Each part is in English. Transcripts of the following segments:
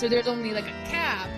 So there's only like a cap.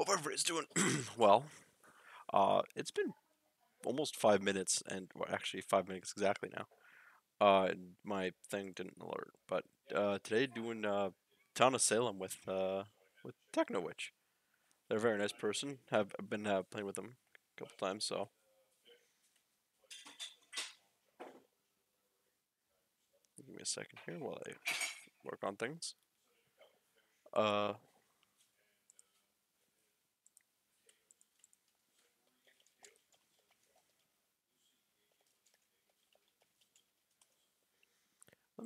Hope everybody's doing well. Uh, it's been almost five minutes, and well, actually five minutes exactly now. Uh, my thing didn't alert, but uh, today doing uh, Town of Salem with uh, with Techn0witch. They're a very nice person. Have been uh, playing with them a couple times, so. Give me a second here while I work on things. Uh,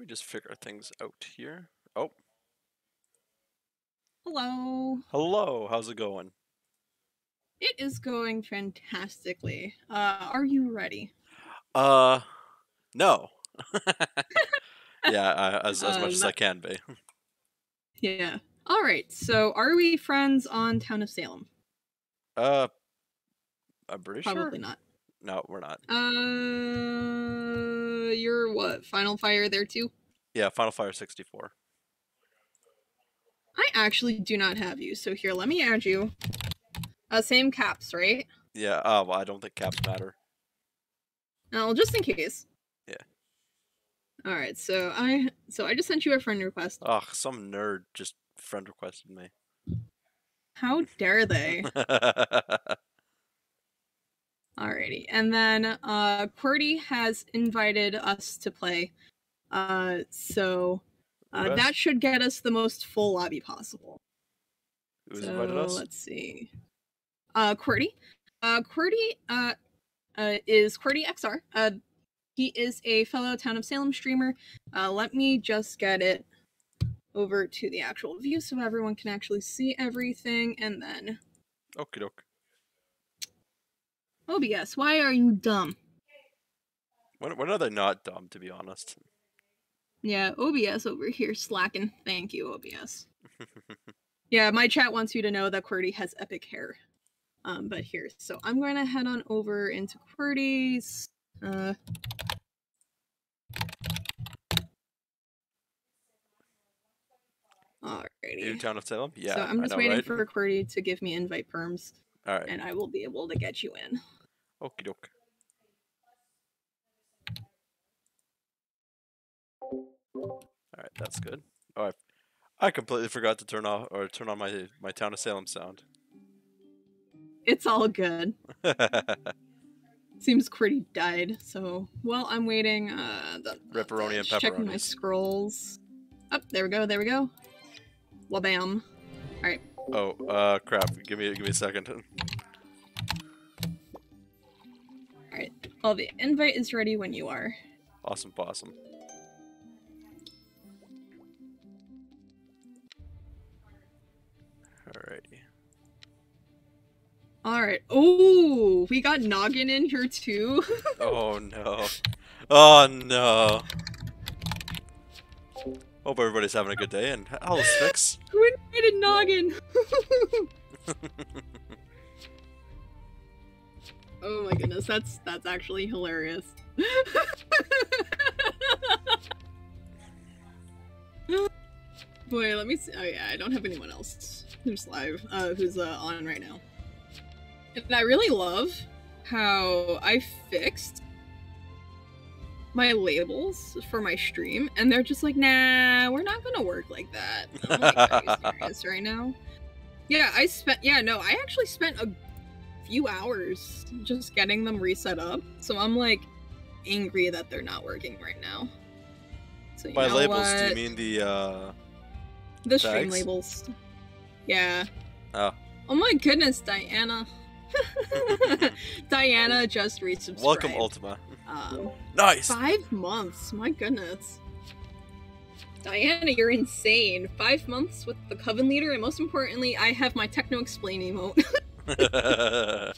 me just figure things out here. Oh, Hello. hello. How's it going? It is going fantastically. Uh, are you ready? Uh, no. yeah, as as much as I can be. Yeah. All right. So, are we friends on Town of Salem? Uh, I'm pretty Probably sure. not. No, we're not. Uh, you're what? Final Fire there too? Yeah, Final Fire 64. I actually do not have you. So here, let me add you. Uh, same caps, right? Yeah. Oh, well, I don't think caps matter. Now, just in case. Yeah. All right. So I so I just sent you a friend request. Ugh, some nerd just friend requested me. How dare they? Alrighty. And then uh QWERTY has invited us to play. Uh so uh, that should get us the most full lobby possible. Who's so invited us? let's see. Uh QWERTY. Uh QWERTY uh, uh is QWERTY XR. Uh he is a fellow Town of Salem streamer. Uh let me just get it over to the actual view so everyone can actually see everything and then Okie doke. OBS, why are you dumb? When, when are they not dumb, to be honest? Yeah, OBS over here slacking. Thank you, OBS. Yeah, my chat wants you to know that QWERTY has epic hair. Um, but here, so I'm going to head on over into QWERTY's. Uh, alrighty. Town of Salem? Yeah, so I'm just waiting right? for QWERTY to give me invite perms, All right. and I will be able to get you in. Okie doke. All right, that's good. Oh, I, I completely forgot to turn off or turn on my my Town of Salem sound. It's all good. Seems QWERTY died, so while I'm waiting, uh, the, Ripperoni and just checking my scrolls. Up there we go. There we go. Wabam. Oh, uh, crap! Give me give me a second. Alright. Well, the invite is ready when you are. Awesome, possum. Alrighty. All right. Oh, we got Noggin in here too. Oh no. Oh no. Hope everybody's having a good day and Spix. Who invited Noggin? oh my goodness, that's that's actually hilarious. Boy, let me see. Oh yeah, I don't have anyone else who's live, uh, who's uh, on right now. And I really love how I fixed my labels for my stream, and they're just like, "Nah, we're not gonna work like that." I'm like, "Are you serious right now?" Yeah, I spent. Yeah, no, I actually spent a few hours just getting them reset up. So I'm like angry that they're not working right now. So By labels, do you mean the uh the stream labels? Yeah. Oh. Oh my goodness, Diana. Diana just resubscribed. welcome Ultima. Um, Nice. five months. My goodness. Diana, you're insane. Five months with the Coven leader, and most importantly, I have my Techno Explain emote.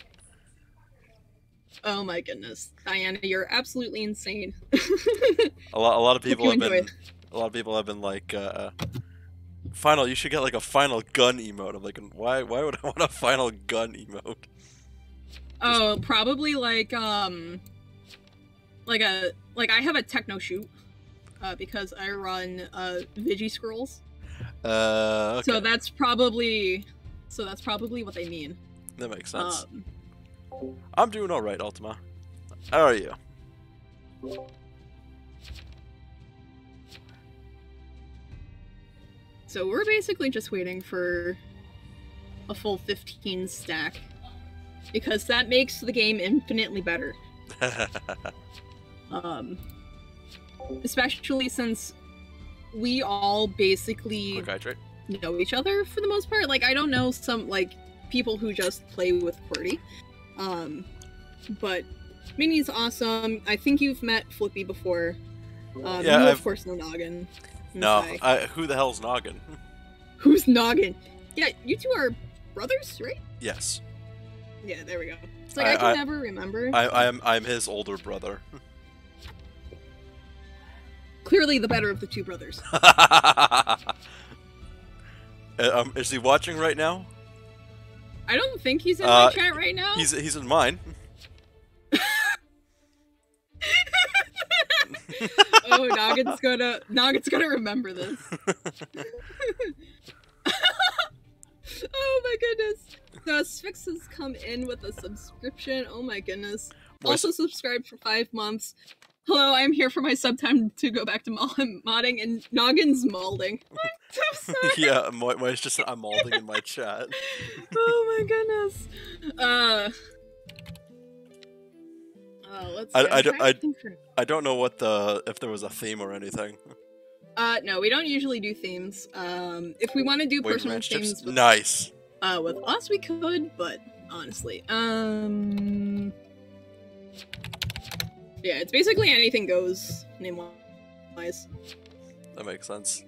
oh my goodness. Diana, you're absolutely insane. a lot a lot of people have been a lot of people have been like uh Final, you should get like a final gun emote. I'm like, why? Why would I want a final gun emote? Oh, probably like, um, like a, like I have a Techno Shoot. Uh, because I run uh Vigi Scrolls, Uh, okay, so that's probably, so that's probably what they mean. that makes sense. Um, I'm doing all right, Ultima. How are you? So we're basically just waiting for a full 15 stack. Because that makes the game infinitely better. Um, especially since we all basically know each other for the most part. Like, I don't know some, like, people who just play with QWERTY. Um, but Minnie's awesome. I think you've met Flippy before. Um, Yeah, you of course know Noggin. I'm No. I, who the hell's Noggin? Who's Noggin? Yeah, you two are brothers, right? yes, Yeah, there we go. It's like I- I, can I- never remember. I, I'm I'm his older brother. Clearly, the better of the two brothers. Uh, um, is he watching right now? I don't think he's in Uh, my chat right now. He's he's in mine. oh, Noggin's gonna Noggin's gonna remember this. oh my goodness. So Sphinx has come in with a subscription. Oh my goodness. Also subscribed for five months. Hello, I'm here for my sub time to go back to mod- modding and Noggin's molding. I'm so sorry. yeah, Moist just I'm malding in my chat. oh my goodness. Uh. Uh, let's I- see. I don't- I- for- I don't know what the if there was a theme or anything. Uh, no, we don't usually do themes. Um, if we want to do Wait, personal chips? themes Nice. Uh, with us, we could, but honestly, um, yeah, it's basically anything goes name wise. That makes sense.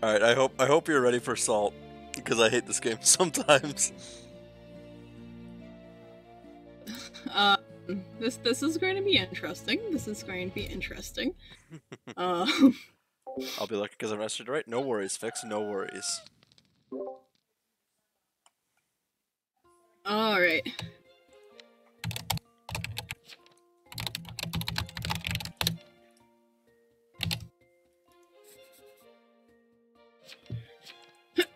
All right, I hope I hope you're ready for salt because I hate this game sometimes. Uh, this this is going to be interesting. This is going to be interesting. Um, I'll be lucky because I'm rested right. No worries, fix. No worries. all right.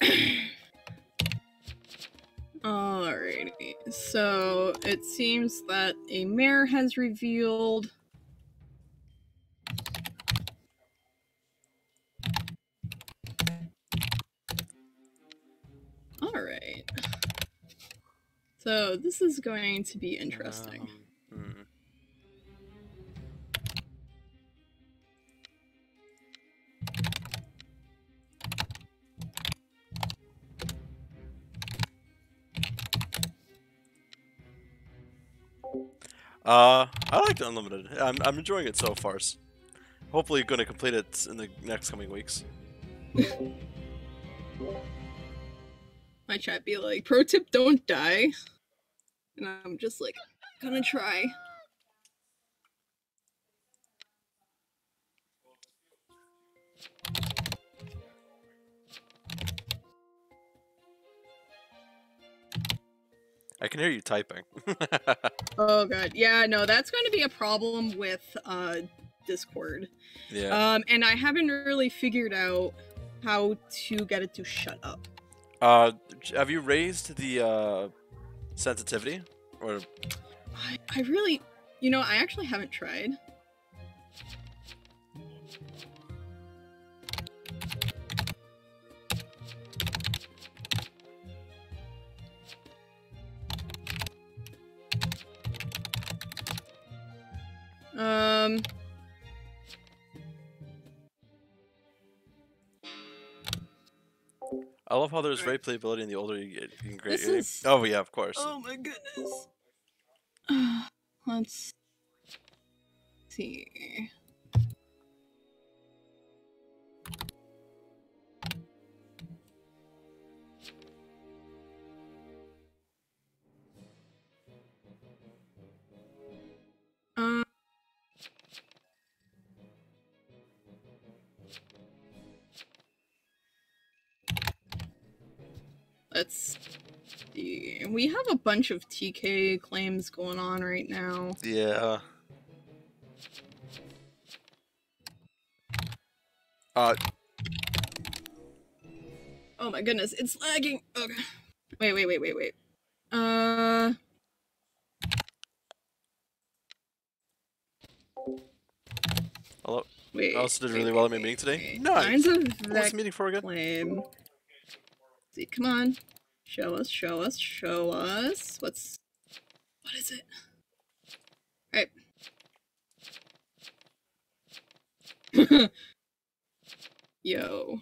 Alrighty, so it seems that a mayor has revealed. Alright. So this is going to be interesting. Um, Uh, I like the unlimited. I'm I'm enjoying it so far. Hopefully, going to complete it in the next coming weeks. My chat be like, pro tip, don't die. And I'm just like, gonna try. I can hear you typing. Oh god, yeah, no, that's going to be a problem with uh Discord. yeah. Um, and I haven't really figured out how to get it to shut up. Uh, have you raised the uh sensitivity? Or I, I really, you know, I actually haven't tried. Um. I love how there's replayability in the older you get. You can This create. is- Oh yeah, of course. Oh my goodness. Let's see. Let's see. We have a bunch of TK claims going on right now. Yeah. Uh, Oh my goodness, it's lagging. Okay. Wait, wait, wait, wait, wait. Uh. hello. Wait. I also did really wait, well in my meeting today. Nice. What's the meeting for again? claim. See, come on. Show us, show us, show us. What's. What is it? Alright. Yo.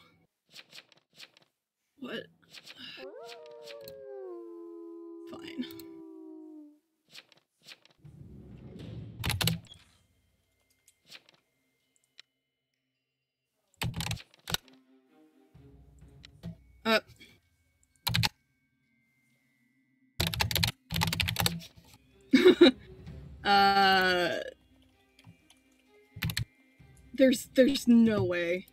What? Fine. Uh. There's there's no way.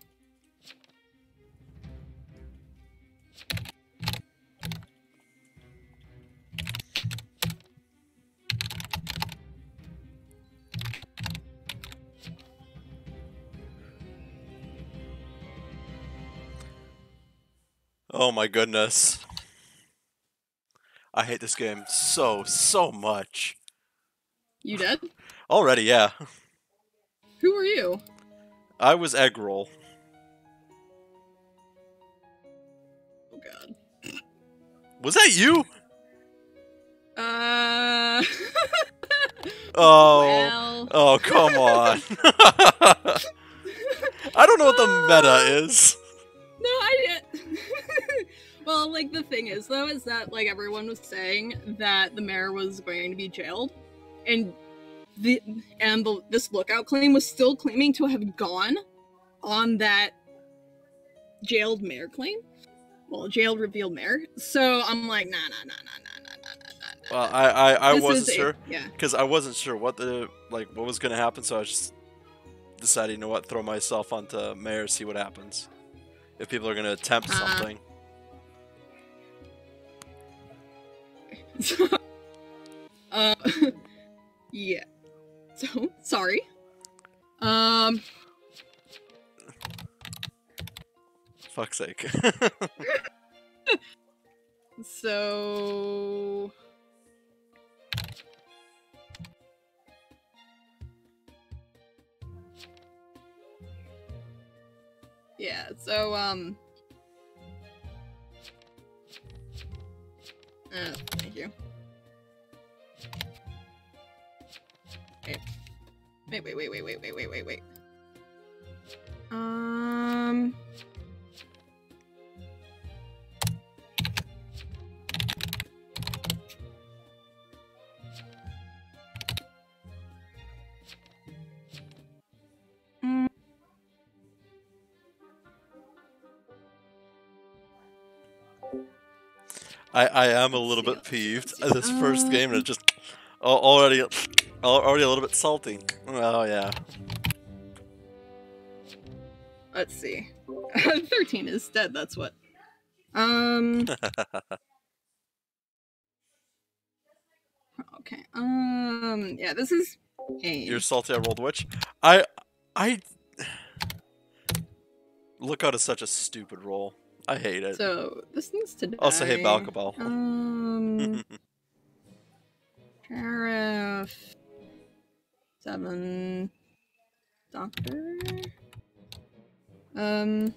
Oh my goodness. I hate this game so, so much. You dead? Already, yeah. Who are you? I was Eggroll. Oh god. Was that you? Uh. Oh. well. Oh, come on. I don't know what the meta is. No, I didn't. well, like the thing is, though, is that like everyone was saying that the mayor was going to be jailed, and the and the, this lookout claim was still claiming to have gone on that jailed mayor claim. Well, jailed revealed mayor. So I'm like, nah, nah, nah, nah, nah, nah, nah, nah, nah. Well, I, I, I This wasn't is a- sure yeah. because I wasn't sure what the like what was gonna happen, so I just decided, you know what, throw myself onto mayor, see what happens. If people are gonna attempt Uh, something. uh, yeah. So sorry. Um. Fuck's sake. So. Yeah, so, um. Uh, thank you. Wait, wait, wait, wait, wait, wait, wait, wait, wait. Um. I, I am a little bit peeved at this first game, and Um, it just already al- already a little bit salty. Oh yeah. Let's see. 13 is dead, that's what. Um. okay. Um. Yeah, this is. Hey. You're salty. I rolled witch. I I lookout is such a stupid roll. I hate it. So, this needs to die. also hate Balkabal. Um. Sheriff. Seven. Doctor. Um.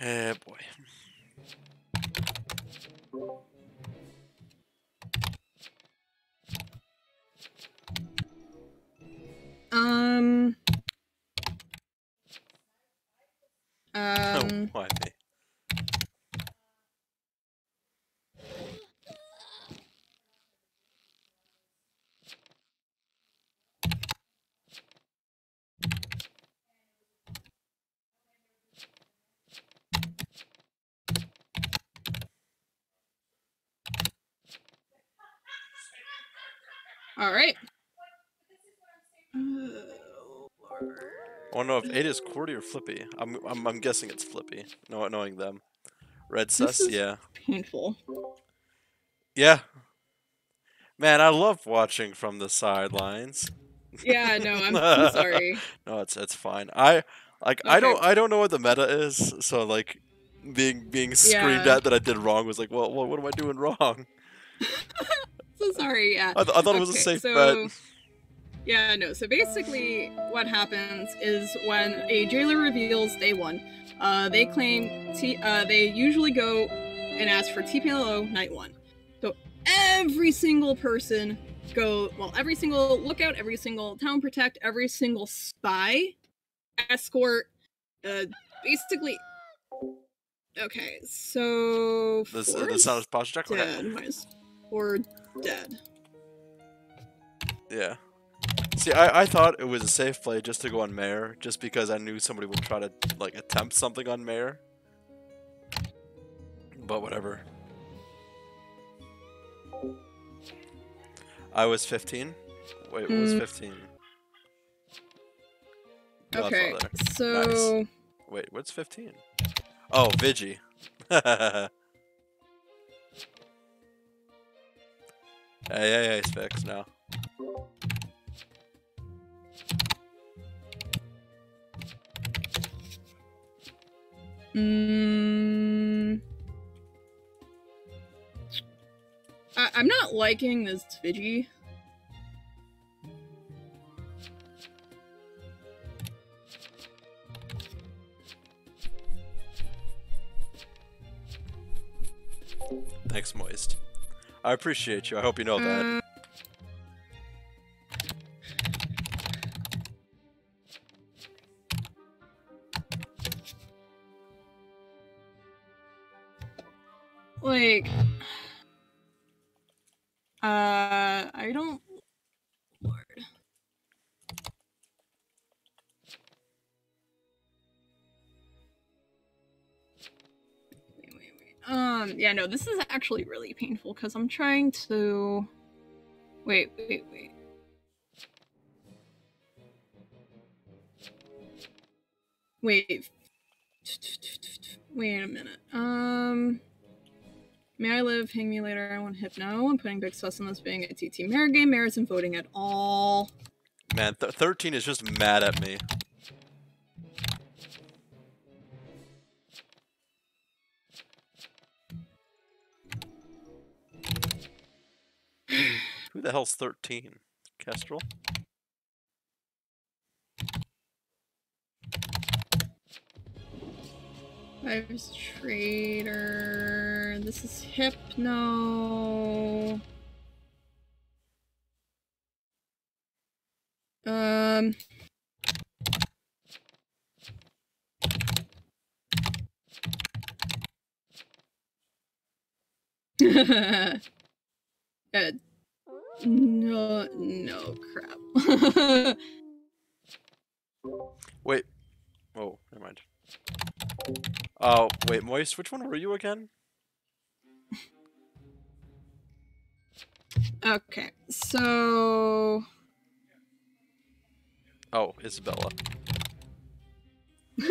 Eh boy. Um. Oh, Um. why me? All right. I want to know if Ada is QWERTY or Flippy. I'm, I'm I'm guessing it's Flippy. No, knowing them. Red sus, is- yeah, painful. yeah. Man, I love watching from the sidelines. Yeah, no, I'm, I'm sorry. No, it's it's fine. I like I don't I don't know what the meta is, so like being being screamed Yeah. at that I did wrong was like, well, well what am I doing wrong? So sorry. Yeah. I, th- I thought it was a safe so- bet. Yeah, no. So basically, what happens is when a jailer reveals day one, uh, they claim T. Uh, they usually go and ask for TPLO night one. So every single person go. Well, every single lookout, every single town protect, every single spy, escort, Uh, basically. Okay, so This uh, this sounds posture check. Okay. four dead. Yeah. See, I, I thought it was a safe play just to go on Mayor, just because I knew somebody would try to like attempt something on Mayor. But whatever. I was 15. Wait, what was Mm. 15? Okay, Godfather. so Wait, what's 15? Oh, Vigi. hey, hey, hey, Spix, now. mm, I, I'm not liking this Vigi. Thanks, Moist. I appreciate you. I hope you know that. Uh, like, uh, I don't. Um, yeah, no, this is actually really painful because I'm trying to. Wait, wait, wait. Wait. Wait a minute. Um. May I live? Hang me later. I want hypno. I'm putting big sus on this being a TT Mayor game. Mayor isn't voting at all. Man, th 13 is just mad at me. Who the hell's 13? Kestrel? Five's Traitor. This is Hypno. Um. uh, no, no crap. Wait. Oh, never mind. Oh, wait, Moist, which one were you again? okay, so Oh, Isabella.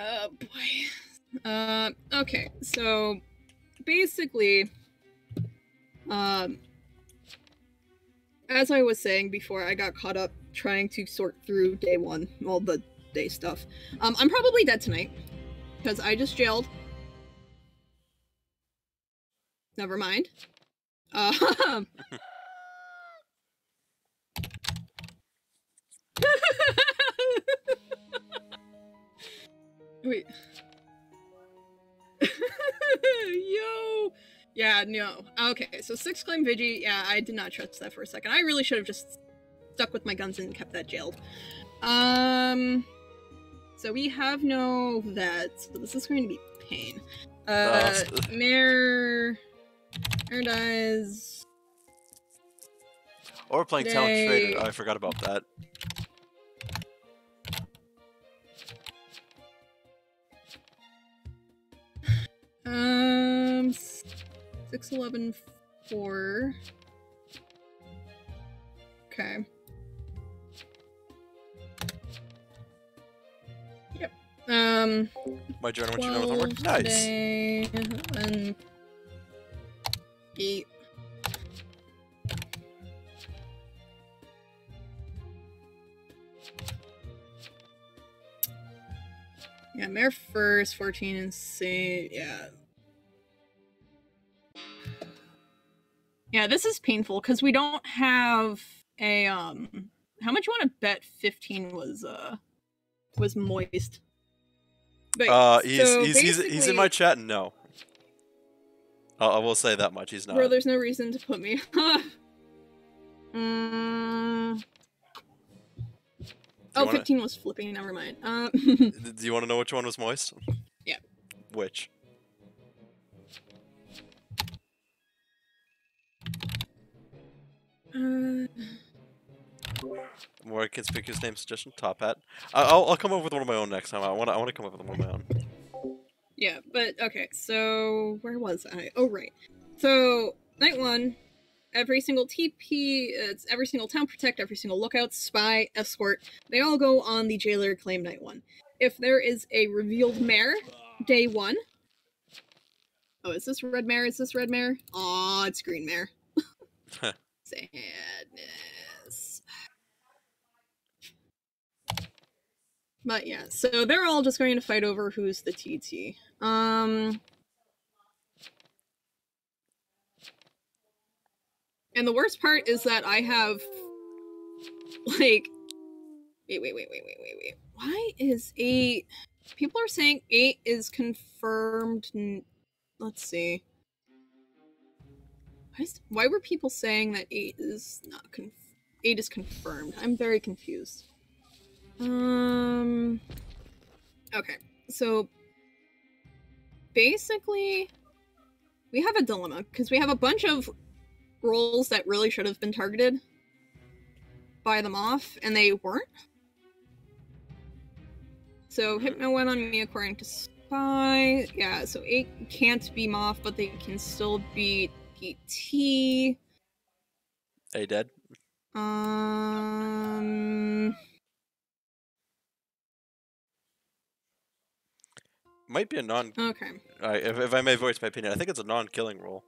Oh boy. Uh, okay, so basically, um, as I was saying before, I got caught up trying to sort through day one, all the day stuff. Um, I'm probably dead tonight because I just jailed. Never mind. Uh, Wait. Yo. Yeah, no. Okay, so six claim Vigi. Yeah, I did not trust that for a second. I really should have just stuck with my guns and kept that jailed. Um. So we have no vets, but this is going to be pain. Uh, Mayor. Mayor dies. Or playing Town Traitor. Oh, I forgot about that. Um, six eleven four. Okay. Yep. Um, My journal, what you done with 12 homework? Nice. today, and eight. Yeah, Mayor first, 14 and say yeah. Yeah, this is painful because we don't have a um how much you want to bet 15 was uh was moist. But, Uh, he's so he's, he's he's in my chat. No, I I will say that much. He's not. Bro, there's no reason to put me. mm. Oh, wanna- 15 was flipping. Never mind. Uh, Do you want to know which one was moist? Yeah. Which? Uh, More conspicuous name suggestion. Top hat. I- I'll I'll come up with one of my own next time. I want I want to come up with one of my own. yeah, but okay. So where was I? Oh, right. So night one, every single TP, it's every single town protect, every single lookout, spy, escort. They all go on the jailer claim night one. If there is a revealed mare, day one. Oh, is this red mare? Is this red mare? Aw, it's green mare. Sadness. But yeah, so they're all just going to fight over who's the TT. Um And the worst part is that I have like wait, wait, wait, wait, wait, wait, wait. Why is eight people are saying eight is confirmed let's see. Why, is, why were people saying that eight is not conf- eight is confirmed? I'm very confused. Um. Okay, so basically, we have a dilemma because we have a bunch of roles that really should have been targeted by them off, and they weren't. So Hypno went on me according to Spy. Yeah, so eight can't be Moth, but they can still be PT. A dead. Um. Might be a non. Okay. Uh, if, if I may voice my opinion, I think it's a non-killing role.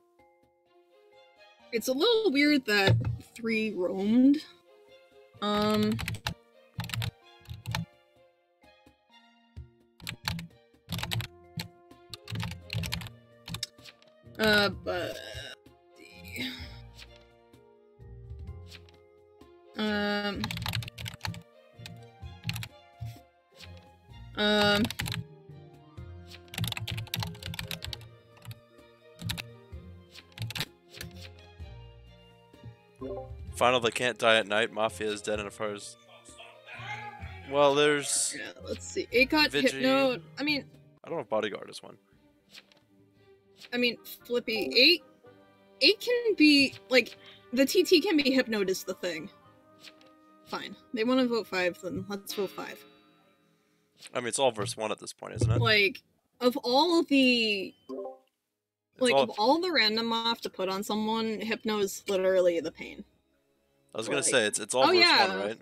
It's a little weird that three roamed. Um. Uh, but. Um. Um. Final, they can't die at night. Mafia is dead, and far well, there's Yeah, let's see. Got hypno. I mean, I don't know if bodyguard is one. I mean, Flippy, eight, eight can be like the TT can be hypnoed is the thing. Fine, they want to vote five, then let's vote five. I mean, it's all verse one at this point, isn't it? Like, of all of the, It's like all, of all the random off to put on someone, hypno is literally the pain. I was gonna like- say it's it's all Oh, verse yeah. one, right?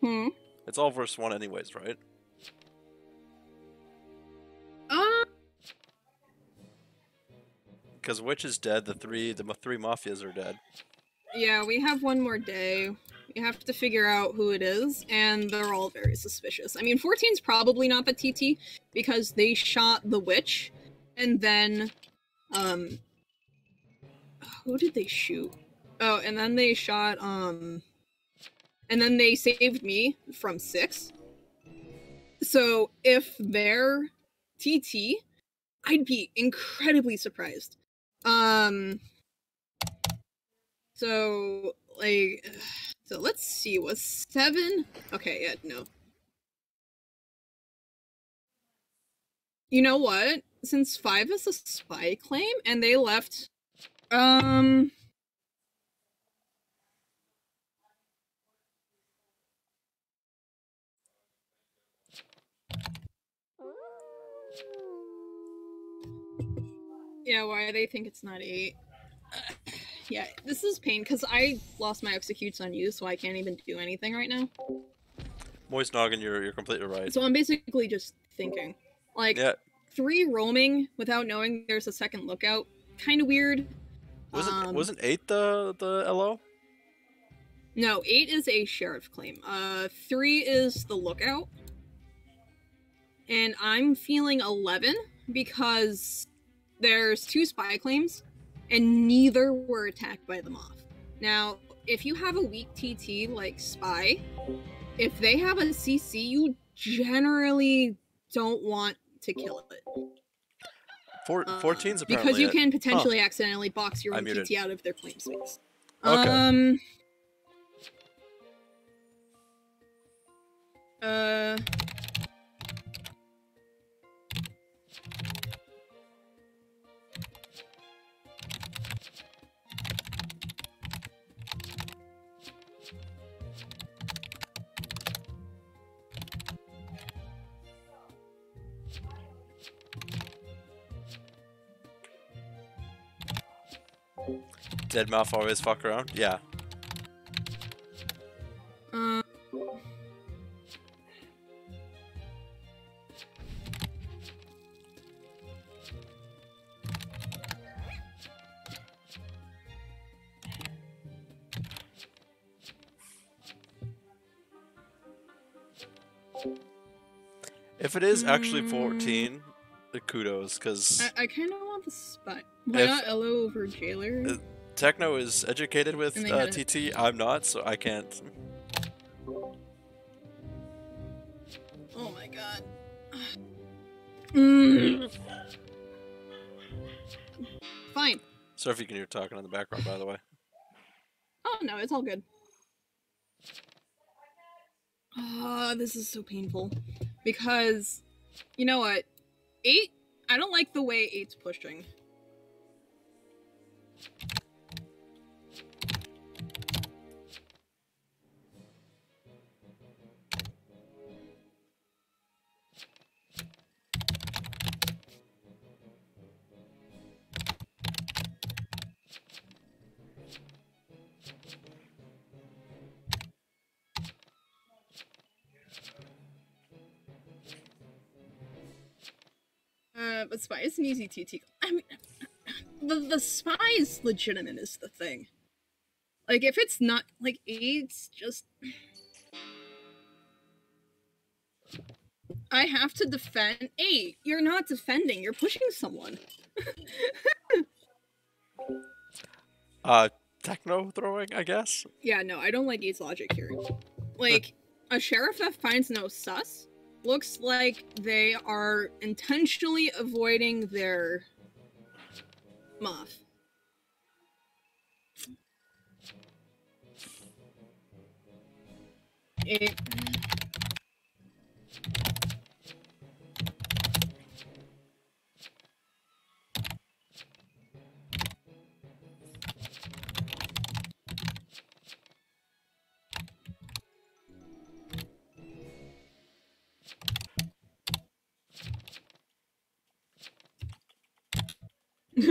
Hmm. It's all verse one, anyways, right? Uh, Because Witch is dead. The three the three mafias are dead. yeah, we have one more day. We have to figure out who it is, and they're all very suspicious. I mean, 14's probably not the TT because they shot the witch, and then, um, who did they shoot? Oh, and then they shot, um, and then they saved me from six. So if they're TT, I'd be incredibly surprised. Um, so like, so let's see. Was seven? Okay, yeah, no. You know what? Since five is a spy claim, and they left, um. Yeah, why they think it's not eight. Yeah, this is pain because I lost my executes on you, so I can't even do anything right now. Moist Noggin, you're you're completely right. So I'm basically just thinking. Like, Yeah, three roaming without knowing there's a second lookout. Kind of weird. wasn't Um, wasn't eight the the LO? No, eight is a sheriff claim. Uh, three is the lookout. And I'm feeling 11 because there's two spy claims and neither were attacked by the moth. Now, if you have a weak TT like spy, if they have a CC, you generally don't want to kill it. Four, Uh, 14's apparently because you it. can potentially accidentally box your own. TT out of their claim space. Okay. Um Uh. Dead mouth always fuck around? Yeah. If it is actually Mm. 14, the kudos, because I, I kind of want the spot. Why If- not Elo over Jailer? Uh, Techno is educated with uh, TT. I'm not, so I can't. oh my god. Mm. Fine. Sorry if you can hear talking in the background, by the way. Oh no, it's all good. Ah, this is so painful. Because, you know what? Eight, I don't like the way eight's pushing. Uh, but spy is an easy TT. I mean, the the spy is legitimate is the thing. Like if it's not like AIDS, just I have to defend. Eight, you're not defending. You're pushing someone. Uh, Techno throwing, I guess? Yeah, no, I don't like Eight's logic here. Like a sheriff that finds no sus looks like they are intentionally avoiding their moth. It...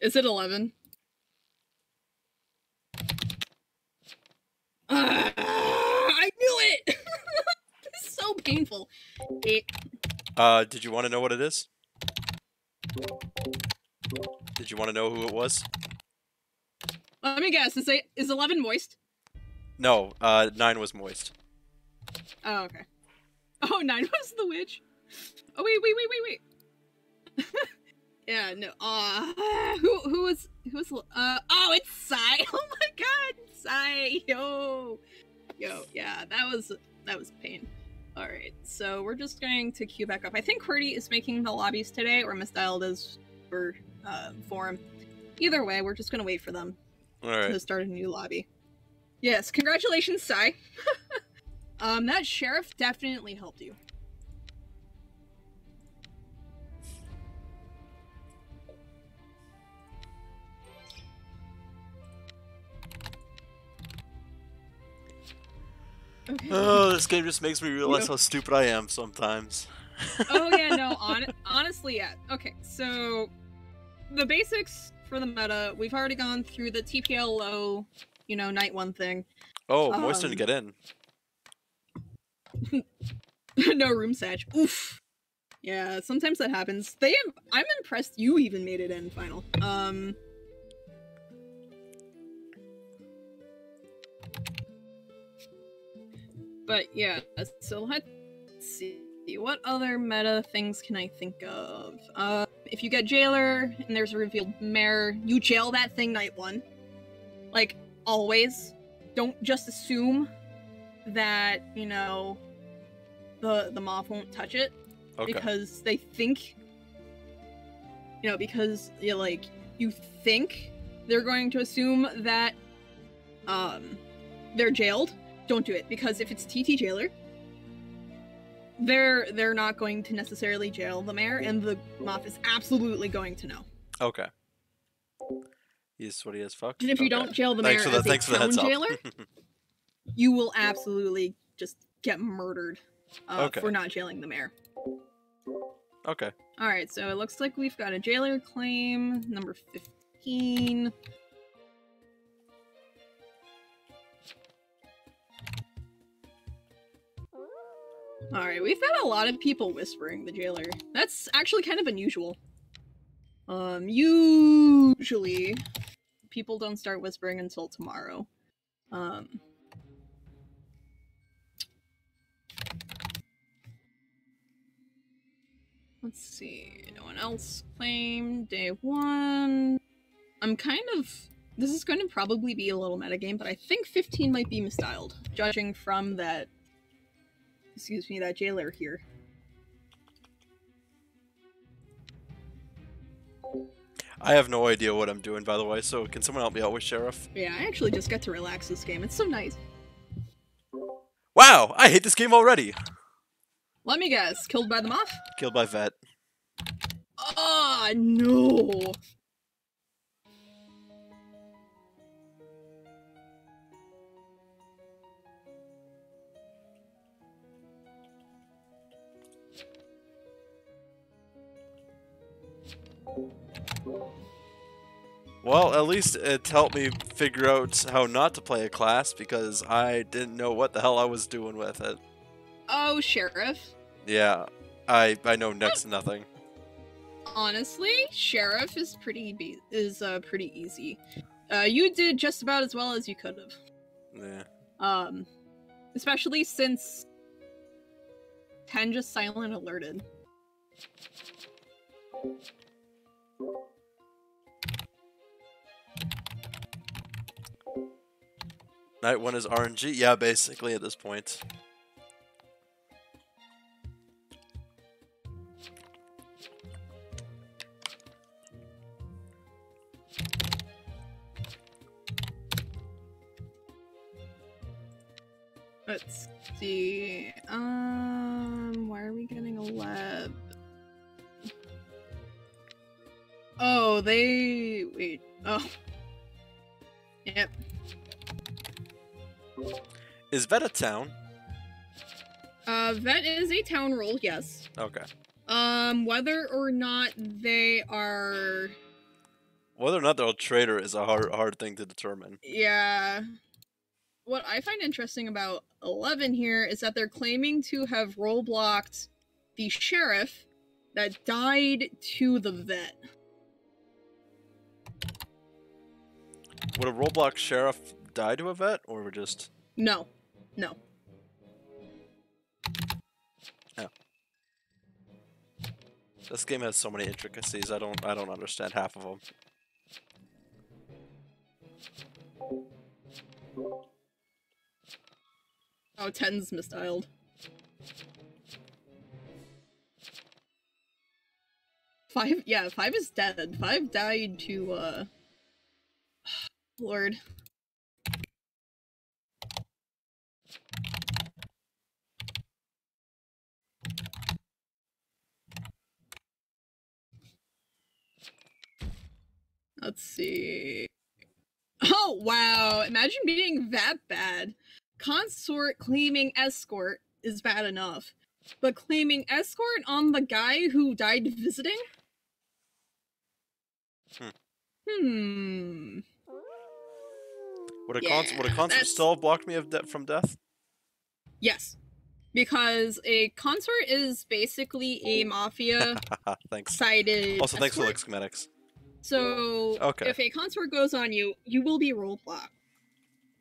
Is it 11? Ah, I knew it! this is so painful. Eight. Uh, did you want to know what it is? Did you want to know who it was? Let me guess. Is, eight, is 11 moist? No, uh, 9 was moist. Oh, okay. Oh, 9 was the witch. Oh, wait, wait, wait, wait, wait. yeah, no. Uh, who, who was, who was, uh, oh, it's Sai. Oh my god, Sai. Yo. Yo, yeah, that was, that was pain. Alright, so we're just going to queue back up. I think QWERTY is making the lobbies today, or Miss Dialed is for, uh, forum. Either way, we're just gonna wait for them Alright. to start a new lobby. Yes, congratulations, Sai. um, that sheriff definitely helped you. Okay. Oh, this game just makes me realize know- how stupid I am sometimes. oh yeah, no, on- honestly, yeah. Okay, so the basics for the meta, we've already gone through the TPLO, you know, night one thing. Oh, Moist didn't Um, get in. no room satch. Oof. Yeah, sometimes that happens. They am- I'm impressed you even made it in final. Um But yeah, so let's see what other meta things can I think of. Uh if you get jailer and there's a revealed mayor, you jail that thing night one. Like always. Don't just assume that, you know, the the moth won't touch it Okay. because they think you know because you like you think they're going to assume that um, they're jailed, don't do it because if it's TT jailer, they're they're not going to necessarily jail the mayor, and the mob is absolutely going to know. Okay. He's what he is. Fuck. And if you don't jail the mayor Thanks for the as a town jailer, you will absolutely just get murdered uh, Okay. for not jailing the mayor. okay. All right, so it looks like we've got a jailer claim number fifteen. All right, we've got a lot of people whispering the jailer. That's actually kind of unusual. Um, usually people don't start whispering until tomorrow. Um, let's see. No one else claimed day one. I'm kind of. This is going to probably be a little metagame, but I think 15 might be misdialed, judging from that. Excuse me, that jailer here. I have no idea what I'm doing, by the way. So can someone help me out with sheriff? Yeah, I actually just get to relax this game. It's so nice. Wow, I hate this game already. Let me guess. Killed by the moth? Killed by vet. Ah, no. Well, at least it helped me figure out how not to play a class because I didn't know what the hell I was doing with it. Oh, sheriff. Yeah, I I know next to nothing. Honestly, sheriff is pretty be- is uh pretty easy. Uh, you did just about as well as you could have. Yeah. Um, especially since ten just silent alerted. Night one is RNG. Yeah, basically at this point. Let's see. Um, why are we getting a lab? Oh, they wait. Oh, yep. Is vet a town? Uh, vet is a town role, yes. Okay. Um, whether or not they are, Whether or not they're a traitor is a hard hard thing to determine. yeah. What I find interesting about Eleven here is that they're claiming to have role blocked the sheriff that died to the vet. Would a role blocked sheriff die to a vet, or would just No, no. this game has so many intricacies? I don't I don't understand half of them. Oh, 10's misdialed. Five, yeah, five is dead. Five died to, uh... Lord. Let's see. Oh, wow. Imagine being that bad. Consort claiming escort is bad enough. But claiming escort on the guy who died visiting? Hmm. Hmm. Would a cons would a Yeah, consort that's- still have blocked me of de- from death? Yes. Because a consort is basically a mafia thanks. sided. Also, thanks for the escort. schematics. So Okay. if a consort goes on you, you will be role blocked.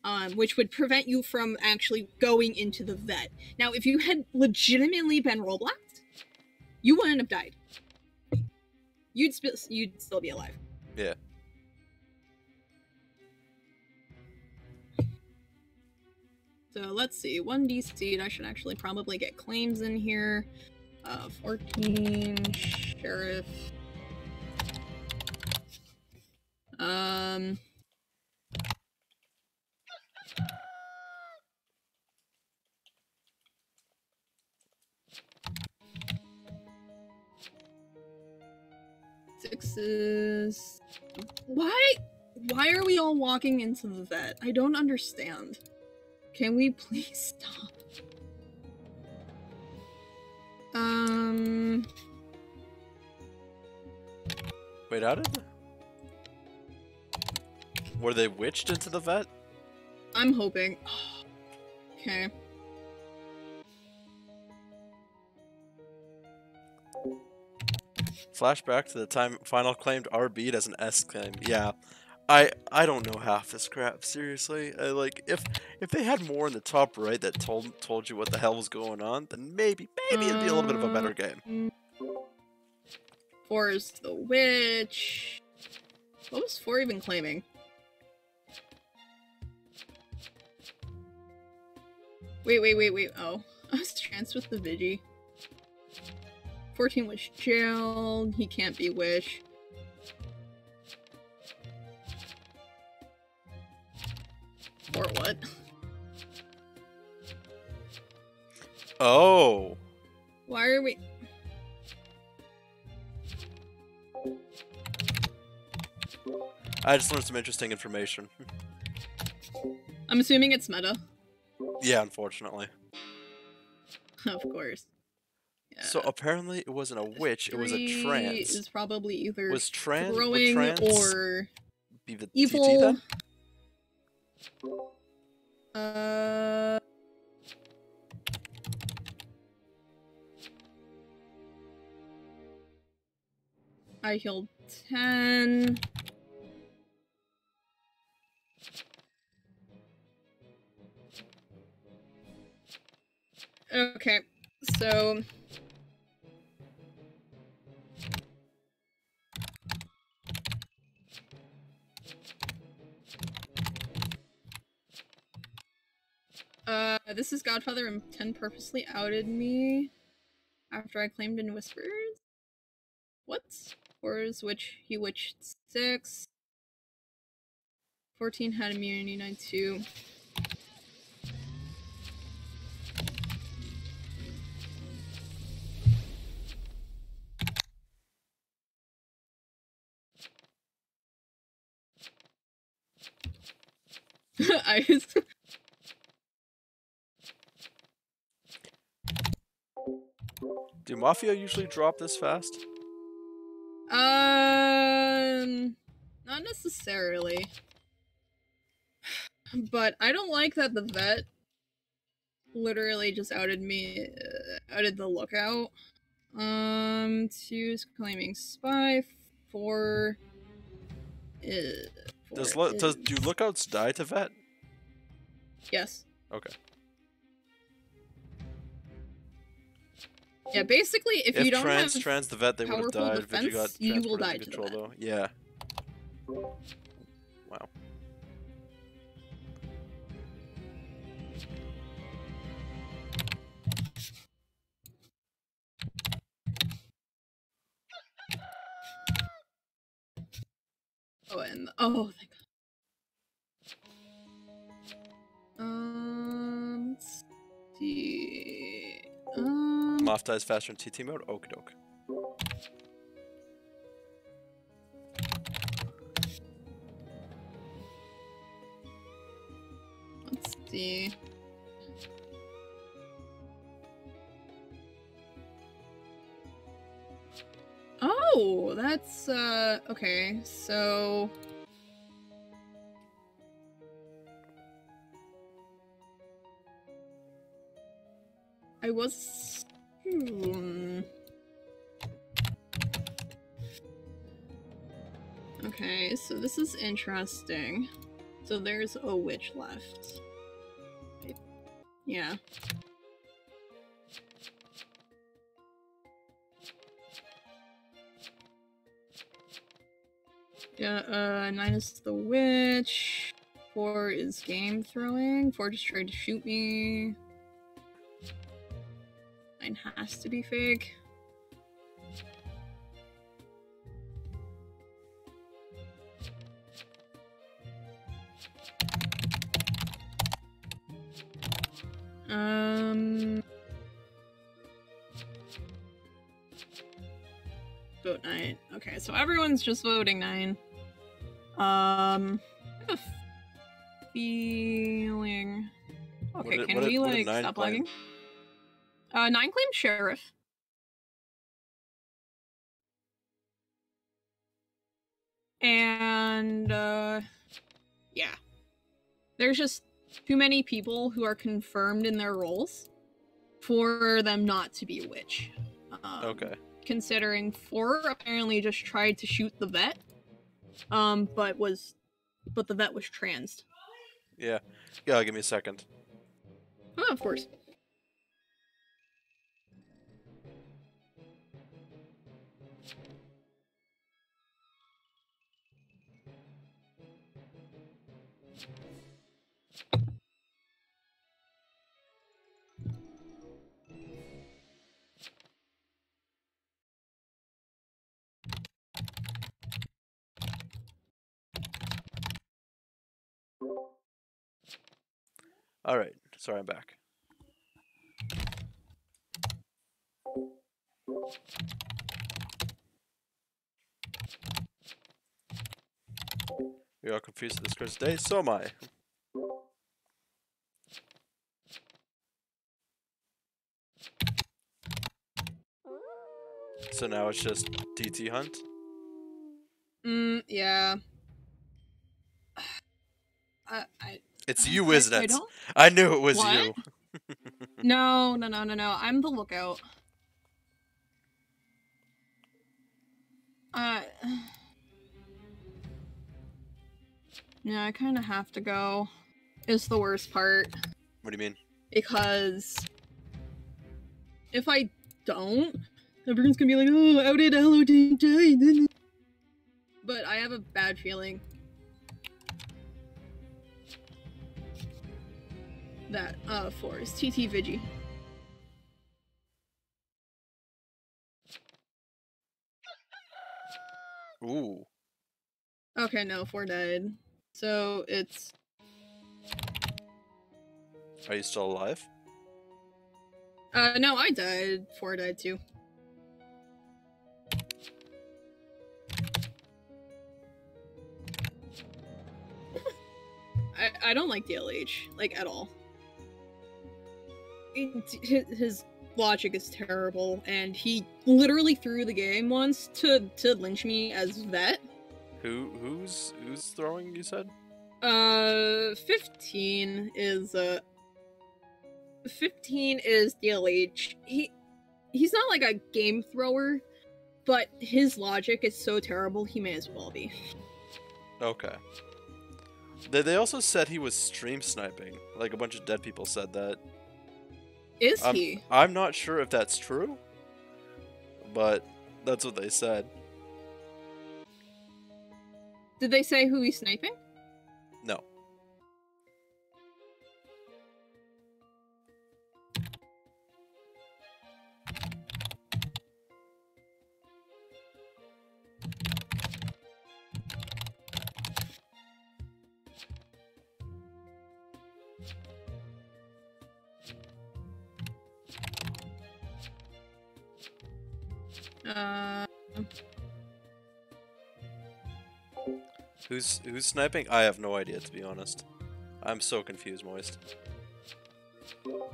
Um, which would prevent you from actually going into the vet. Now, if you had legitimately been blocked, you wouldn't have died. You'd sp- you'd still be alive. Yeah. So let's see, one DC. I should actually probably get claims in here. Uh, 14 sheriff. Um. Sixes. Why? Why are we all walking into the vet? I don't understand. Can we please stop? Um. Wait, how did? Were they witched into the vet? I'm hoping. okay. Flashback to the time final claimed R beat as an S claim. Yeah. I I don't know half this crap, seriously. I, like if if they had more in the top right that told told you what the hell was going on, then maybe maybe it'd be a little bit of a better um, game. Four is the witch. What was four even claiming? Wait, wait, wait, wait. Oh, I was trans with the Vigi. 14 was jailed. He can't be Wish. Or what? Oh. Why are we... I just learned some interesting information. I'm assuming it's meta. Yeah, unfortunately. of course. Yeah. So apparently it wasn't a witch, it was a trance. Is probably either Was trans would throwing trans or be the evil. Uh. I healed 10. Okay, so. Uh, this is Godfather and 10 purposely outed me after I claimed in Whispers. What? Wars which he witched 6. 14 had immunity, 9 2. I Do Mafia usually drop this fast? Um, not necessarily. But I don't like that the vet literally just outed me, uh, outed the lookout. Um, two is claiming spy. Four is. Does lo- does do lookouts die to vet? yes? Okay. Yeah, basically, if, you don't trans have trans the vet, they would have died. But you got defense, you will die to to the control vet. though. Yeah. Wow. Oh, and oh, thank God. Um, let's see. Um, Moth dies faster in TT mode. Okie doke. let's see. Oh, that's uh okay. So I was hmm. Okay, so this is interesting. So there's a witch left. Yeah. Yeah, uh, nine is the witch. Four is game throwing. Four just tried to shoot me. Nine has to be fake. Um. vote nine. Okay, so everyone's just voting nine. Um, I have a feeling. Okay, did- can we did like stop claim? lagging? Uh, nine claimed sheriff. And uh, yeah, there's just too many people who are confirmed in their roles for them not to be a witch. Um, Okay. considering four apparently just tried to shoot the vet um but was but the vet was transed Yeah. Yeah, give me a second. oh of course Alright. Sorry, I'm back. We are confused at this cursed day, so am I. So now it's just DT Hunt? mm yeah I, I, It's you, I- isn't I it? don't I knew it was What? you. no no no no no i'm the lookout uh yeah i kind of have to go is the worst part What do you mean? because if I don't, everyone's gonna be like, "Oh, how did Hello die?" But I have a bad feeling that uh four is TT Vigi. Ooh. Okay, no, four died. So it's Are you still alive? uh no, I died. Four died too. I, I don't like DLH, like at all. His, his logic is terrible, and he literally threw the game once to to lynch me as vet. Who who's who's throwing, you said? Uh, fifteen is uh, fifteen is DLH. He he's not like a game thrower, but his logic is so terrible he may as well be. Okay. They, they also said he was stream sniping. Like a bunch of dead people said that. Is Um, he? I'm not sure if that's true, but that's what they said. Did they say who he's sniping? Who's who's sniping? I have no idea to be honest. I'm so confused, Moist.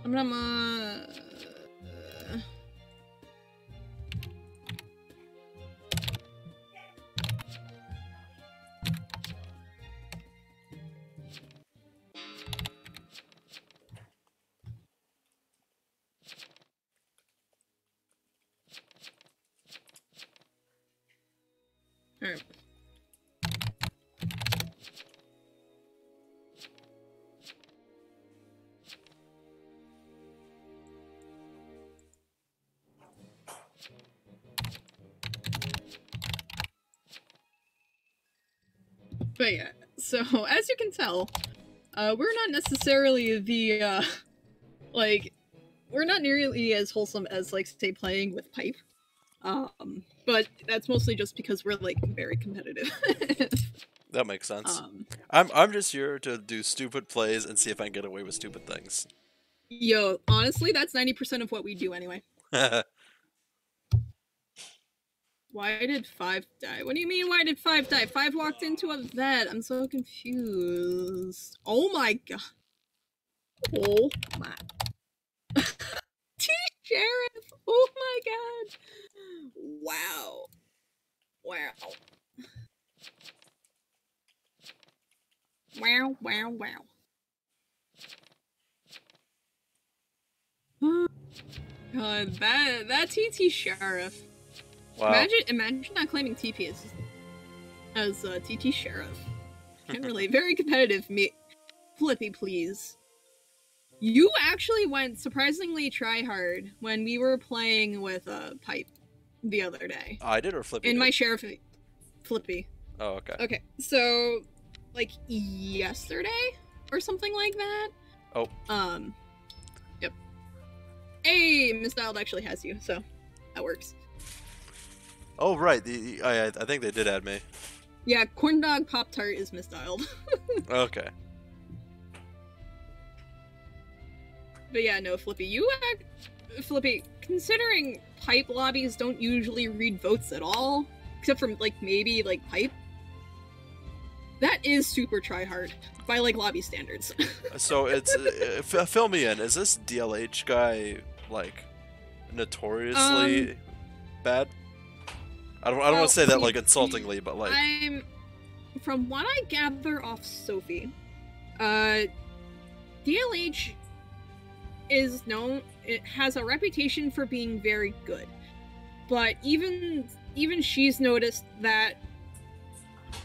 I'm. Uh, can tell, uh, we're not necessarily the, uh, like, we're not nearly as wholesome as, like, say, playing with Pipe. Um, but that's mostly just because we're, like, very competitive. That makes sense. um, I'm I'm just here to do stupid plays and see if I can get away with stupid things. yo, honestly, that's 90% of what we do anyway. Why did five die? What do you mean? Why did five die? Five walked into a vet. I'm so confused. Oh my god. Oh my. T sheriff. Oh my god. Wow. Wow. Wow, wow, wow. God, that that TT sheriff. Wow. Imagine, imagine not claiming TP as as uh, TT sheriff. Can't relate. Very competitive. Me, Flippy, please. You actually went surprisingly try hard when we were playing with uh, Pipe the other day. I did or Flippy? In did? my sheriff, Flippy. Oh, okay. Okay, so like yesterday or something like that. Oh. Um. Yep. Hey, Miss Dialed actually has you, so that works. Oh, right. The, I, I think they did add me. Yeah, corn dog pop tart is misdialed. Okay. but yeah, no, Flippy, you act. Flippy, considering pipe lobbies don't usually read votes at all, except for like maybe like pipe. That is super try hard by like lobby standards. So it's uh, f- fill me in. Is this DLH guy like notoriously Um, bad? I don't. I don't well, want to say that like insultingly, but like I'm from what I gather off Sophie, uh DLH is known it has a reputation for being very good. But even even she's noticed that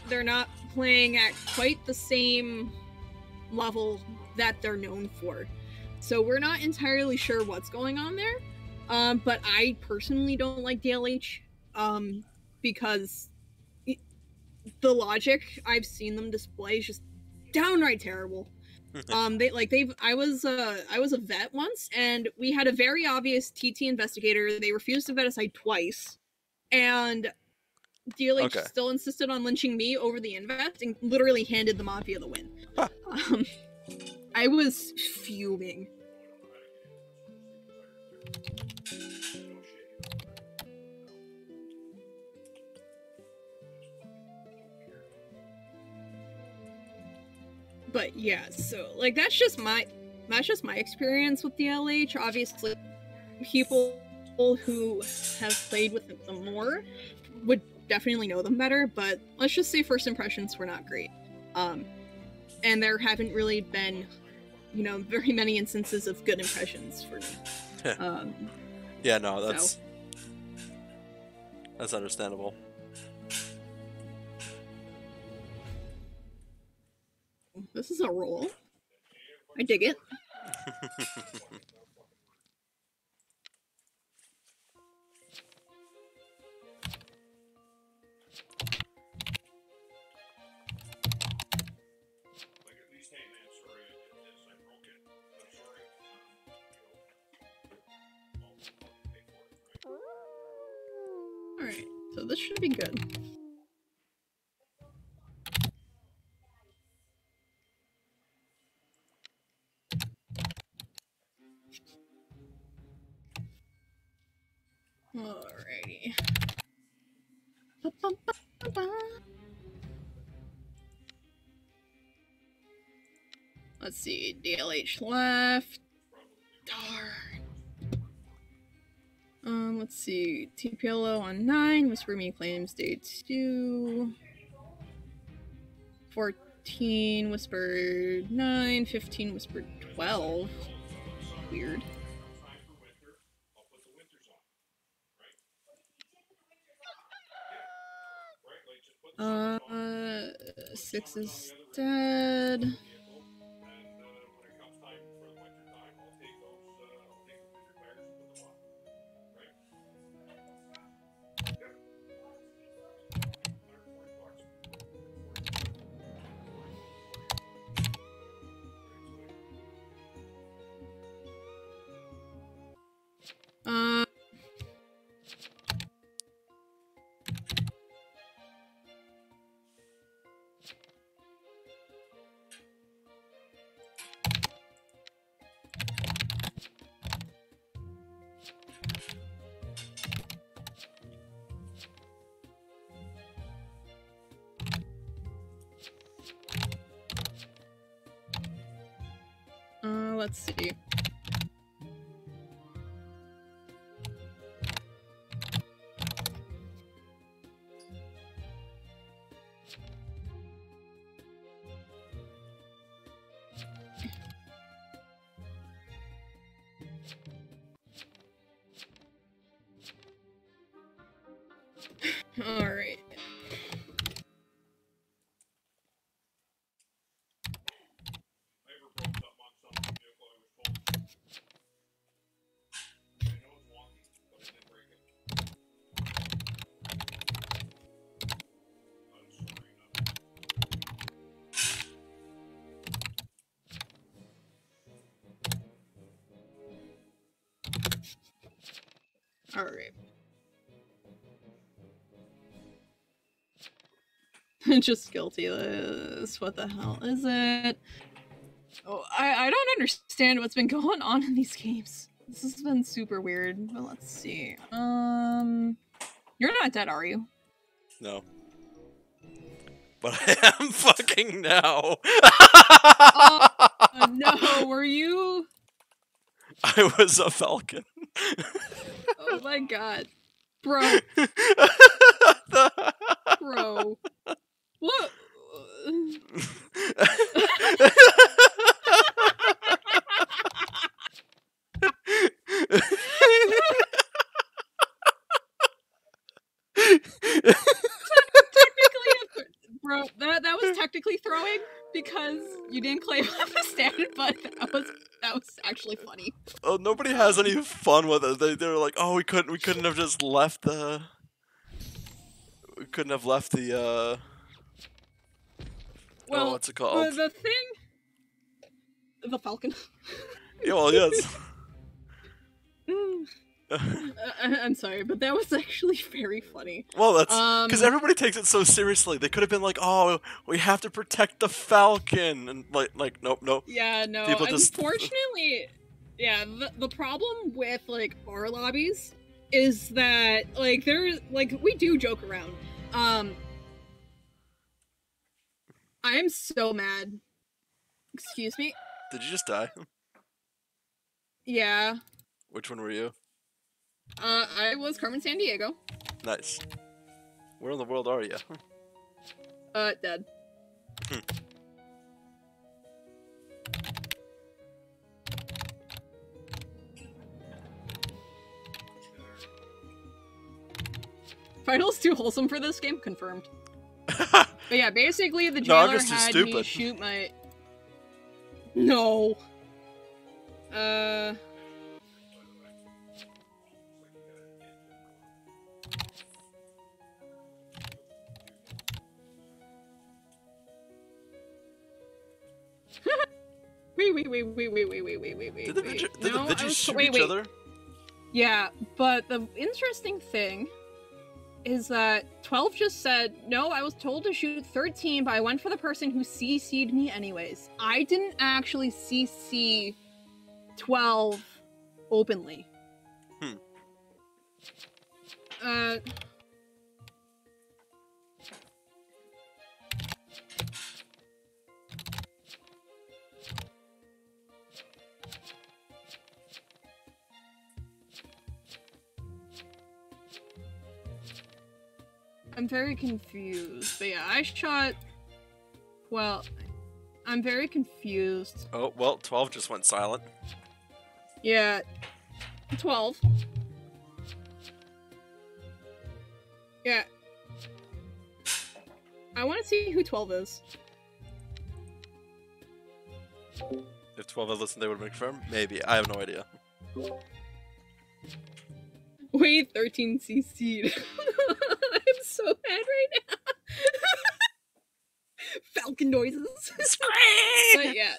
they're not playing at quite the same level that they're known for. So we're not entirely sure what's going on there. Um, but I personally don't like DLH um, because the logic I've seen them display is just downright terrible. um, they like they've I was uh I was a vet once and we had a very obvious TT investigator. They refused to vet aside twice, and DLH Okay. still insisted on lynching me over the invest and literally handed the mafia the win. Huh. Um, I was fuming. But yeah, so like that's just my that's just my experience with DLH. Obviously, people who have played with them more would definitely know them better. But let's just say first impressions were not great. Um, and there haven't really been, you know, very many instances of good impressions for me. um, yeah, no, so- that's that's understandable. This is a roll. I dig it. Alright, so this should be good. See, DLH left. Darn. Um, let's see. TPLO on 9, Whisper Me claims day 2. 14, Whispered 9, 15, Whispered 12. Weird. Uh, 6 is dead. Let's see. All right. Just guilty list. What the hell is it? Oh, I, I don't understand what's been going on in these games. This has been super weird. But let's see. Um, you're not dead, are you? No. But I am fucking now. Uh, no, were you? I was a falcon. Oh my god, bro, bro. What? technically, bro, that that was technically throwing because you didn't claim up a stand, but that was that was actually funny. oh, nobody has any fun with it. They they're like, oh, we couldn't we couldn't have just left the. We couldn't have left the. uh... oh, Well, what's it called? the thing, the Falcon. Yeah, well, yes. Mm, uh, I- I'm sorry, but that was actually very funny. well, that's Um, because everybody takes it so seriously. They could have been like, "Oh, we have to protect the Falcon," and like, like, nope, nope. Yeah, no. People just- Unfortunately, yeah. The, the problem with like our lobbies is that like there's like we do joke around. Um, I am so mad. Excuse me. Did you just die? Yeah. Which one were you? Uh, I was Carmen Sandiego. Nice. Where in the world are you? Uh, dead. Final's too wholesome for this game, confirmed. But yeah, basically the jailer too had me shoot my. No. Uh. Wait, wait, wait, wait, wait, wait, wait, wait, wait, wait. did the wait. Did No, the Vigis shoot wait, each wait. other? Yeah, but the interesting thing is that 12 just said, No, I was told to shoot 13, but I went for the person who CC'd me anyways. I didn't actually CC 12 openly. Hmm. Uh. I'm very confused. But yeah, I shot. Well, I'm very confused. Oh well, twelve just went silent. Yeah. 12. Yeah. I want to see who 12 is. If twelve had listened, they would have confirmed. Maybe I have no idea. Wait, 13 CC'd. I'm so mad right now. Falcon noises. but yeah.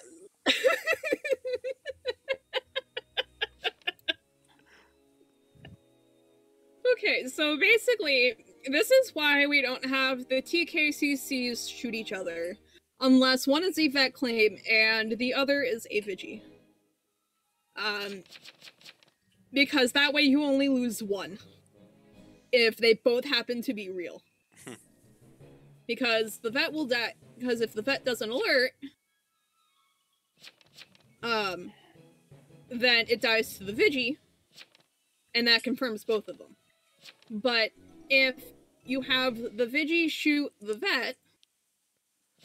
okay, so basically, this is why we don't have the TKCCs shoot each other. Unless one is a vet claim and the other is a Vigi. Um, because that way you only lose one if they both happen to be real. because the vet will die. Because if the vet doesn't alert, um, then it dies to the Vigi, and that confirms both of them. But if you have the Vigi shoot the vet,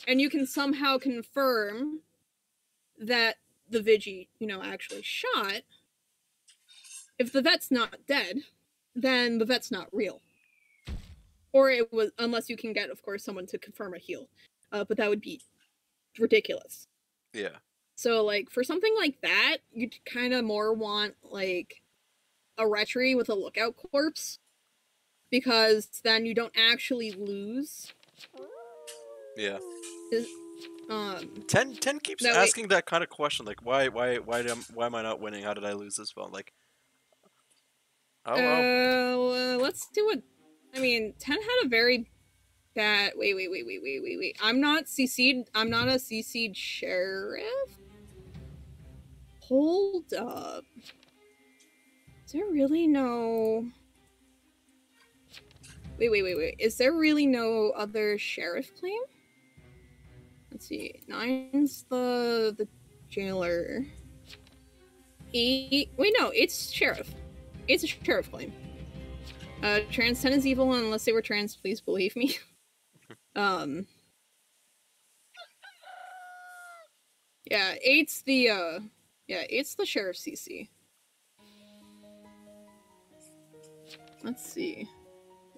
and you can somehow confirm that the Vigi, you know, actually shot, if the vet's not dead, then the vet's not real. Or it was, unless you can get, of course, someone to confirm a heal. Uh, but that would be ridiculous. Yeah. So, like, for something like that, you'd kind of more want, like, a Retri with a lookout corpse. Because then you don't actually lose. Yeah. Um, Ten, Ten keeps wait. asking that kind of question, like, why, why, why, am, why am I not winning? How did I lose this phone? Like, oh, well. uh, let's do it. I mean, 10 had a very bad. Wait, wait, wait, wait, wait, wait, wait. I'm not CC'd. I'm not a CC'd sheriff? Hold up. Is there really no. Wait, wait, wait, wait. Is there really no other sheriff claim? Let's see. Nine's the the jailer. Eight. Wait, no, it's sheriff. It's a sheriff claim. Uh, trans 10 is evil unless they were trans, please believe me. um. Yeah, eight's the, uh, yeah, eight's the sheriff CC. Let's see.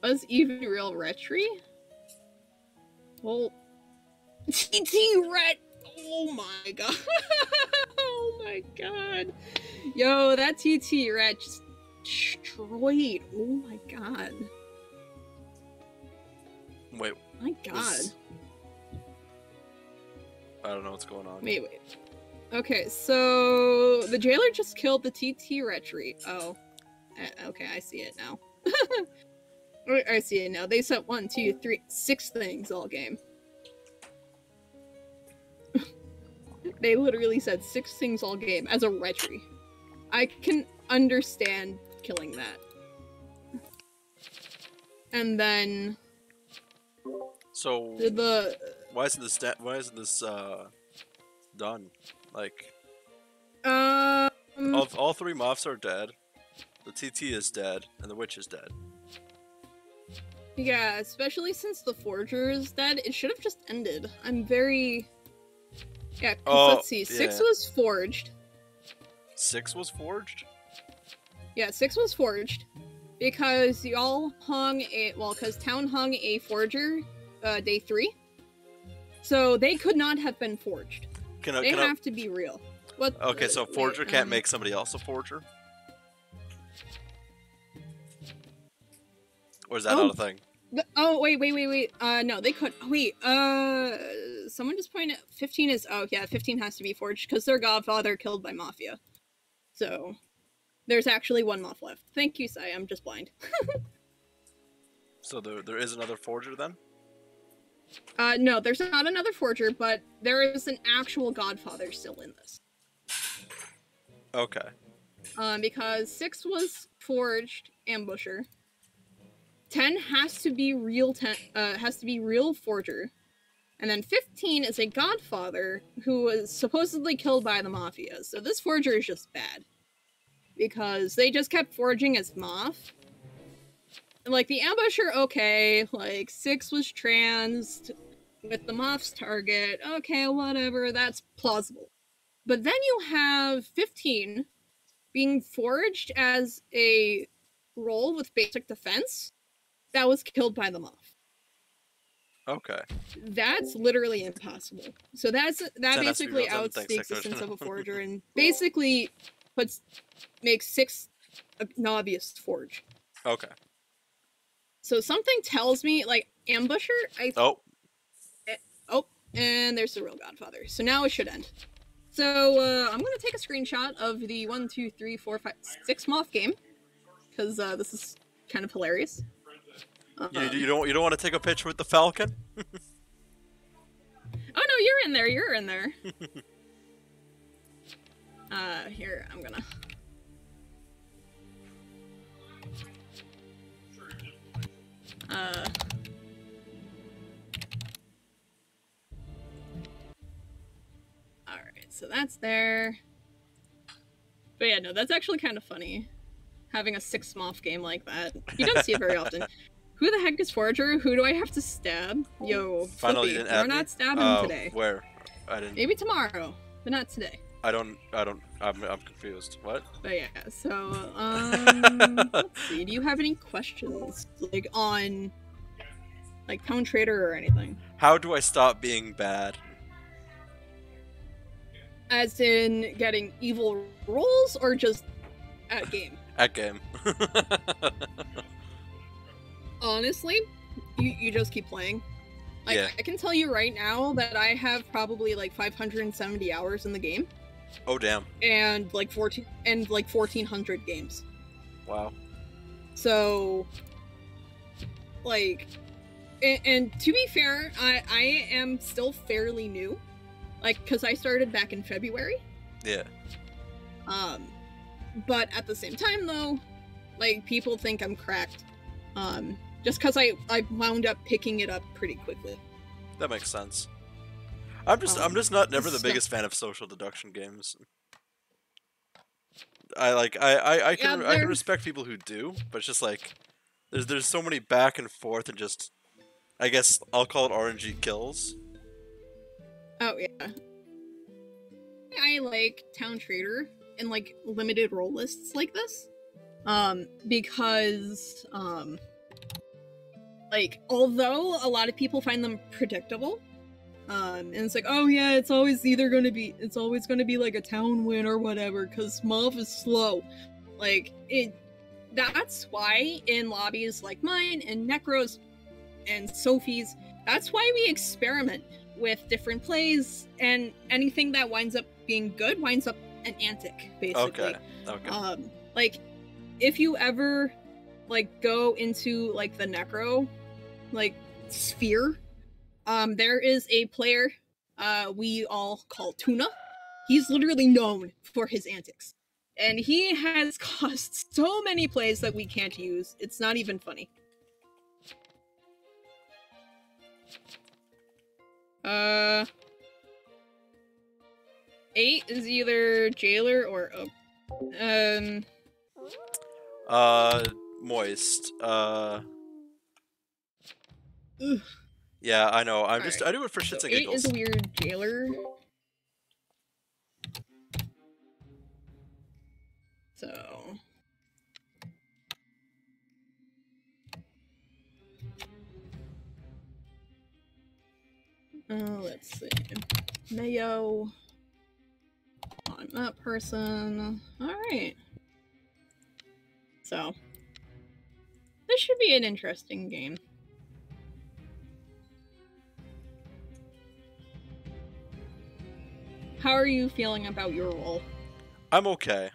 Was even real Retri? Well, TT ret. Oh my god. oh my god. Yo, that TT ret just destroyed. Oh my god. Wait, My god. Was- I don't know what's going on. Wait, wait. Okay, so the jailer just killed the TT Retri. Oh. Uh, okay, I see it now. I- see it now. They said one, two, three, six things all game. they literally said six things all game as a Retri. I can understand killing that. And then So, the why isn't this, why isn't this, uh, done? Like, um all, all three moths are dead. The TT is dead, and the witch is dead. Yeah, especially since the forger is dead, it should have just ended. I'm very Yeah, Oh, let's see. Six yeah. was forged. Six was forged? Yeah, six was forged because y'all hung a well, because town hung a forger uh, day three, so they could not have been forged. Can I, They can I, have to be real. What? Okay, so wait, forger can't um, make somebody else a forger? Or is that Oh. not a thing? The- oh wait, wait, wait, wait. Uh, no, they could. Wait. Uh, someone just pointed. Fifteen is. Oh yeah, fifteen has to be forged because their godfather killed by mafia. So, there's actually one moth left. Thank you, Sai. I'm just blind. So there, there is another forger then? Uh, no, there's not another forger, but there is an actual godfather still in this. Okay. Um, because six was forged ambusher. Ten has to be real. Ten uh, has to be real forger, and then fifteen is a godfather who was supposedly killed by the mafia. So this forger is just bad because they just kept forging as moth. And, like the ambusher, okay. Like six was trans with the moth's target. Okay, whatever. That's plausible. But then you have fifteen being forged as a role with basic defense that was killed by the moth. Okay. That's literally impossible. So that's that Ten has to be basically outs the existence of a forger and basically puts makes six an obvious forge. Okay. So something tells me like ambusher. I Oh, oh, and there's the real Godfather. So now it should end. So uh, I'm gonna take a screenshot of the one, two, three, four, five, six moth game because uh, this is kind of hilarious. you, Um, you don't you don't want to take a picture with the falcon? Oh no, you're in there. You're in there. uh, here I'm gonna. Uh. All right, so that's there. But yeah, no, that's actually kind of funny. Having a six moth game like that. You don't see it very often. Who the heck is Forager? Who do I have to stab? Yo, Finally, Flippy, didn't we're not stabbing Uh, today. Where? I didn't. Maybe tomorrow, but not today. I don't. I don't. I'm. I'm confused. What? But yeah, so um, let's see. Do you have any questions like on like Town Traitor or anything? How do I stop being bad? As in getting evil rolls or just at game? At game. Honestly, you you just keep playing. Like Yeah. I can tell you right now that I have probably like 570 hours in the game oh damn! and like 14 and like 1400 games. Wow. So, like, and, and to be fair, I I am still fairly new, like, cause I started back in February. Yeah. Um, but at the same time, though, like people think I'm cracked. Um, just cause I I wound up picking it up pretty quickly. That makes sense. I'm just. I'm Um, just not never the biggest fan of social deduction games. I like. I. I. I can. Yeah, I can respect people who do, but it's just like, there's. There's so many back and forth and just. I guess I'll call it RNG kills. Oh yeah. I like Town Traitor and like limited role lists like this. Um because um like although a lot of people find them predictable um and it's like oh yeah it's always either going to be it's always going to be like a town win or whatever cuz Moth is slow. Like it that's why in lobbies like mine and Necros and Sophie's that's why we experiment with different plays and anything that winds up being good winds up an antic basically Okay. Okay. um like if you ever like go into like the necro like sphere um there is a player uh we all call tuna he's literally known for his antics and he has caused so many plays that we can't use it's not even funny Uh, eight is either jailer or oak. Um, Uh, moist. Uh. Ugh. Yeah, I know. I'm just. Alright. I do it for shits so and eight giggles. is a weird jailer. So. Uh, let's see. Mayo. I'm that person. Alright. So. This should be an interesting game. How are you feeling about your role? I'm okay.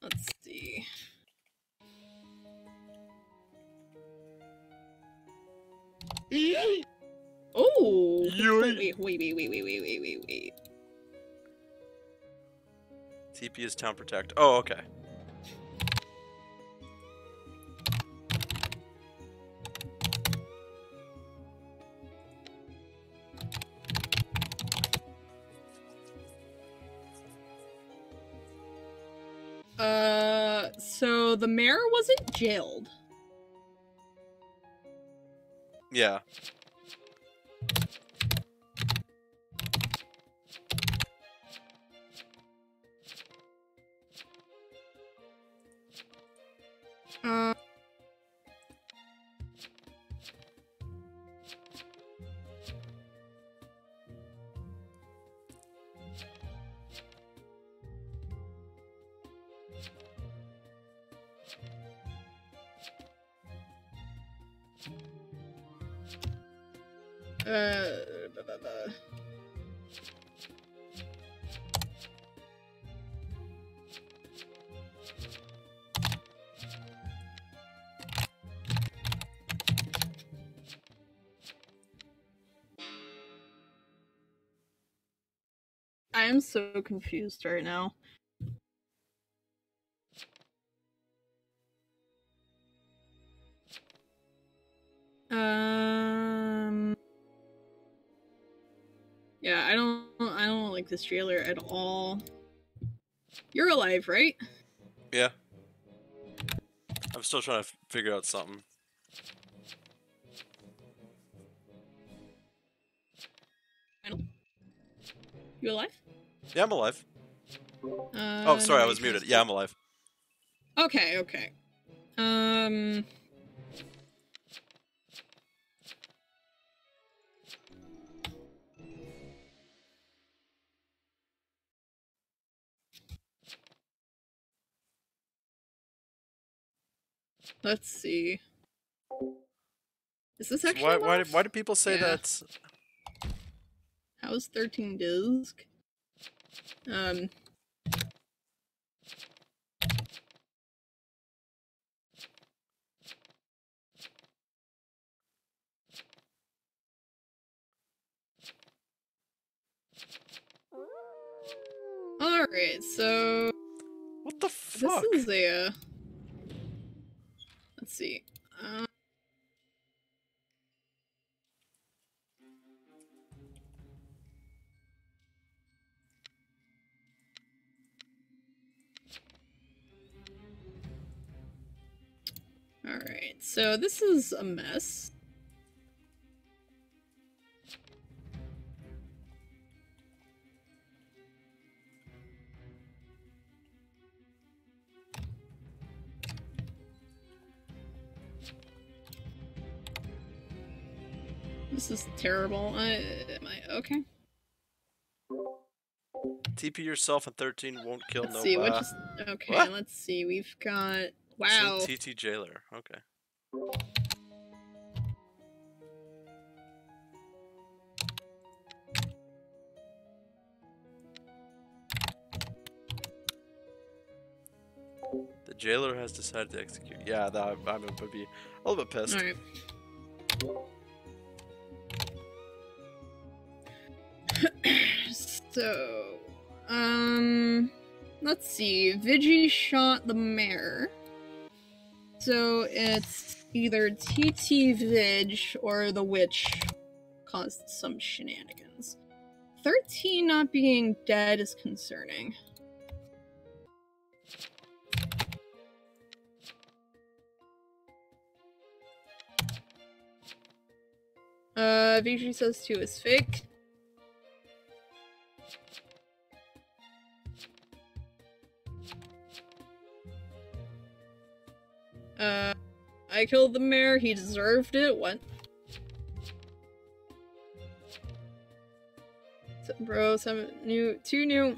Let's see. Oh! Wait, wait, wait, wait, wait, wait, wait, wait, wait. TP is town protect. Oh, okay. Jailed. Yeah. Confused right now. Um. Yeah, I don't I don't like this trailer at all. You're alive, right? Yeah. I'm still trying to figure out something. You alive? Yeah, I'm alive. Uh, Oh, sorry, I was muted. Yeah, I'm alive. Okay, okay. Um. Let's see. Is this actually why, why, why do people say Yeah. that's. How's 13 disc? Um. Alright, so What the fuck? this is a. Uh, let's see. Uh, so this is a mess. This is terrible. I, am I okay? TP yourself and 13 won't kill Let's no see what just. Okay, What? let's see. We've got. Wow. TT Jailer. Okay. Jailer has decided to execute. Yeah, that I'm be a little bit pissed. So, um, let's see. Vigi shot the mayor. So it's either TT Vig or the witch caused some shenanigans. 13 not being dead is concerning. Uh, Vigi says 2 is fake. Uh, I killed the mayor. He deserved it. What? S- Bro, some new, two new.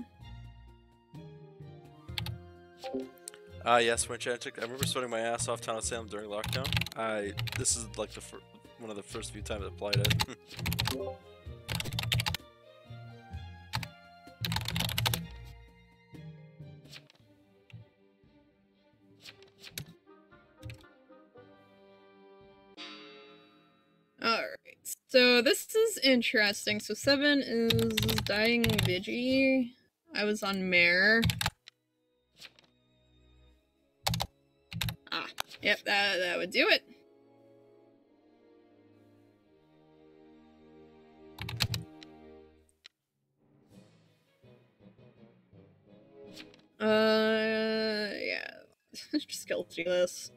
Ah, yes, when I remember sweating my ass off Town of Salem during lockdown. I this is like the one of the first few times I played it. So this is interesting. So seven is dying Vigi. I was on Mare. Ah, yep, that, that would do it. Uh, yeah. Just guilty this.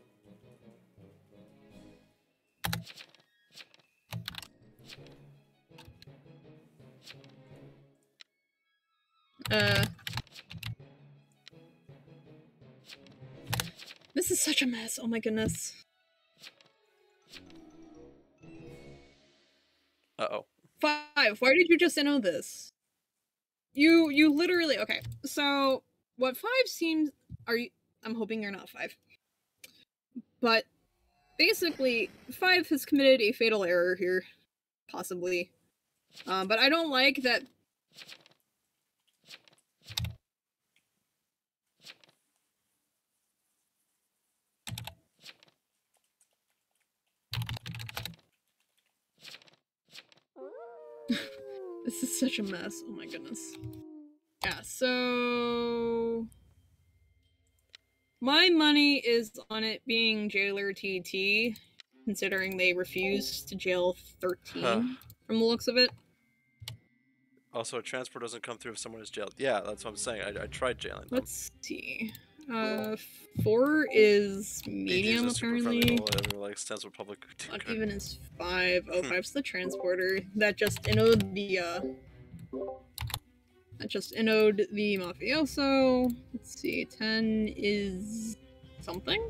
Uh. This is such a mess. Oh my goodness. uh oh. Five. Why did you just know this? You you literally okay. So what five seems are you I'm hoping you're not five. But basically five has committed a fatal error here. Possibly. Um, but I don't like that This is such a mess. Oh my goodness. Yeah, so my money is on it being jailer TT, considering they refused to jail 13 Huh. from the looks of it. Also, a transport doesn't come through if someone is jailed. Yeah, that's what I'm saying. I, I tried jailing them. Let's see. Uh, four is medium apparently. and all, everyone likes stands with public. Not even is five. Oh, Hmm. five's the transporter. That just inode the uh that just inode the mafioso. Let's see, ten is something?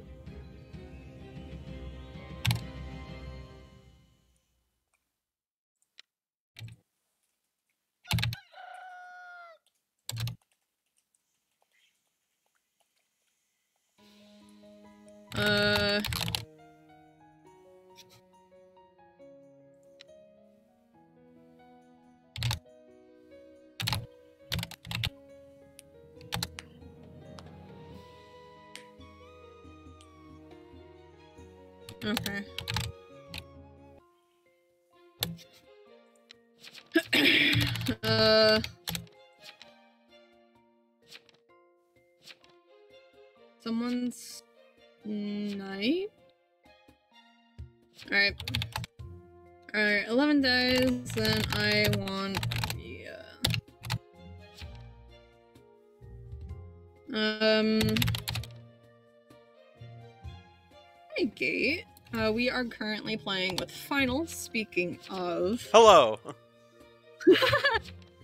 Um. Hey, Gate. Uh, we are currently playing with Final. Speaking of. Hello.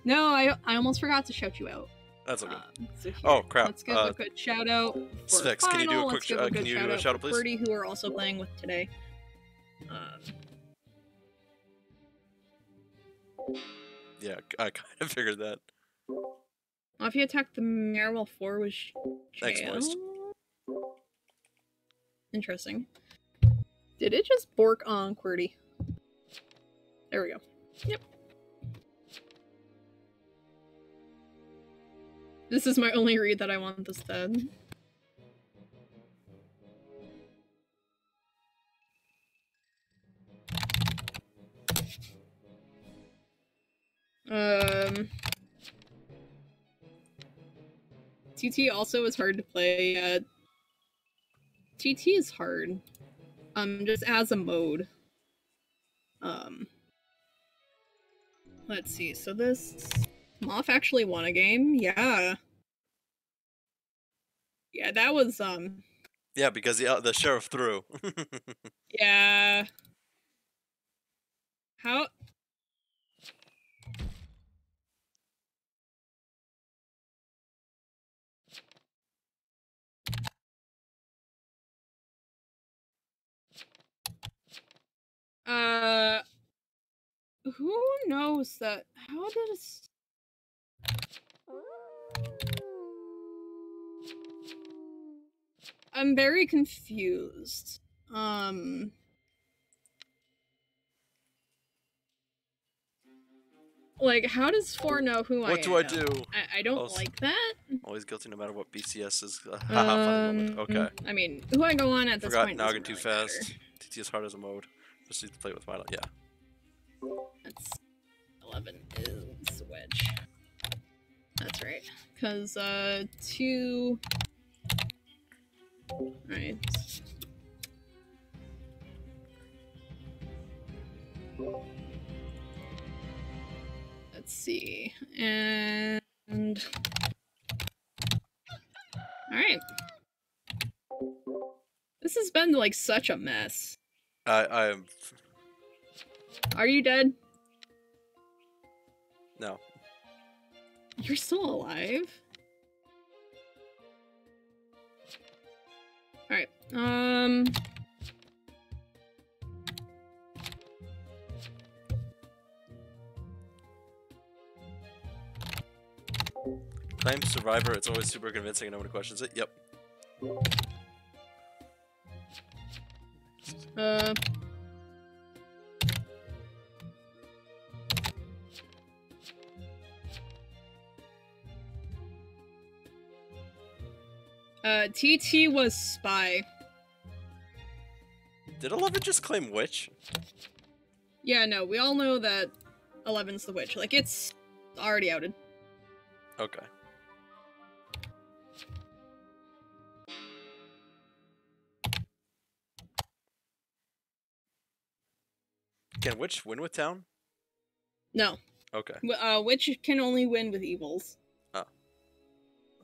No, I I almost forgot to shout you out. That's okay. Um, so here, Oh, crap. Let's give Uh, a good shout out. For can you do a quick sh- uh, can you do a shout out, please? Birdie, who are also playing with today. Um, yeah, I kind of figured that. Mafia attacked the mayor while four was Thanks, jailed. Moist. Interesting. Did it just bork on QWERTY? There we go. Yep. This is my only read that I want this dead. Um, TT also is hard to play. Uh, TT is hard. Um, just as a mode. Um, let's see. So this Moth actually won a game. Yeah. Yeah, that was um. Yeah, because the uh, the sheriff threw. Yeah. How? Uh, who knows that? How did it? I'm very confused. Um. Like, how does four know who I am? what do I do? I, I don't like that. Always guilty no matter what BCS is. Haha. Um, Okay. I mean, who I go on at this Forgot point. Noggin doesn't too really matter. fast. TT is hard as a mode. Proceed to play with Violet. Yeah. That's 11 is wedge. That's right. Because, uh, two. Alright. Let's see. And. Alright. This has been like such a mess. I I am. Are you dead? No. You're still alive? Alright, um... Claim survivor. It's always super convincing and no one questions it. Yep. Uh... Uh, TT was spy. Did Eleven just claim witch? Yeah, no, we all know that Eleven's the witch. Like, it's already outed. Okay. Can witch win with town? No. Okay. uh, which can only win with evils. Oh.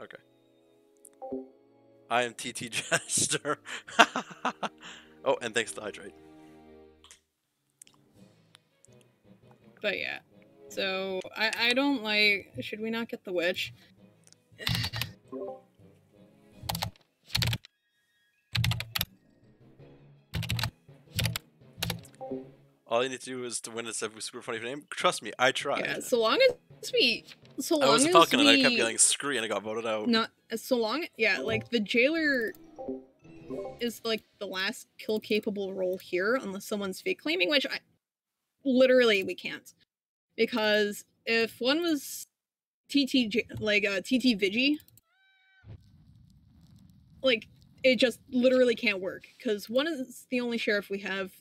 Okay. I am TT Jester. oh, and thanks to Hydrate. But yeah. So I I don't like. Should we not get the witch? All you need to do is to win a super super funny name. Trust me, I tried. Yeah. So long as we, so long I was a Falcon we, and I kept getting scree and I got voted out. not so long. Yeah, like the jailer is like the last kill capable role here, unless someone's fake claiming, which I literally we can't because if one was TT like uh, TT Vigi, like it just literally can't work because one is the only sheriff we have,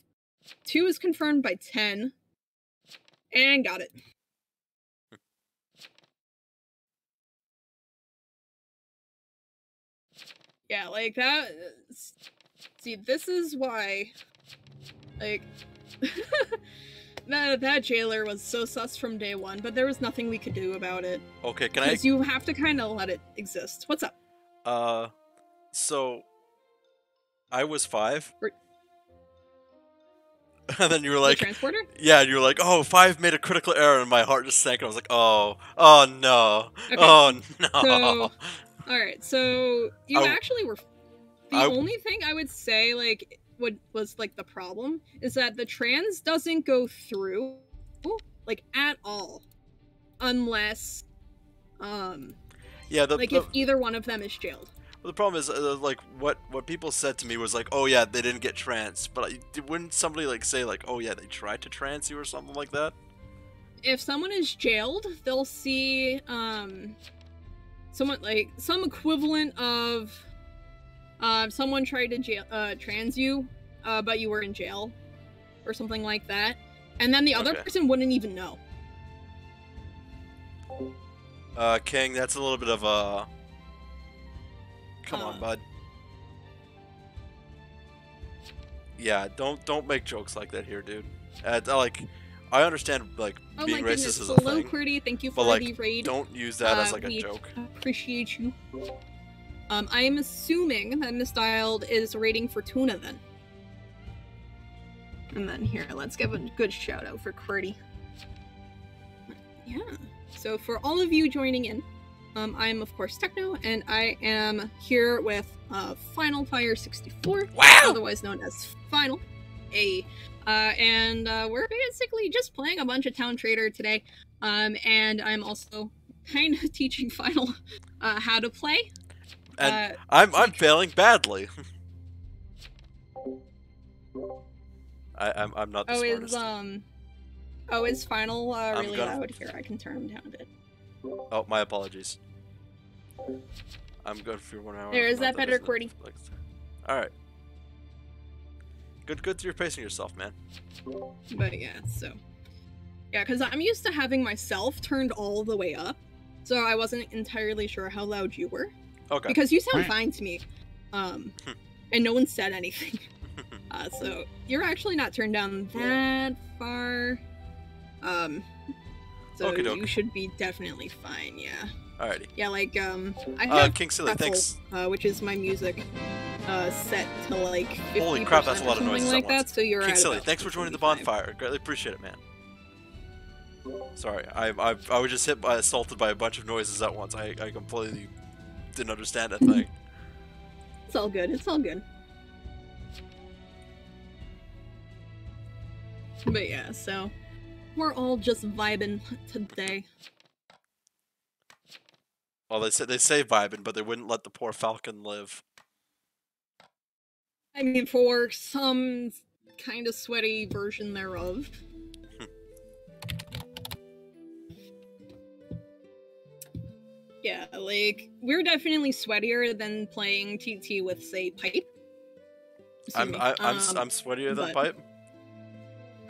two is confirmed by ten, and got it. Yeah, like that. See, this is why, like, that that jailer was so sus from day one, but there was nothing we could do about it Okay, can I? because you have to kind of let it exist. What's up? Uh, so I was five, and then you were The like, transporter? yeah, you were like, oh, five made a critical error, and my heart just sank, and I was like, oh, oh no, Okay, oh no. so- All right, so you I- actually were. The I- only thing I would say, like, what was like the problem is that the trans doesn't go through, like, at all, unless, um, yeah, the, like the, if either one of them is jailed. The problem is, uh, like, what what people said to me was like, oh yeah, they didn't get trans, but did- wouldn't somebody like say like, oh yeah, they tried to trans you or something like that? If someone is jailed, they'll see, um, someone like some equivalent of, uh, someone tried to jail, uh, trans you, uh, but you were in jail, or something like that, and then the other Okay. person wouldn't even know. Uh, King, that's a little bit of a. Come on, Uh. bud. Yeah, don't don't make jokes like that here, dude. Uh, uh, like, I understand like Oh being my racist goodness! is a Hello, thing, Qwerty. Thank you but, for like, the raid. don't use that as Uh, like a joke. Appreciate you. Um, I am assuming that Misdialed is rating for Tuna then. And then here, let's give a good shout out for Qwerty. Yeah. So for all of you joining in, um, I am of course Techno, and I am here with uh, Final Fire 64, Wow! otherwise known as Final. A, uh, and uh, we're basically just playing a bunch of Town Traitor today. Um, and I'm also kind of teaching Final uh, how to play. And uh, I'm I'm failing badly. I, I'm I'm not the oh, smartest. is um, oh, is Final uh, really loud? Here, I can turn him down a bit. Oh, my apologies. I'm good for one hour. There, is that better, isn't- QWERTY? like- All right. Good, good. You're pacing yourself, man. But yeah, so yeah, because I'm used to having myself turned all the way up, so I wasn't entirely sure how loud you were Okay. because you sound fine to me, um, Hmm. and no one said anything. Uh, so you're actually not turned down that far. Um, so Okie doke. you should be definitely fine. Yeah, Alrighty. yeah. Like um, I Uh, have King Silly, thanks. uh, which is my music, uh, set to like 50% Holy crap, that's a lot of noises at like that. So you're King Silly, thanks for joining the 45. bonfire. Greatly appreciate it, man. Sorry, I I I was just hit by assaulted by a bunch of noises at once. I I completely didn't understand that thing. It's all good. It's all good. But yeah, so we're all just vibing today. Well, they say they say vibing, but they wouldn't let the poor falcon live. I mean, for some kind of sweaty version thereof. yeah, like we're definitely sweatier than playing TT with, say, pipe. Excuse I'm me. I, I'm Um, I'm sweatier than but- pipe.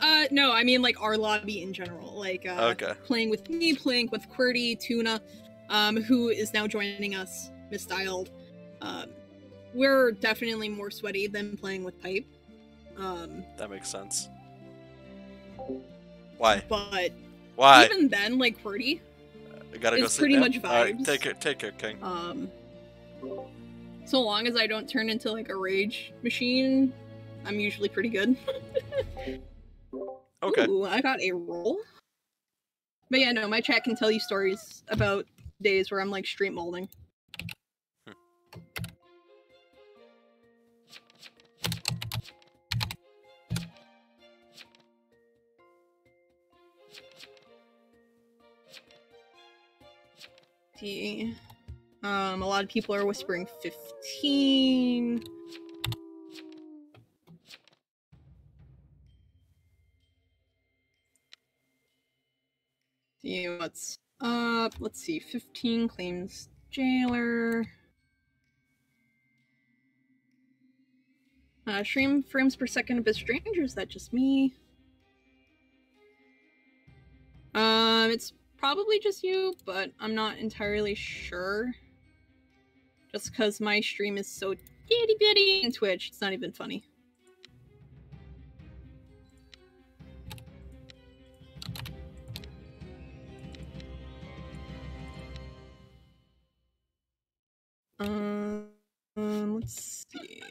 Uh, no, I mean like our lobby in general. Like, uh, Okay. playing with me, playing with QWERTY, Tuna, um, who is now joining us, Misdialed. Um, we're definitely more sweaty than playing with Pipe. Um, That makes sense. Why? but Why even then, like QWERTY, I gotta go it's sit pretty down. much vibes. take care, take care, King. um, so long as I don't turn into like a rage machine, I'm usually pretty good. Okay. Ooh, I got a roll. But yeah, no, my chat can tell you stories about days where I'm like street molding. Um, a lot of people are whispering 15. See what's up. Let's see. 15 claims jailer. Uh, stream frames per second a bit strange, or is that just me? Um, it's probably just you, but I'm not entirely sure. Just because my stream is so itty bitty in Twitch, it's not even funny. Um, let's see.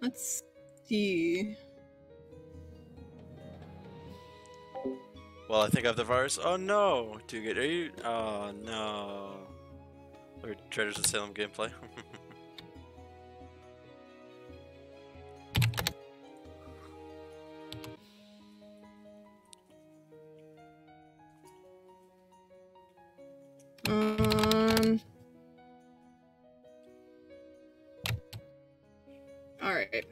Let's see. Well, I think I have the virus. Oh no! Do you get? Are you? Oh no! Or Traitors of Salem gameplay. Um. All right.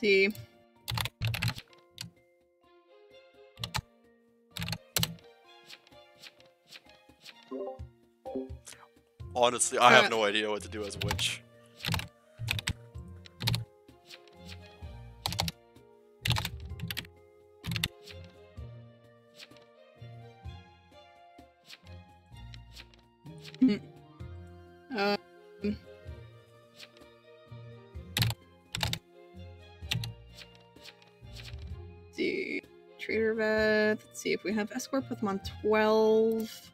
See. Honestly, I have no idea what to do as a witch. Um. See. Traitor vet. Let's see if we have escort. Them 12.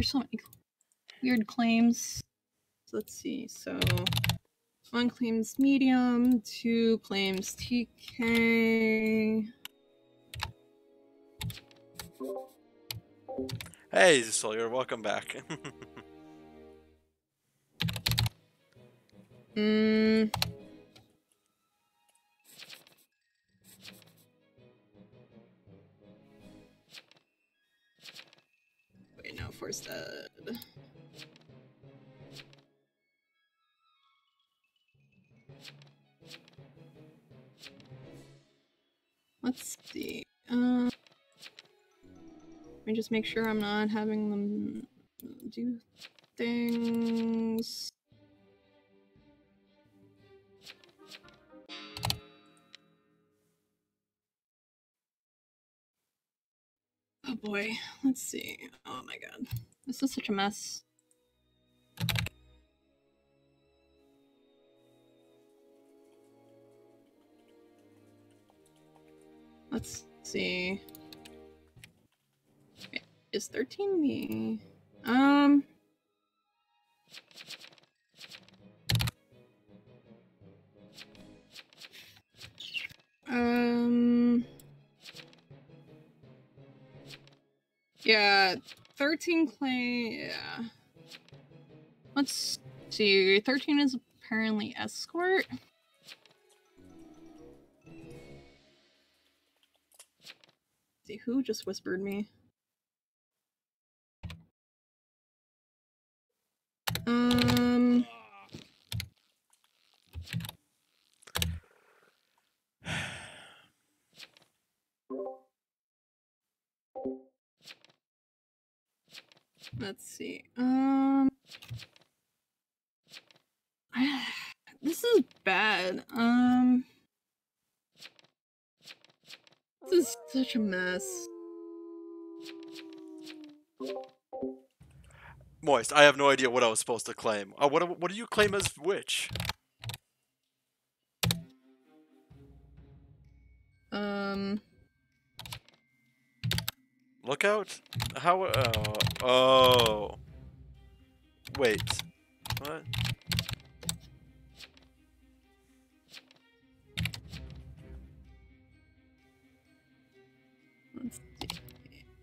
There's so many weird claims. Let's see. So. One claims medium, two claims TK. Hey, Sawyer, welcome back. Mm. Make sure I'm not having them do things. Oh boy, let's see. Oh my god. This is such a mess. Let's see. Is 13 the. Um. Um. Yeah, 13 clay. Yeah. Let's see. 13 is apparently escort. see who just whispered me. Um. Let's see. Um, this is bad. Um, this is such a mess. Moist, I have no idea what I was supposed to claim. Uh, what, what do you claim as which? Um, Lookout? How? Uh, oh. Wait. What? let's see.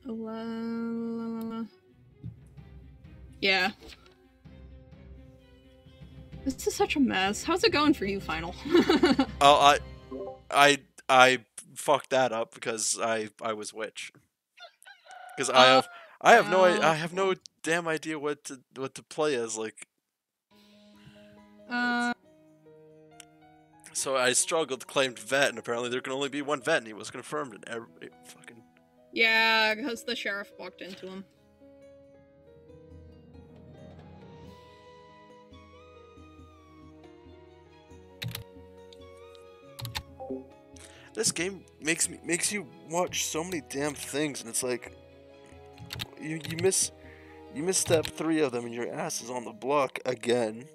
La, la, la, la. Yeah. This is such a mess. How's it going for you, Final? Oh, I, I, I fucked that up because I, I was witch. Because I have, I have no, i- oh. Have no damn idea what to, what to play as. Like, uh, so I struggled, claimed vet, and apparently there can only be one vet, and he was confirmed, and everybody fucking. yeah, because the sheriff walked into him. This game makes me makes you watch so many damn things, and it's like you you miss you misstep three of them, and your ass is on the block again.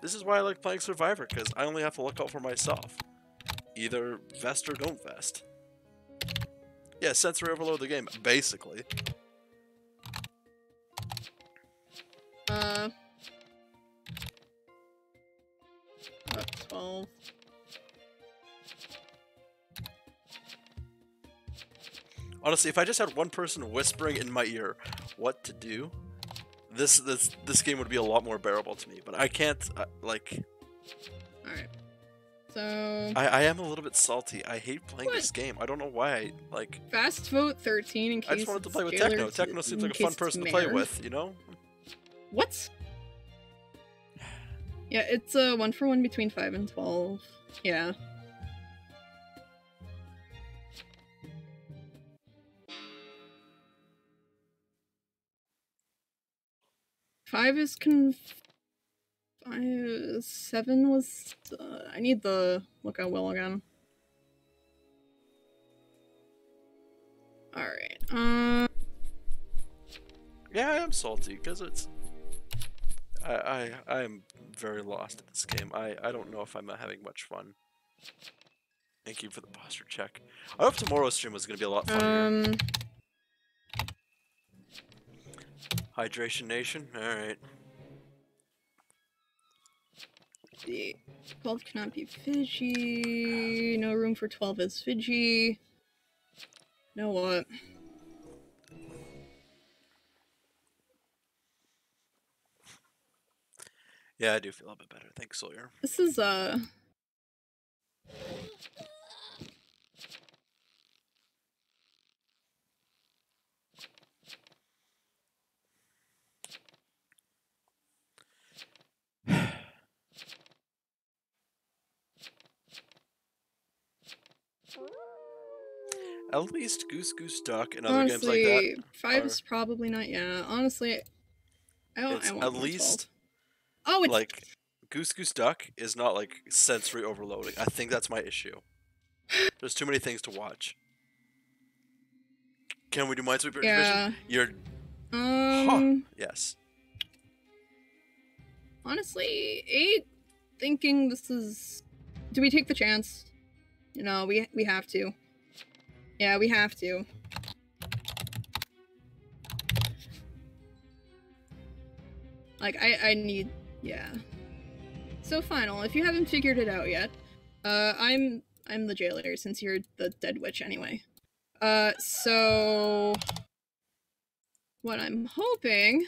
This is why I like playing Survivor, because I only have to look out for myself. Either vest or don't vest. Yeah, sensory overload the game, basically. Uh. About 12. Honestly, if I just had one person whispering in my ear what to do, this this this game would be a lot more bearable to me. But I can't uh, like Alright. So, I, I am a little bit salty. I hate playing What? this game. I don't know why. I, like fast vote 13 in case I just wanted to play with Techno. to- Techno seems like a fun person to play with. You know? What? Yeah, it's a one for one between 5 and 12. Yeah. Five is conf. Five, seven was. Uh, I need the lookout will again. Alright. Um. Yeah, I am salty because it's. I I I am very lost at this game. I I don't know if I'm having much fun. Thank you for the posture check. I hope tomorrow's stream was gonna be a lot funnier. Um. Hydration Nation. All right. The 12 cannot be Fiji. No room for 12 is Fiji. Know what? Yeah, I do feel a bit better. Thanks, Sawyer. This is uh At least Goose Goose Duck and other games like that. honestly five is probably not. Yeah, honestly, I don't. I want at least 12. Oh, it's like Goose Goose Duck is not like sensory overloading. I think that's my issue. There's too many things to watch. Can we do Minesweeper yeah. You're Um. yes. Honestly, eight. Thinking this is. Do we take the chance? You know, we we have to. Yeah, we have to. Like I I need yeah. So final, if you haven't figured it out yet, uh I'm I'm the jailer since you're the dead witch anyway. Uh so what I'm hoping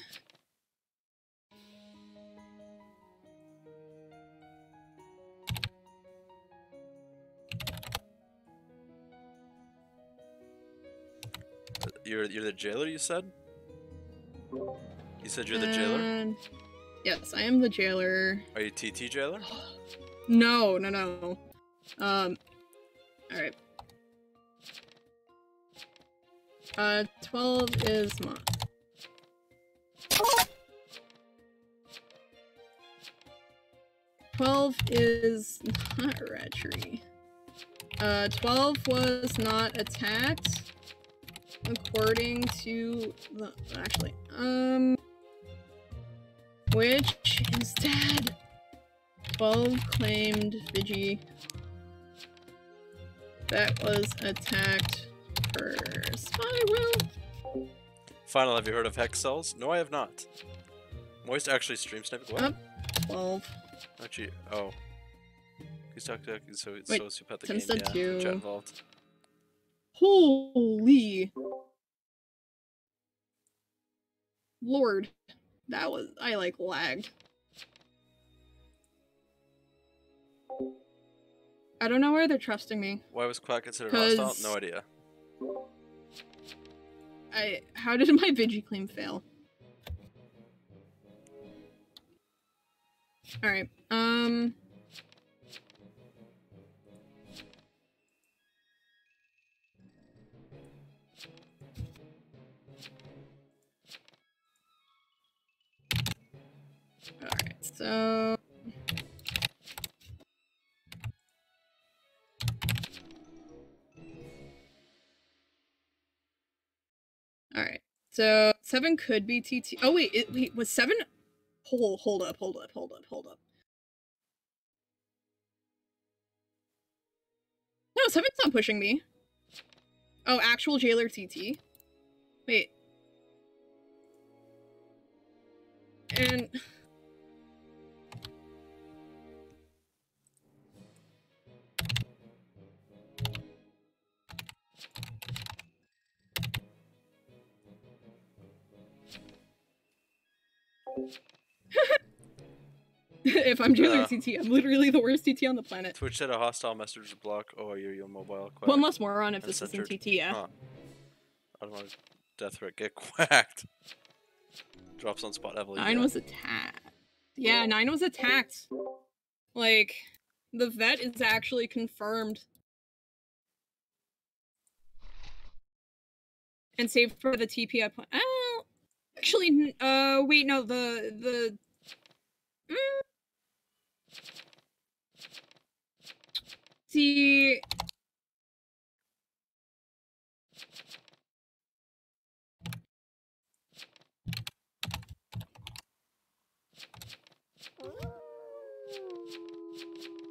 You're you're the jailer. You said. You said you're the jailer. and- Yes, I am the jailer. Are you TT jailer? No, no, no. Um. All right. Uh, 12 is mine. Twelve is not Ratchery. Uh, twelve was not attacked, according to the actually. Um, which instead. Twelve claimed Vigi. That was attacked for Spiral. Final, have you heard of Hexcells? No, I have not. Moist actually stream sniping. What? Up. Twelve. Actually, oh. He's talking to so it's Wait, sociopath the Tim's game. Yeah, too. chat involved. Holy Lord. That was I like lagged. I don't know where they're trusting me. Why was Quack considered hostile? No idea. I how did my Vigi claim fail? Alright. Um so Alright. So seven could be TT. Oh wait, it, wait, was seven? Hold, hold up, hold up, hold up, hold up. No, seven's not pushing me. Oh, actual jailer TT. Wait. And if I'm jailer Yeah. TT, I'm literally the worst CT on the planet. Twitch said a hostile message block. Oh, are you your mobile? Quack. One less moron if this isn't. TT, yeah. Huh. I don't want to death threat. Get quacked. Drops on spot heavily. Nine yeah. was attacked. Yeah, nine was attacked. Like, the vet is actually confirmed. And saved for the TP up. Actually, uh, wait, no, the the. Mm. See,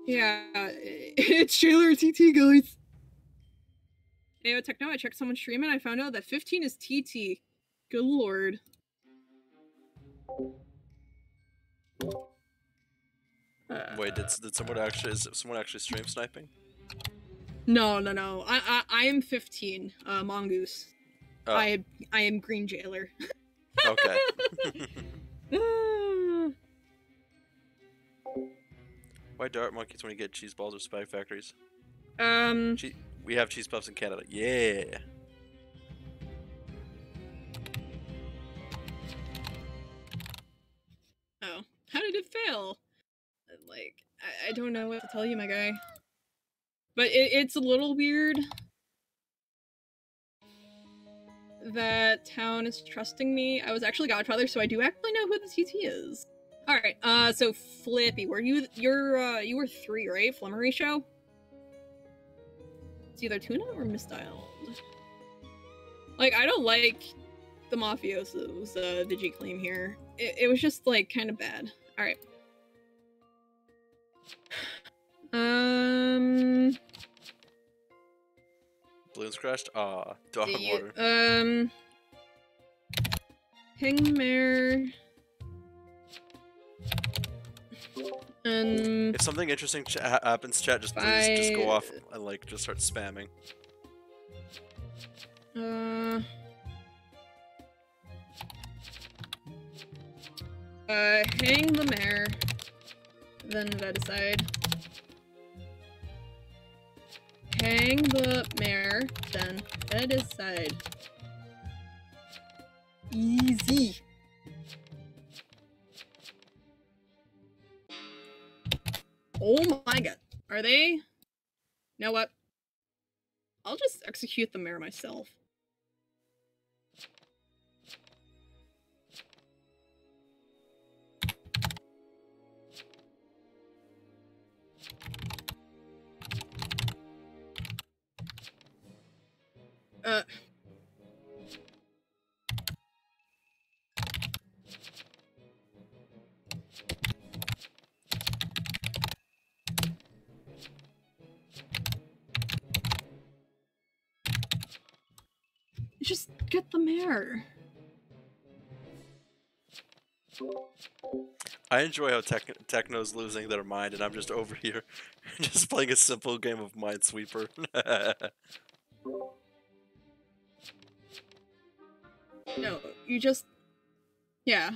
Yeah, it's Jailer TT, guys. Ayo Techno, I checked someone's stream and I found out that 15 is TT. Good lord. Uh, Wait, did, did someone actually is someone actually stream sniping? no, no, no. I, I, I am 15. Uh, Mongoose. Oh. I, I am Green Jailer. Okay. Why dart monkeys when you get cheese balls or spy factories? um, Che- we have cheese puffs in Canada. Yeah. How did it fail? Like, I, I don't know what to tell you, my guy. But it, it's a little weird that town is trusting me. I was actually Godfather, so I do actually know who the TT is. All right. Uh, so Flippy, were you you're uh you were three, right? Flummery show. It's either tuna or misdialed. Like I don't like the mafiosos uh Vigi claim here. It, it was just like kind of bad. All right. Um. Balloons crashed. Ah, dog the- water. Um. Hang mayor. Um. If something interesting ch- happens, chat, just please just go off and like just start spamming. Uh. Uh, hang the mayor. Then that decide. Hang the mayor, then that decide. Easy. Oh my god. Are they? You know what? I'll just execute the mayor myself. Uh. Just get the mayor. I enjoy how tech- Techno's losing their mind, and I'm just over here, just playing a simple game of Minesweeper. No, you just. Yeah.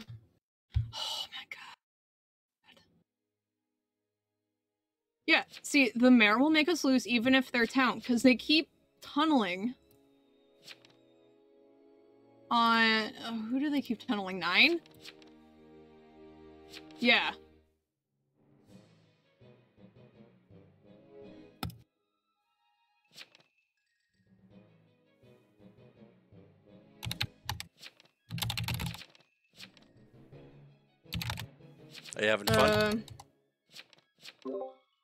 Oh my god. Yeah, see, the mayor will make us lose even if they're town, because they keep tunneling on. Uh, who do they keep tunneling? Nine? Yeah. Are you having fun? Um,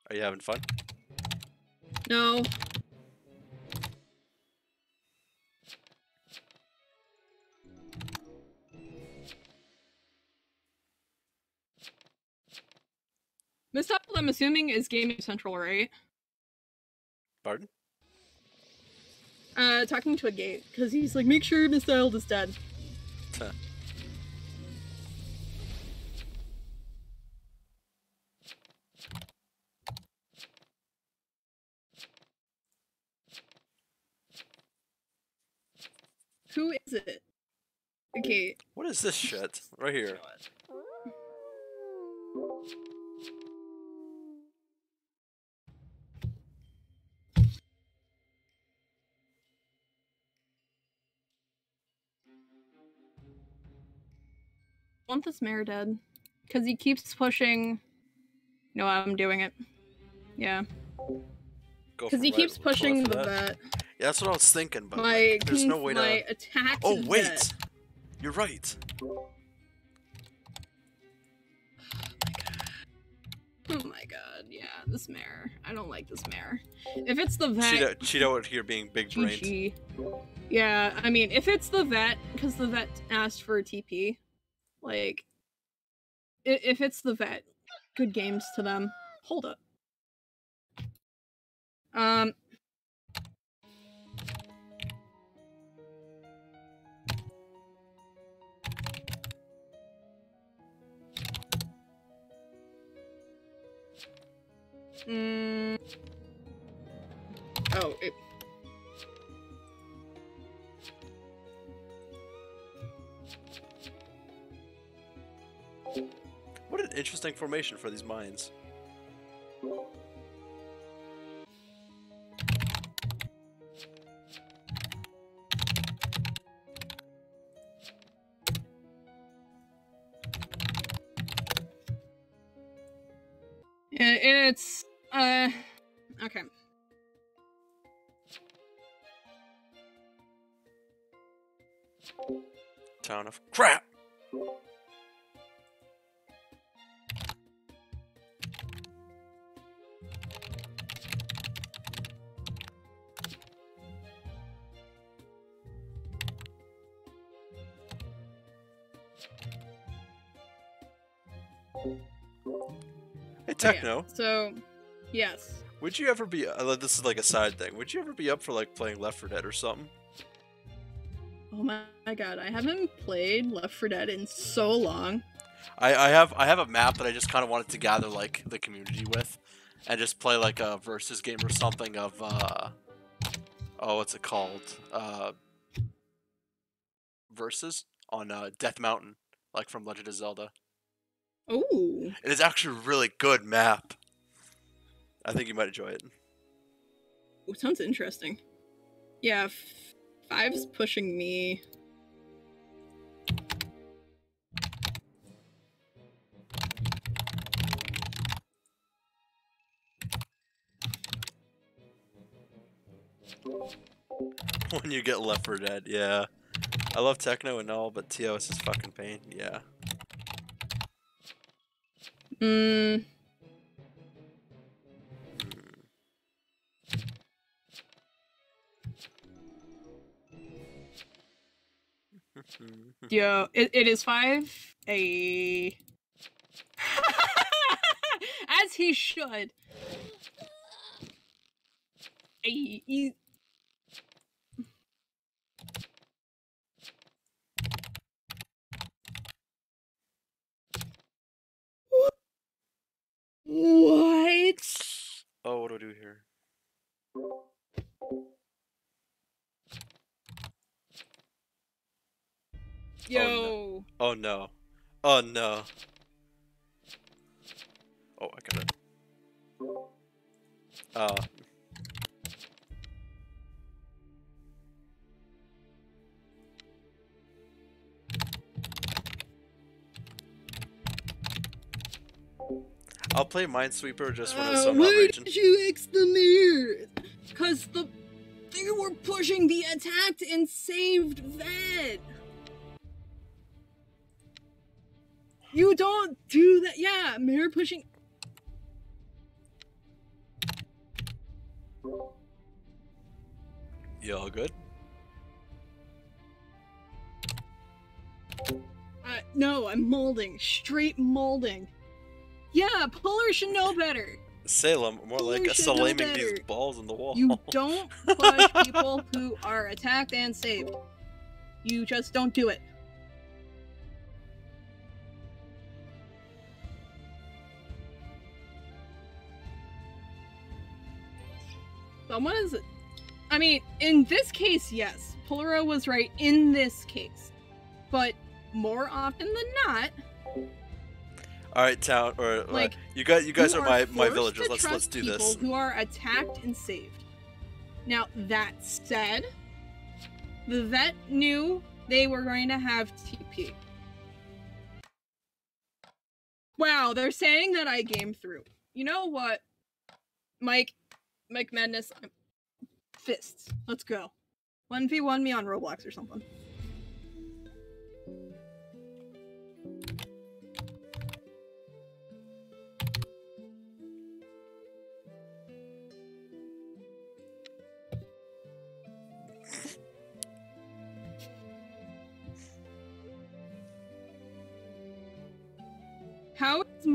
Are you having fun? no. Miss Apple, I'm assuming, is Gaming Central, right? Pardon? Uh, talking to a gate, because he's like, make sure Miss Child is dead. Tuh. Who is it? Okay, What is this shit? Right here. I want this mayor dead. Because he keeps pushing. No, I'm doing it. Yeah. Because he right- keeps pushing the vet. Yeah, that's what I was thinking, but My, like, there's no way my to. attack Oh wait, you're right. Oh my god, yeah, this mayor. I don't like this mayor. If it's the vet, Cheeto, Cheeto out here being big brained. Yeah, I mean, if it's the vet, because the vet asked for a TP, like, if it's the vet, good games to them. Hold up. Um. Mm. Oh, it, What an interesting formation for these mines. Yeah. Techno, So, yes. would you ever be? Uh, this is like a side thing. Would you ever be up for like playing Left 4 Dead or something? Oh my, my god, I haven't played Left 4 Dead in so long. I, I have I have a map that I just kind of wanted to gather like the community with, and just play like a versus game or something of uh oh what's it called uh versus on uh, Death Mountain like from Legend of Zelda. Ooh. It is actually a really good map. I think you might enjoy it. Ooh, sounds interesting. Yeah, f- five's pushing me. when you get Left 4 Dead, yeah. I love techno and all, but TOS is fucking pain. Yeah. Hmm. Yo, it, it is five. A. As he should. A, e What? oh, what do I do here? Yo. Oh no. Oh no. Oh, I got it. Uh. I'll play Minesweeper just when it's Uh, why region. did you X the mirror? Cause the they were pushing the attacked and saved vet. You don't do that. Yeah, mirror pushing. You all good? Uh, no, I'm molding. Straight molding. Yeah, Polar should know better. Salem, more You like a should know salaming these balls in the wall. You don't push people who are attacked and saved. You just don't do it. Someone is. I mean, in this case, yes. Polaro was right in this case. But more often than not, All right, town or uh, you guys, you guys you are my my villagers. Let's let's do people this. Who are attacked and saved. Now that said, the vet knew they were going to have TP. Wow, they're saying that I game through. You know what, Mike? Mike Madness, I'm... fists. Let's go. One v one me on Roblox or something.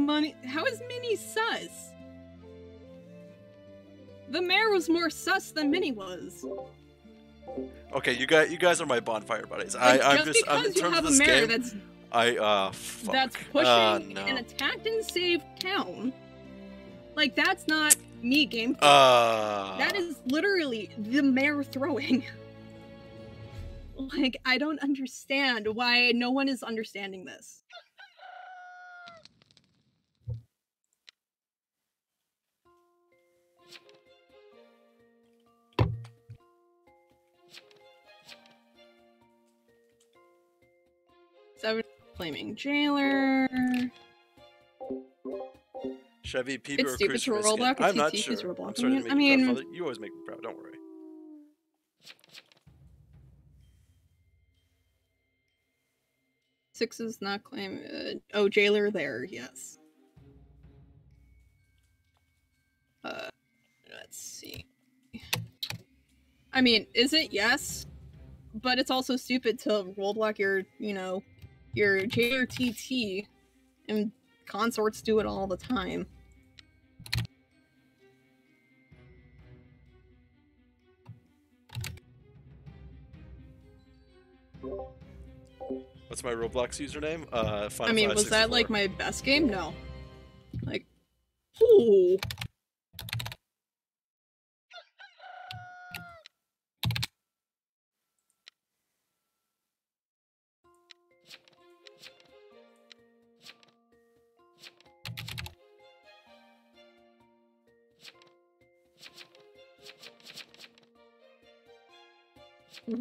Money? How is Minnie sus? The mayor was more sus than Minnie was. Okay, you guys, you guys are my bonfire buddies. I, Like, I'm just just, I'm, in because you terms have of a this mayor game, that's I uh, fuck. that's pushing uh, no. an attacked and saved town, like that's not me game. Uh, that is literally the mayor throwing. like I don't understand why no one is understanding this. Seven claiming jailer. Chevy Peeper It's or stupid to roll back I'm not sure. I'm sorry to I you proud, mean- Mother. You always make me proud. Don't worry. Six is not claim. Uh, oh, jailer there. Yes. Uh, let's see. I mean, is it yes? But it's also stupid to roll block your, you know, your jailer TT, and consorts do it all the time. What's my Roblox username? Uh, Final I mean, was that like my best game? No. Like, ooh.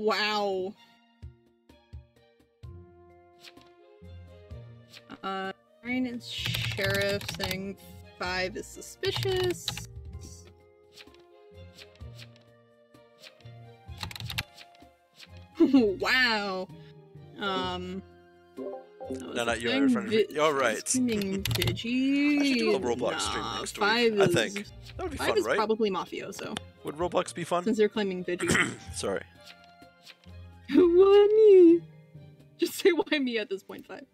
Wow. Uh, Ryan and Sheriff saying five is suspicious. wow. Um. No, not you, your friend. You're right. Digi. I should do a Roblox stream Nah, next week, Five I think. That would be Five fun, is right? probably Mafioso, Would Roblox be fun? since they're claiming Vigi. Sorry. Why me? Just say why me at this point five?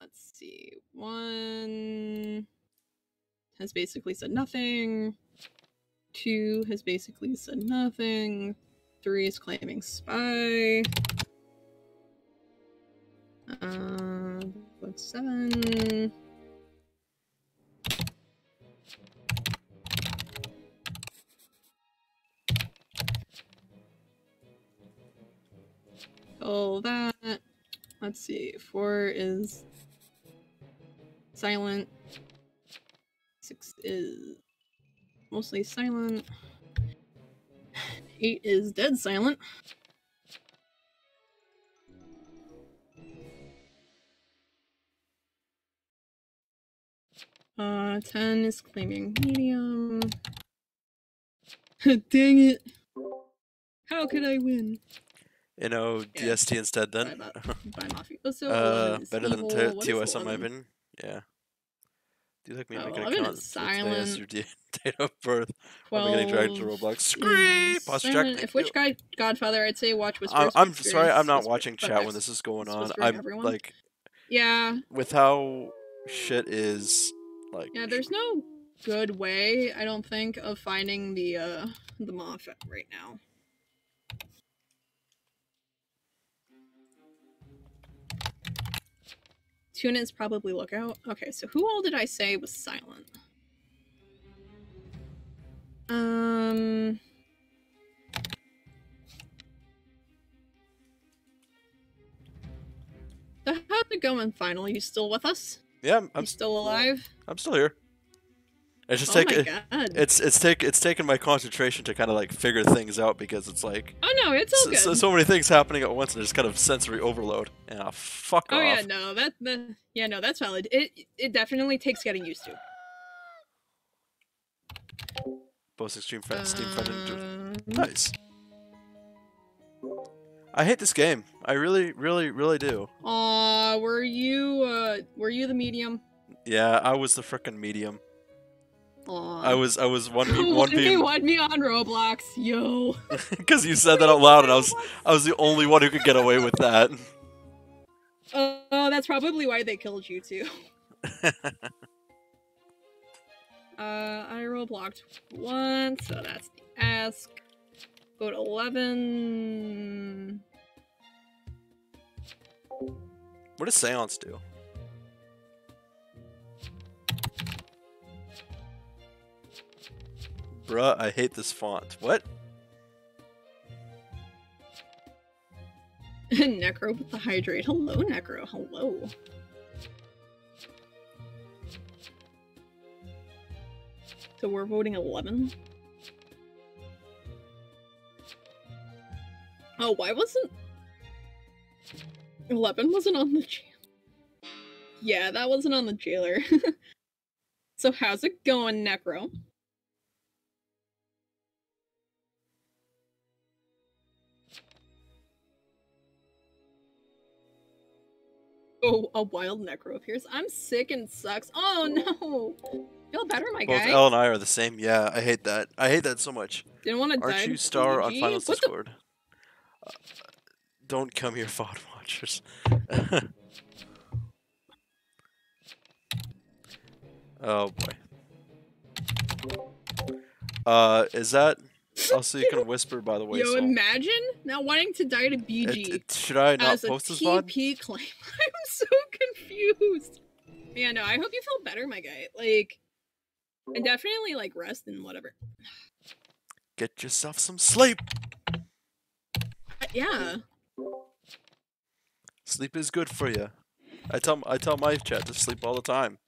Let's see. One has basically said nothing. Two has basically said nothing. Three is claiming spy. Uh, seven? Oh, that. Let's see. Four is silent. Six is mostly silent. Eight is dead silent. Uh, 10 is claiming medium. Dang it. How could I win? You know, Yeah. DST instead then. Ma- by Mafioso. uh, better than evil. TOS on my 11? bin. Yeah. Do you like me Oh, making a 11 account is with today as silent. your date of birth? I'm getting dragged to 12 Roblox. Scream! Posture check. silent. If which guy Godfather, I'd say watch Whispers. I'm, I'm sorry, I'm not Whisper- watching chat when this is going on. I'm everyone. like, Yeah, with how shit is, like, yeah. There's no good way, I don't think, of finding the uh the moth right now. Tune is probably lookout. Okay, so who all did I say was silent? Um. So how's it going finally? You still with us? yeah, I'm, I'm, you still alive? I'm still here. It's just oh take my it, god. it's it's take it's taken my concentration to kind of like figure things out because it's like oh no, it's all so, good. so, so many things happening at once and there's kind of sensory overload. Yeah, fuck oh off. yeah, no, that the yeah, no, that's valid. It it definitely takes getting used to. Both extreme friends, Steam friend, and Um, nice. I hate this game. I really, really, really do. Aw, were you uh were you the medium? Yeah, I was the frickin' medium. I was, I was one, v- One one being want me on Roblox, yo. because you said that out loud, and I was, I was the only one who could get away with that. Oh, that's probably why they killed you too. Uh, I Robloxed once, so that's the ask. Go to 11. What does Seance do? Bruh, I hate this font. What? Necro with the hydrate. Hello, Necro. Hello. So we're voting 11? Oh, why wasn't... 11 wasn't on the jail. Yeah, that wasn't on the jailer. so how's it going, Necro? Oh, a wild necro appears. I'm sick and sucks. Oh no! Feel better, my Both guy. L and I are the same. Yeah, I hate that. I hate that so much. Didn't want to die. Aren't you star on? Finals What Discord? Uh, don't come here, VOD watchers. oh boy. Uh, is that? Also, you can whisper by the way. Yo, so imagine now wanting to die to BG it- should I not as a post this VOD? TP claim. I'm so confused. Yeah, no, I hope you feel better, my guy. Like, and definitely like rest and whatever. Get yourself some sleep. Uh, Yeah. Sleep is good for you. I tell I tell my chat to sleep all the time.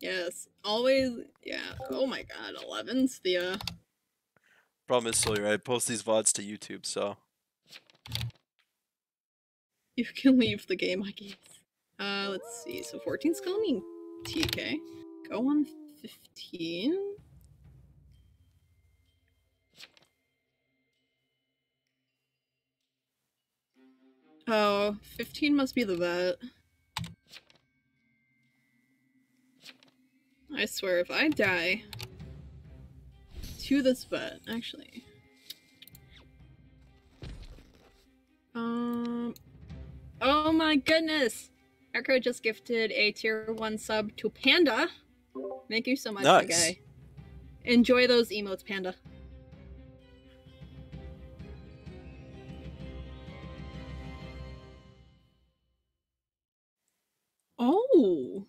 Yes. Always. Yeah. Oh my God. 11's the uh. Problem is, Sawyer, I post these VODs to YouTube, so You can leave the game, I guess. Uh, let's see. So 14's calling TK. Go on 15. Oh, 15 must be the vet. I swear, if I die to this butt, actually. Um. Oh my goodness! Echo just gifted a tier one sub to Panda. Thank you so much, nice. guy. Enjoy those emotes, Panda. Oh.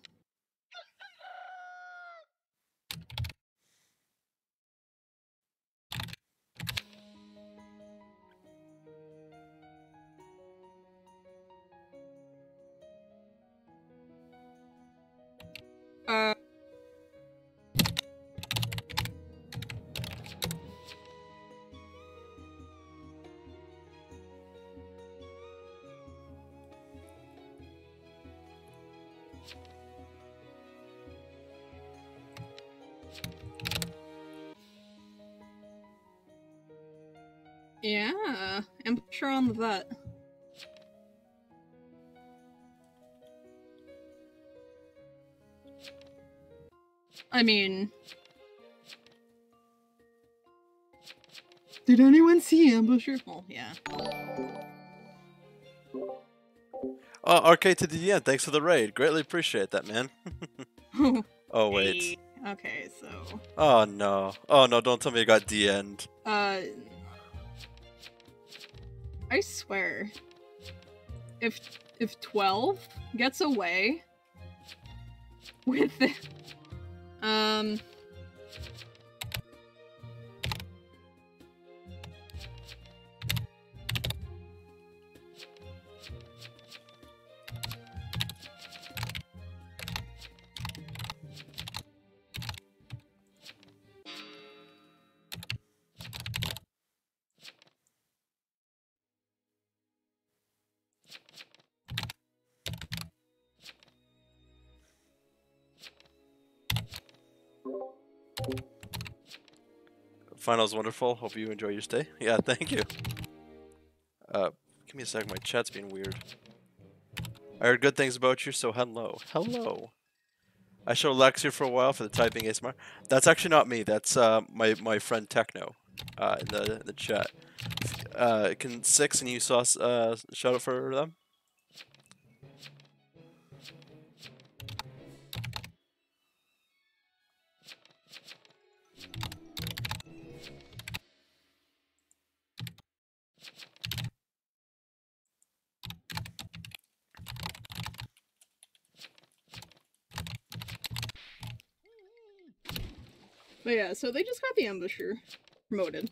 I'm on the vet. I mean, did anyone see Ambusher? Well, yeah. Oh, RK to the end. Thanks for the raid. Greatly appreciate that, man. oh wait. Hey, Okay, so Oh no. Oh no. Don't tell me you got the end. uh, I swear, if if twelve gets away with the, um. Finals wonderful. Hope you enjoy your stay. Yeah, thank you. Uh, give me a sec. My chat's being weird. I heard good things about you, so hello. Hello. I showed Lex here for a while for the typing ASMR. That's actually not me. That's uh, my my friend Techno, uh, in the the chat. Uh, can six and you saw uh shout out for them? But yeah, so they just got the ambusher promoted.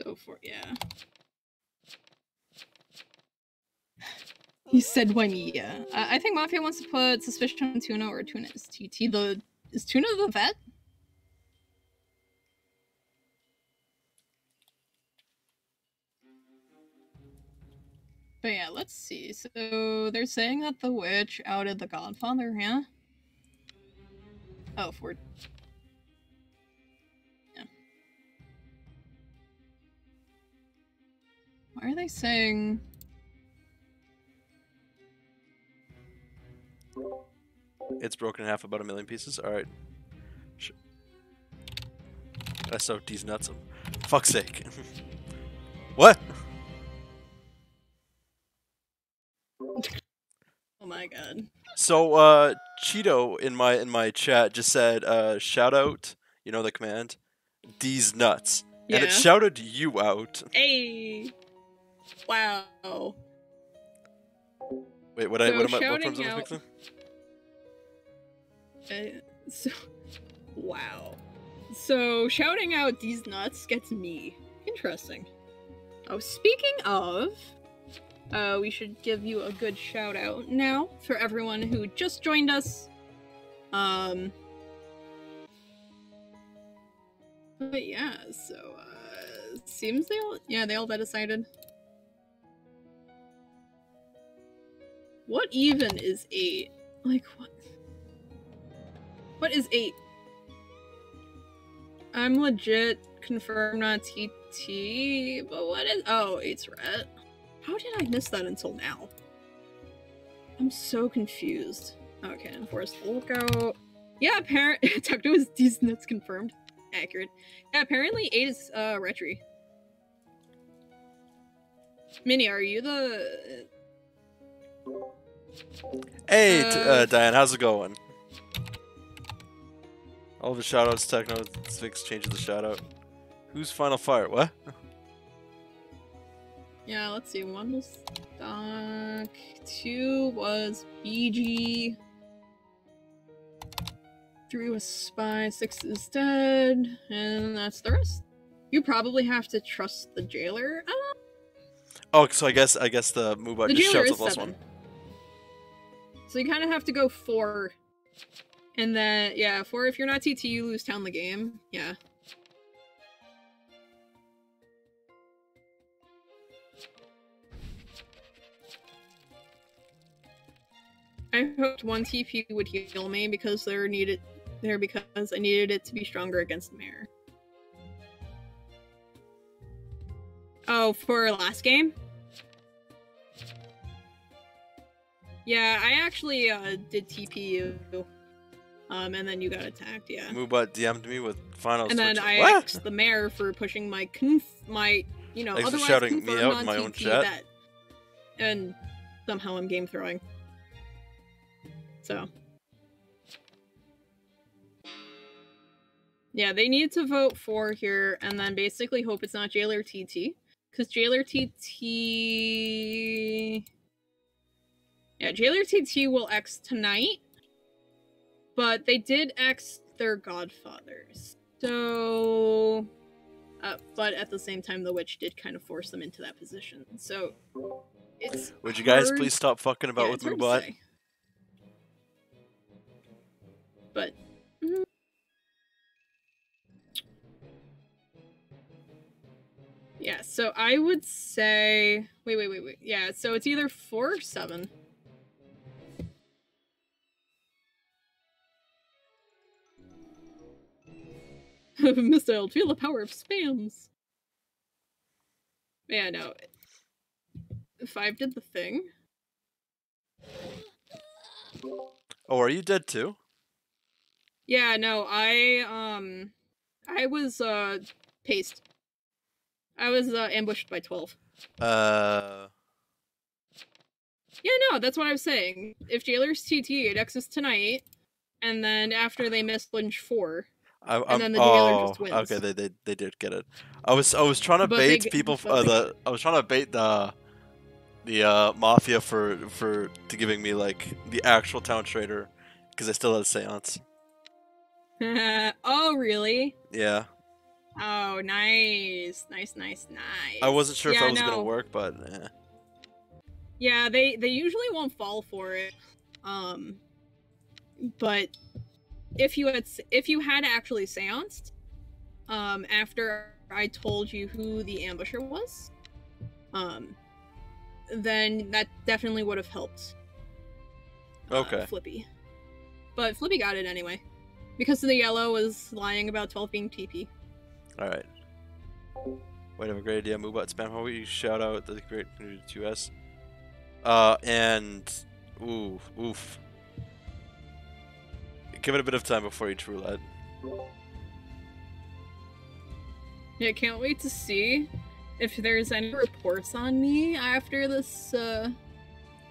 So for yeah. He said why me, yeah. I, I think Mafia wants to put suspicion on Tuna or Tuna is TT. The is Tuna the vet? But yeah, let's see. So they're saying that the witch outed the Godfather, yeah? Oh, for yeah. Why are they saying? It's broken in half about a million pieces. All right. So these nuts. Fuck's sake. what? My god. So uh Cheeto in my in my chat just said uh shout out, you know the command, these nuts. And it shouted you out. Hey. Wow. Wait, what I what am I what am I fixing? Uh, so, wow. So shouting out these nuts gets me. Interesting. Oh, speaking of, uh, we should give you a good shout out now for everyone who just joined us. Um, but yeah, so uh, seems they all yeah they all decided. What even is eight? Like what? What is eight? I'm legit confirmed on TT, but what is? Oh, eight's red. How did I miss that until now? I'm so confused. Okay, enforced lookout. Yeah, apparent Techno is these nuts confirmed. accurate. Yeah, apparently eight is uh Retri. Minnie, are you the Hey, Uh, uh, Diane, how's it going? All the shoutouts, Techno, Sphinx changes the shoutout. Who's Final Fire? What? Yeah, let's see. One was Doc. Two was BG. Three was Spy. Six is dead. And that's the rest. You probably have to trust the jailer. Uh, Oh, so I guess I guess the Moobot the just jailer shouts is the last seven. one. So you kind of have to go four. And then, yeah, four. If you're not TT, you lose town the game. Yeah. I hoped one TP would heal me because they're needed there because I needed it to be stronger against the mayor. Oh, for last game? Yeah, I actually uh, did TP you. Um, and then you got attacked, yeah. Moobot DM'd me with Final And then I What? asked the mayor for pushing my conf my you know Thanks otherwise shouting me out in my own chat. that- and somehow I'm game throwing. So yeah, they need to vote for here, and then basically hope it's not Jailer TT, because Jailer TT. Yeah, Jailer TT will X tonight, but they did X their godfathers. So, uh, but at the same time, the witch did kind of force them into that position. So, it's. Would you guys hard- please stop fucking about yeah, with it's But. Yeah, so I would say. Wait, wait, wait, wait. Yeah, so it's either four or seven. Missile, feel the power of spams. Yeah, no. Five did the thing. Oh, are you dead too? Yeah, no, I um I was uh paced. I was uh, ambushed by 12. Uh, Yeah, no, that's what I was saying. If Jailer's TT, it X's tonight, and then after they miss Lynch 4. I, I'm, then the jailer oh, just wins. okay, they, they they did get it. I was I was trying to But bait people. but Uh, the I was trying to bait the the uh, mafia for for to giving me like the actual town traitor because I still had a seance. oh, really? Yeah, Oh, nice. Nice, nice, nice. I wasn't sure if Yeah, that was no. gonna work, but eh. Yeah, they they usually won't fall for it. Um but if you had if you had actually seanced um after I told you who the ambusher was, um then that definitely would have helped. uh, okay. Flippy. But Flippy got it anyway. Because the yellow was lying about 12 being TP. All right. Wait, I have a great idea. Moobot spam. How we shout out the great community to us. Uh, and ooh, oof. Give it a bit of time before each roulette. Yeah, can't wait to see if there's any reports on me after this uh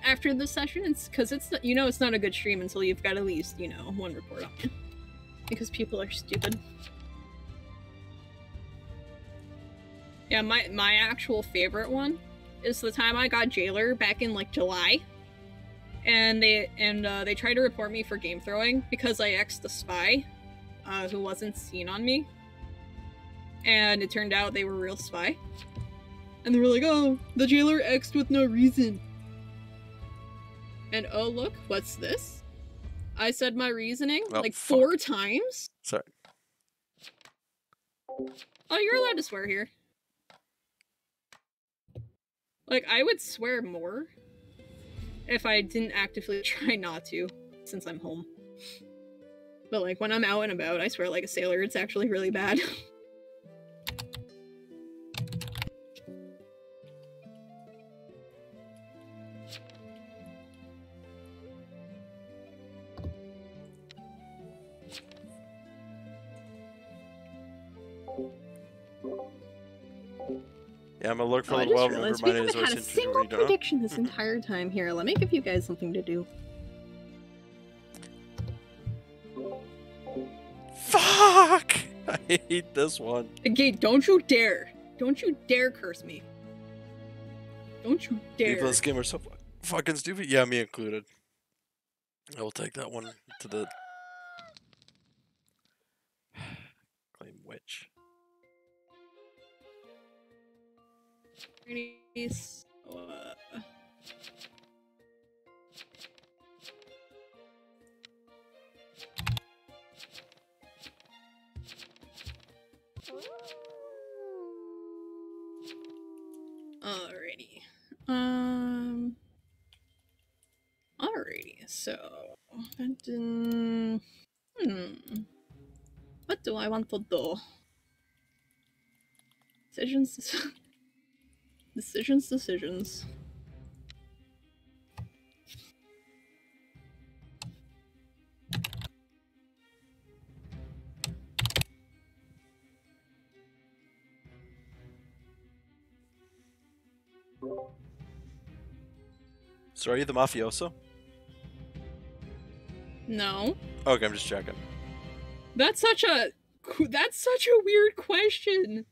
after this session. It's because it's you know it's not a good stream until you've got at least you know one report on you because people are stupid. Yeah, my my actual favorite one is the time I got jailer back in like July, and they and uh, they tried to report me for game throwing because I exed a spy, uh, who wasn't seen on me and it turned out they were real spy. And they were like, "Oh, the jailer exed with no reason." And oh look, what's this? I said my reasoning Oh, like fuck. four times. Sorry. Oh, you're allowed to swear here. Like I would swear more if I didn't actively try not to, since I'm home. But like when I'm out and about, I swear like a sailor. It's actually really bad. Yeah, I'm gonna lurk for Oh, a I little just while. realized Remember, we my name is haven't had a single Junior, you don't know? prediction this Mhm. entire time here. Let me give you guys something to do. Fuck! I hate this one. Okay, don't you dare. Don't you dare curse me. Don't you dare. People in this game are so fucking stupid. Yeah, me included. I will take that one to the Nice. Uh, Alrighty. Um. Alrighty. So, um, hmm. What do I want to do? Decisions. Decisions, decisions. So are you the mafioso? No. Okay, I'm just checking. That's such a that's such a weird question.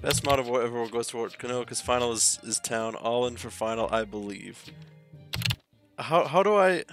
Best mod of whatever goes toward Kanoka's final is, is town. All in for final, I believe. How how do I?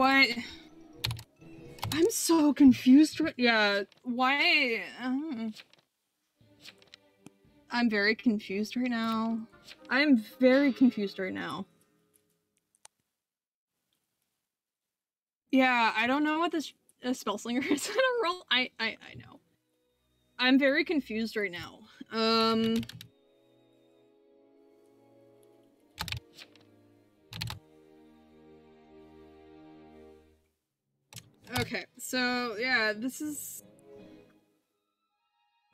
What I'm so confused yeah, why um, I'm very confused right now. I'm very confused right now. Yeah, I don't know what this uh, spell slinger is in a roll. I, I I know. I'm very confused right now. Um Okay, so yeah, this is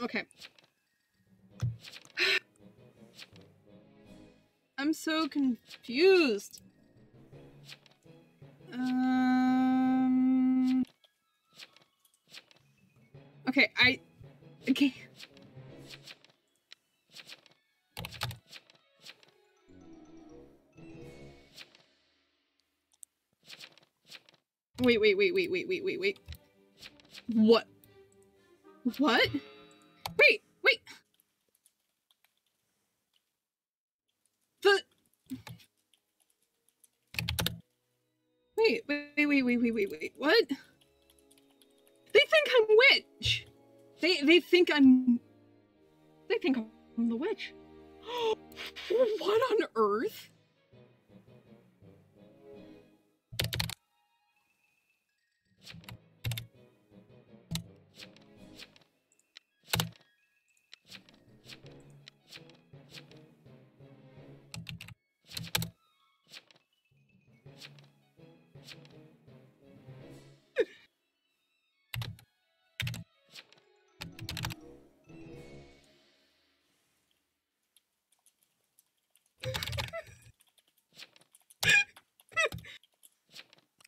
Okay. I'm so confused. Um. Okay, I. Okay. Wait, wait, wait, wait, wait, wait, wait, wait. What? What? Wait, wait. The. Wait, wait, wait, wait, wait, wait, wait. What? They think I'm witch. They they think I'm. They think I'm the witch. what on earth?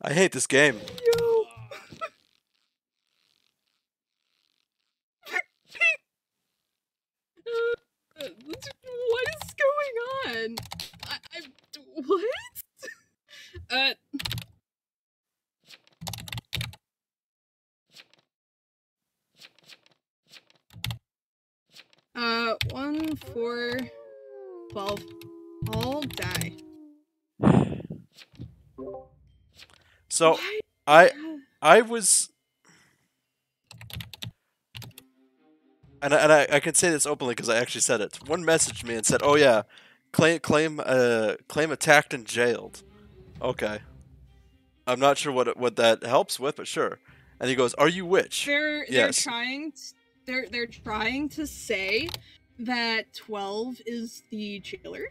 I hate this game. Yo. Uh, what is going on? I, I what? Uh. Uh, one, four, twelve. All die. So Why- I I was and I, and I, I can say this openly because I actually said it. One messaged me and said, "Oh yeah, claim claim uh claim attacked and jailed." Okay, I'm not sure what what that helps with, but sure. And he goes, "Are you witch?" They're they're trying t- they're they're trying to say that 12 is the jailer.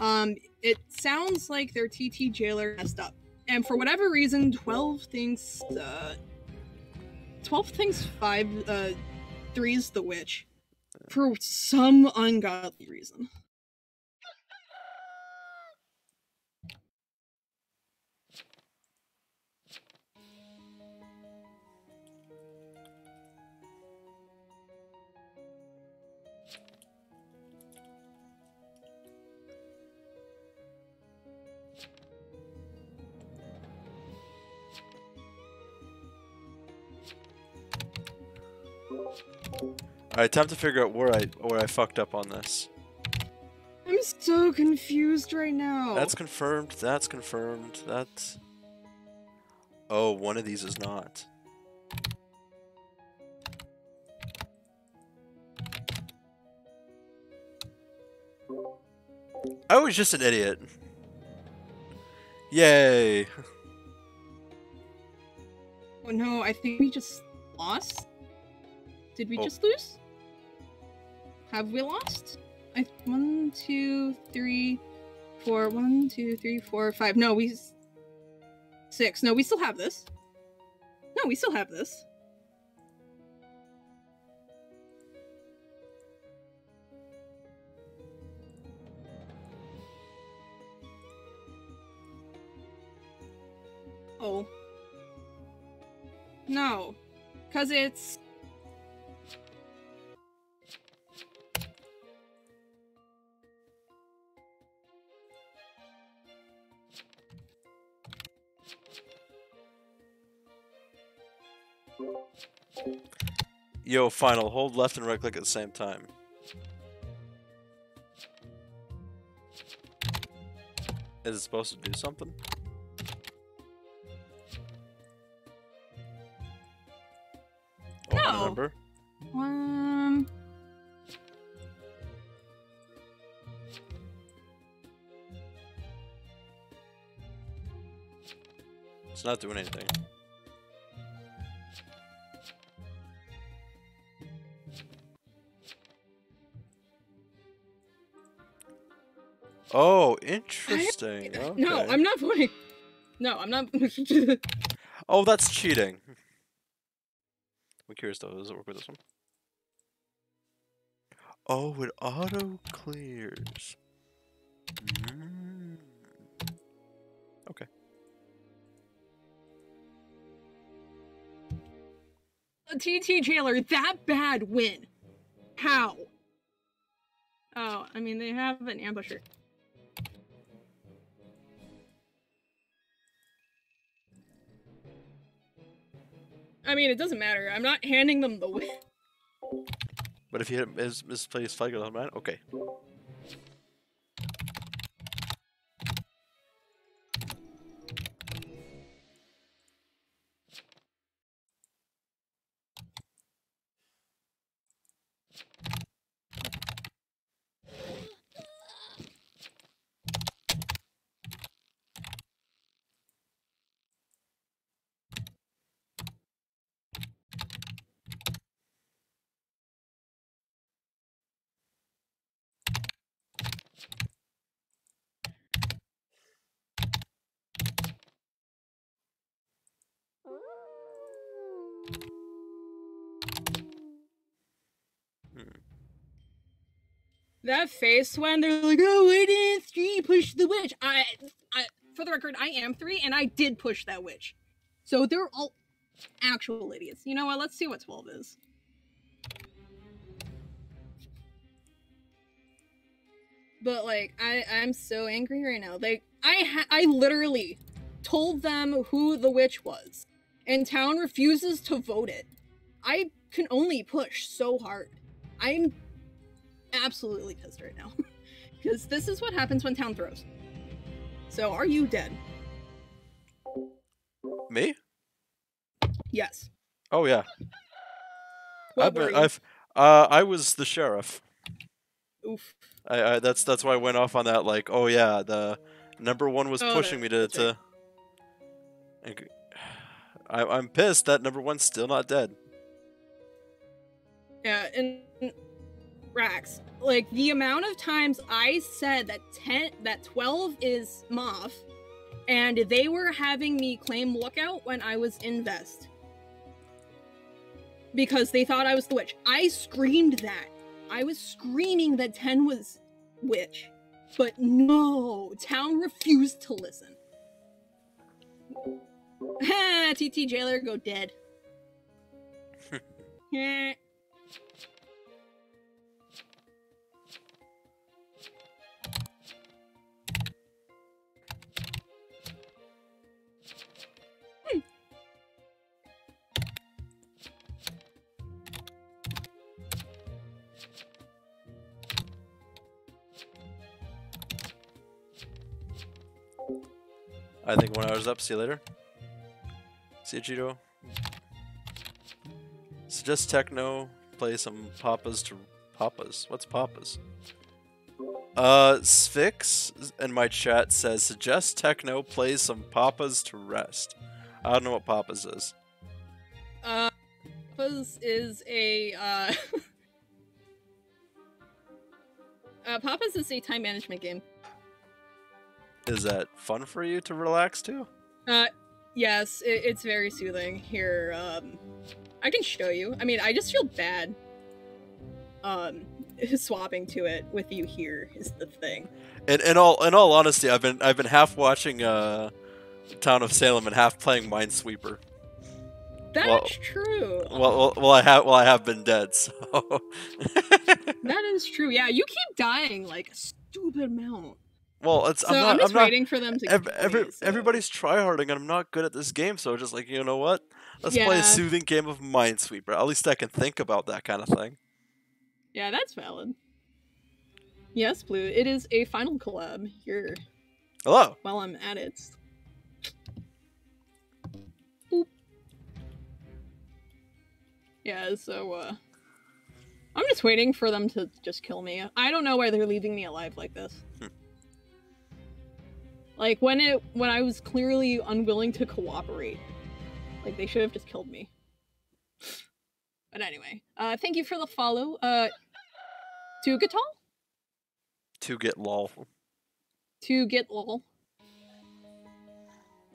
Um it sounds like their TT jailer messed up. And for whatever reason 12 thinks uh 12 thinks 5 uh 3's the witch for some ungodly reason. Right, time to figure out where I where I fucked up on this. I'm so confused right now. That's confirmed. That's confirmed. that's... Oh, one of these is not. I was just an idiot. Yay. Oh no, I think we just lost. Did we Oh. just lose? Have we lost? I one, two, three, four. One, two, three, four, five. No, we six. No, we still have this. No, we still have this. Oh. No. Cause it's Yo, final. Hold left and right click at the same time. Is it supposed to do something? Oh, No. remember. um It's not doing anything. Oh, interesting. Okay. No, I'm not voting. No, I'm not Oh, that's cheating. I'm curious though. Does it work with this one? Oh, it auto clears. Mm. Okay. a TT jailer that bad win. How? Oh, I mean they have an ambusher. I mean, it doesn't matter. I'm not handing them the win. But if you hit mis- misplaced flag on man, okay. That face when they're like, "Oh, I didn't three push the witch." I, I, for the record, I am three, and I did push that witch. So they're all actual idiots. You know what? Let's see what twelve is. But like, I, I'm so angry right now. Like, I, I literally told them who the witch was, and town refuses to vote it. I can only push so hard. I'm absolutely pissed right now. Because this is what happens when town throws. So, are you dead? Me? Yes. Oh yeah. I've were been, you? I've uh I was the sheriff. Oof. I, I that's that's why I went off on that like oh yeah the number one was Oh, pushing me to right. to. I, I'm pissed that number one's still not dead. Yeah, and Rax, like the amount of times I said that ten, that twelve is Moth, and they were having me claim Lookout when I was in Vest because they thought I was the witch. I screamed that. I was screaming that ten was witch, but no, town refused to listen. Ha! TT jailer go dead. Eh. I think one hour's up. See you later. See you, Cheeto. Suggest techno. Play some papas to papas. What's papas? Uh, Sphinx in my chat says suggest techno. Play some papas to rest. I don't know what papas is. Uh, Papa's is a uh, uh, Papa's is a time management game. Is that fun for you to relax to? Uh, yes, it, it's very soothing. Here, um, I can show you. I mean, I just feel bad. Um, swapping to it with you here is the thing. In, in all in all honesty, I've been I've been half watching uh, Town of Salem and half playing Minesweeper. That's Well- true. Well, well, well, I have well I have been dead, so that is true. Yeah, you keep dying like a stupid amount. Well it's So I'm I'm, not just I'm not waiting for them to. ev- every, so- everybody's tryharding and I'm not good at this game, so just like you know what, let's play a soothing game of Minesweeper. At least I can think about that kind of thing. Yeah, that's valid. Yes, Blue. It is a final collab here Hello. while I'm at it. Boop. Yeah, so uh I'm just waiting for them to just kill me. I don't know why they're leaving me alive like this. Like when it when I was clearly unwilling to cooperate. Like they should have just killed me. But anyway, uh thank you for the follow. Uh to Gatal? To get lol. To get lol.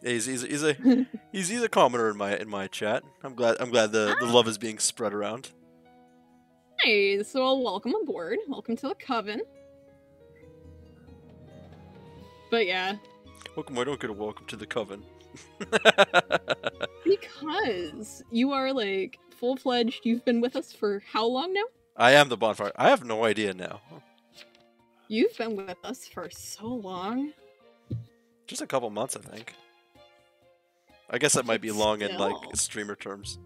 Yeah, he's, he's, he's a he's he's a commenter in my in my chat. I'm glad I'm glad the, the love is being spread around. Hey, so welcome aboard. Welcome to the coven. But yeah, Welcome, I don't get a welcome to the coven. because you are like full fledged, you've been with us for how long now? I am the bonfire. I have no idea now. You've been with us for so long. Just a couple months, I think. I guess that might be long in like streamer terms.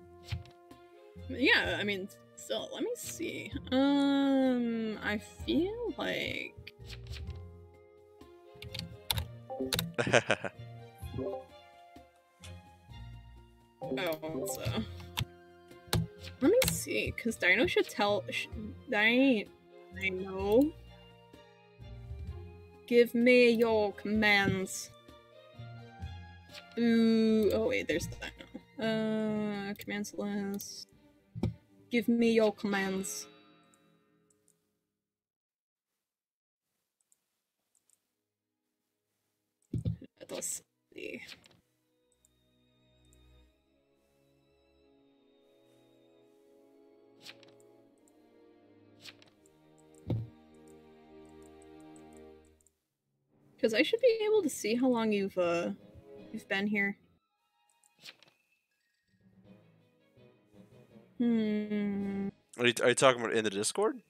Yeah, I mean, still, let me see. Um, I feel like. Oh, so. Let me see, because Dino should tell. Sh- Dino. Dino. Give me your commands. Ooh. Oh, wait, there's Dino. Uh, commands list. Give me your commands. Let's see. Because I should be able to see how long you've uh you've been here. Hmm. Are you, are you talking about in the Discord,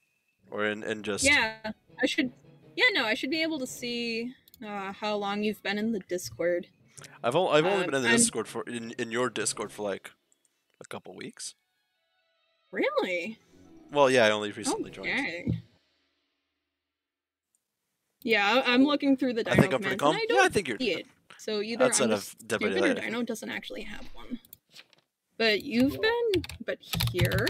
or in in just? Yeah, I should. Yeah, no, I should be able to see uh, how long you've been in the Discord. I've only I've only Um, been in the I'm- Discord for in, in your Discord for like a couple weeks. Really? Well, yeah, I only recently oh, joined. dang. Yeah, I'm looking through the I think I'm pretty calm. I Yeah, don't I think you're it. So either outside I'm of just Dead by stupid or Dino doesn't actually have one. But you've been, but here.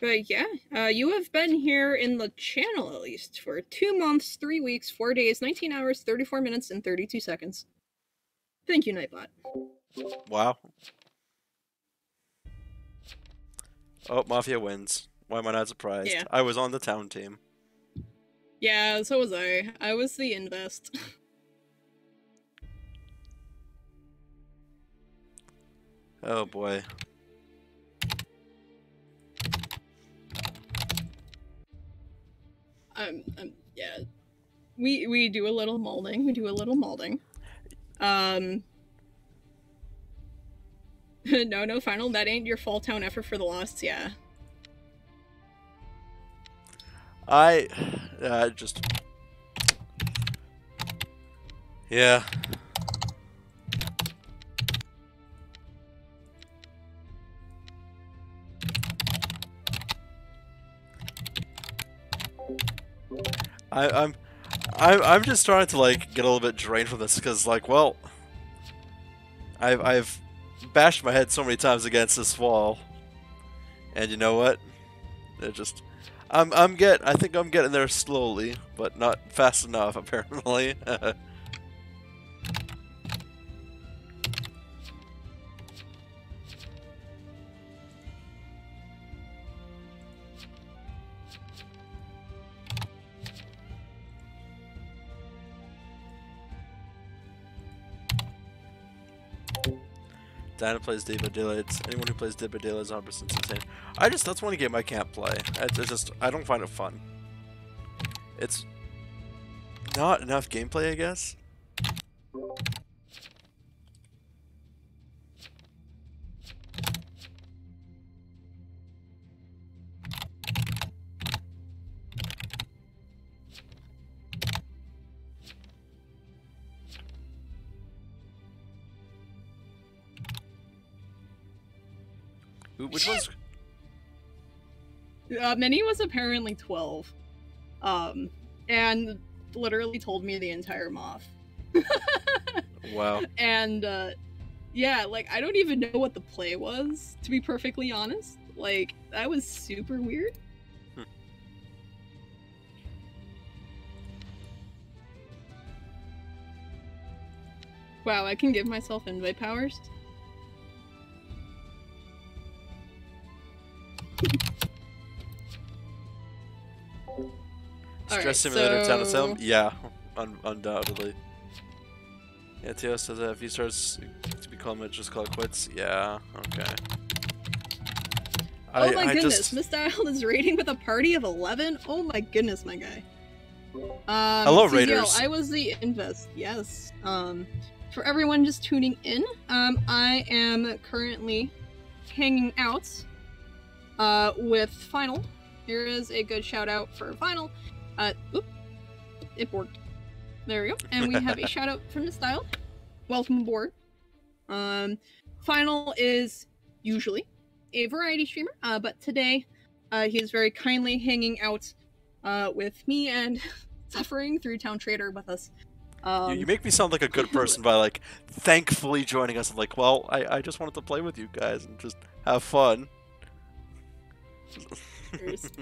But yeah, uh, you have been here in the channel at least for two months, three weeks, four days, 19 hours, 34 minutes, and 32 seconds. Thank you, Nightbot. Wow. Oh, Mafia wins. Why am I not surprised? Yeah. I was on the town team. Yeah, so was I. I was the invest. Oh boy. Um, um yeah. We we do a little molding. We do a little molding. Um no no final. That ain't your fall town effort for the lost yeah. I uh, just yeah. I'm, I'm, I'm just trying to like get a little bit drained from this because like, well, I've, I've bashed my head so many times against this wall, and you know what? It just, I'm, I'm get, I think I'm getting there slowly, but not fast enough apparently. Dana plays Dead by Daylight. Anyone who plays by Daylight is 100% insane. I just, that's one game I can't play. It's it's just, I don't find it fun. It's not enough gameplay, I guess. Which one's uh, minnie was apparently 12 um and literally told me the entire moth. Wow? and uh yeah like i don't even know what the play was to be perfectly honest. Like that was super weird. Hmm. wow i can give myself invite powers Stress Alright, Simulator so- Yeah, un- undoubtedly. Yeah, Teo says that if he starts to become it, just call it quits. Yeah, okay. oh my goodness, just... Misdialed is raiding with a party of 11? Oh my goodness, my guy. Um, Hello, CZL, raiders. I was the invest, yes. Um, for everyone just tuning in, um, I am currently hanging out uh, with Final. Here is a good shout out for Final. Uh, oop, it worked. There we go. And we have a shout out from the style. Welcome aboard. Um, Final is usually a variety streamer, uh, but today uh, he is very kindly hanging out uh, with me and suffering through Town Traitor with us. Um, you, you make me sound like a good person by like thankfully joining us. I'm like, well, I, I just wanted to play with you guys and just have fun.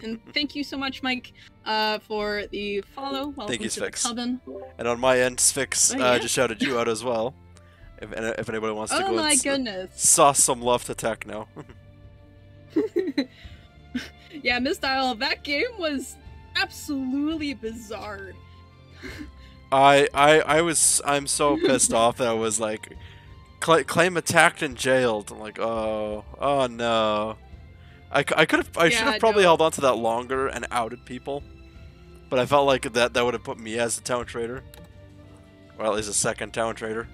And thank you so much, Mike, uh, for the follow. Welcome Thank you, to the Sphinx. coven. And on my end, Sphinx Oh, uh, just shouted you out as well. If, if anybody wants to Oh go my goodness. sauce some love to Techno. yeah, Misdialed, that game was absolutely bizarre. I I I was I'm so pissed off that I was like cla claim attacked and jailed. I'm like, oh oh no. I, I could have I Yeah, should have probably no. held on to that longer and outed people, but I felt like that that would have put me as a town traitor, or at least a second town traitor.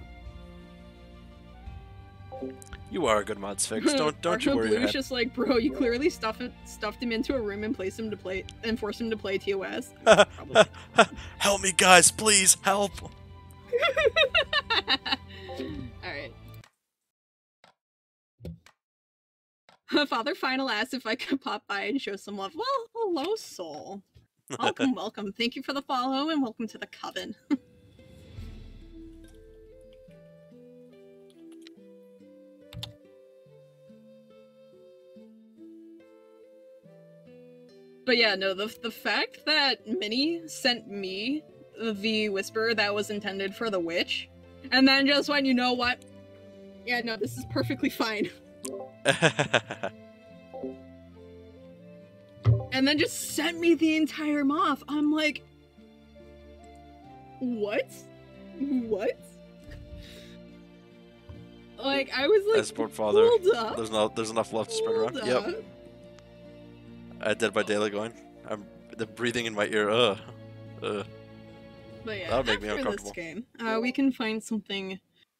You are a good mod, Sphinx. Don't don't you worry. Blue's just like, bro, you clearly stuffed stuffed him into a room and placed him to play and forced him to play TOS. Help me, guys, please help. Alright. Father Final asked if I could pop by and show some love. Well, hello, soul. Welcome, welcome. Thank you for the follow and welcome to the coven. but yeah, no, the the fact that Minnie sent me the whisper that was intended for the witch, and then just when you know what, yeah, no, this is perfectly fine, and then just sent me the entire moth. I'm like, what? What? Like I was like, board father, hold up, there's no there's enough left to spread around. hold Yep. I Uh, Dead by Daylight going. I'm the breathing in my ear. Ugh. Ugh. But yeah, That would make me uncomfortable. this game, uh, we can find something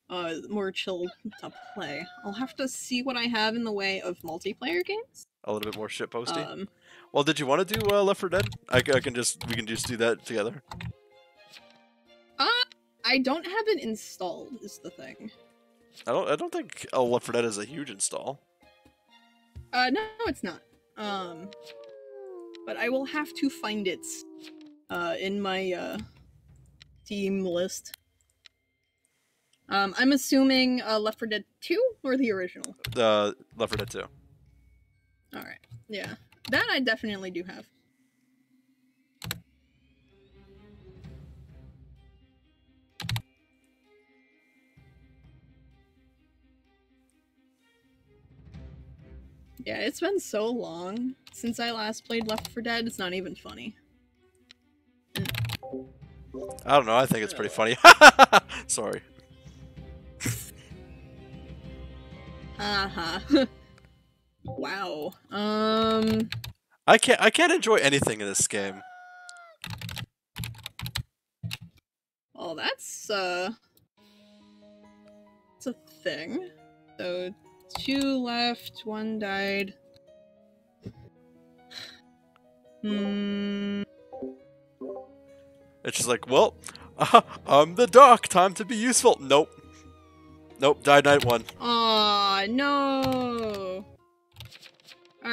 uh, more chill to play. I'll have to see what I have in the way of multiplayer games. A little bit more shit posty. Um, well, did you want to do uh, Left 4 Dead? I can just we can just do that together. uh, I don't have it installed. Is the thing. I don't I don't think uh, Left 4 Dead is a huge install. Uh, no, it's not. Um, but I will have to find it. Uh, in my uh, team list. Um, I'm assuming uh, Left 4 Dead 2 or the original. Uh, Left 4 Dead 2. All right. Yeah, that I definitely do have. Yeah, it's been so long since I last played Left 4 Dead. It's not even funny. I don't know. I think it's pretty funny. Sorry. Uh huh. wow. Um. I can't I can't enjoy anything in this game. Well, that's uh, it's a thing. So two left, one died. Hmm. It's just like, well, I'm the doc. Time to be useful. Nope. Nope. Died night one. Aw, no. All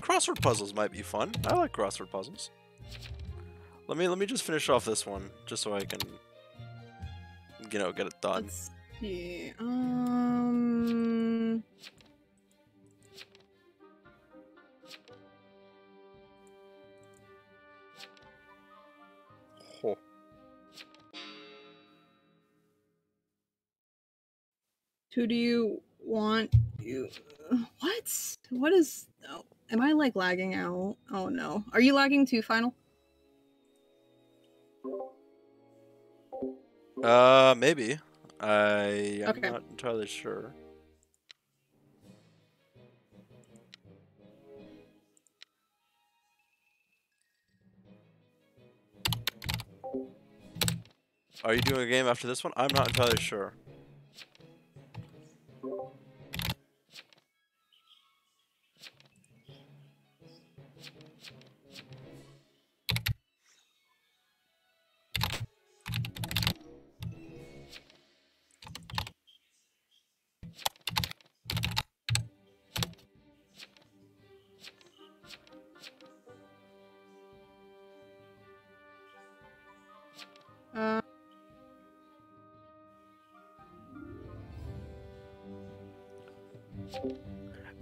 Crossword puzzles might be fun. I like crossword puzzles. Let me let me just finish off this one, just so I can, you know, get it done. Let's see. Um. Who do you want? You what? What is? Oh, am I like lagging out? Oh no. Are you lagging too, Final? Uh, maybe. I am Okay. not entirely sure. Are you doing a game after this one? I'm not entirely sure.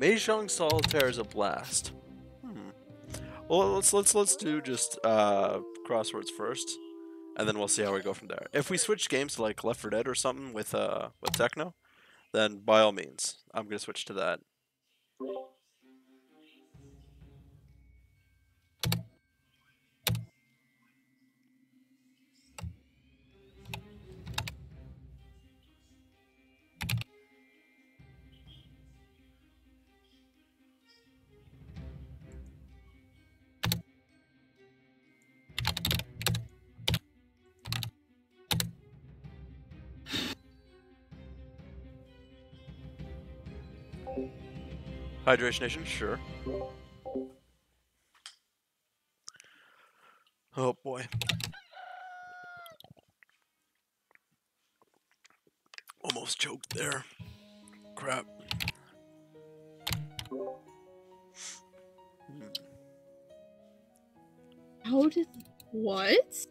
Mahjong Solitaire is a blast. Hmm. Well, let's let's let's do just uh, crosswords first, and then we'll see how we go from there. If we switch games to like Left 4 Dead or something with uh with techno, then by all means, I'm gonna switch to that. Hydration Nation, sure. Oh boy. Almost choked there. Crap. How did what?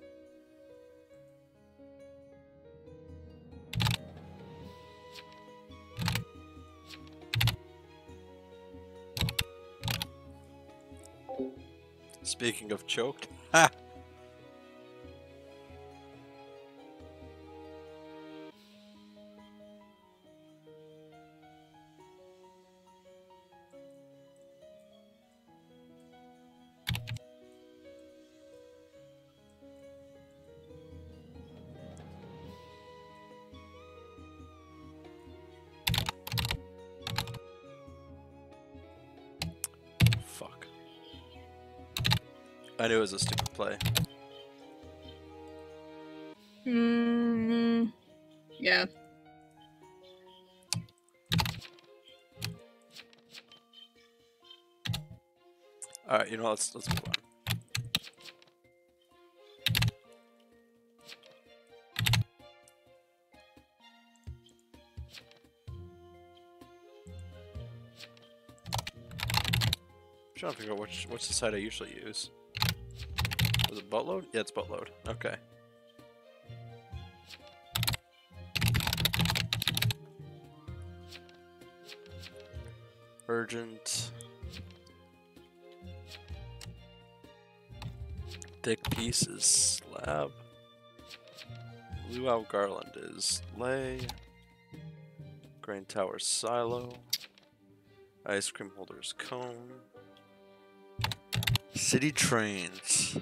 Speaking of choked, I knew it was a stupid play. Hmm. Yeah. Alright, you know, let's let's move on. I'm trying to figure out which what's the site I usually use. It? Yeah, it's boatload. Okay. Urgent. Thick pieces slab. Luau Garland is lay. Grain Tower silo. Ice cream holders cone. City trains.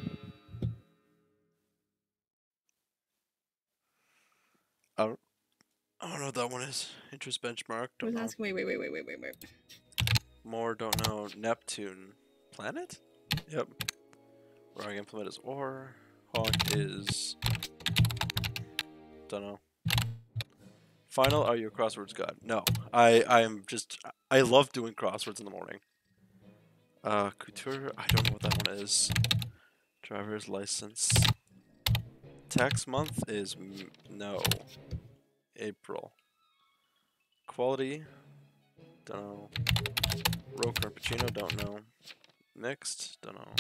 I don't, I don't know what that one is. Interest benchmark. I Don't was know. asking. Wait, wait, wait, wait, wait, wait, wait. More don't know. Neptune. Planet? Yep. Wrong implement is ore. Hawk is. Don't know. Final, are you a crosswords god? No. I I am just. I love doing crosswords in the morning. Uh, couture. I don't know what that one is. Driver's license. Tax month is m- no. April. Quality. Don't know. Roker Pacino, don't know. Mixed, don't know.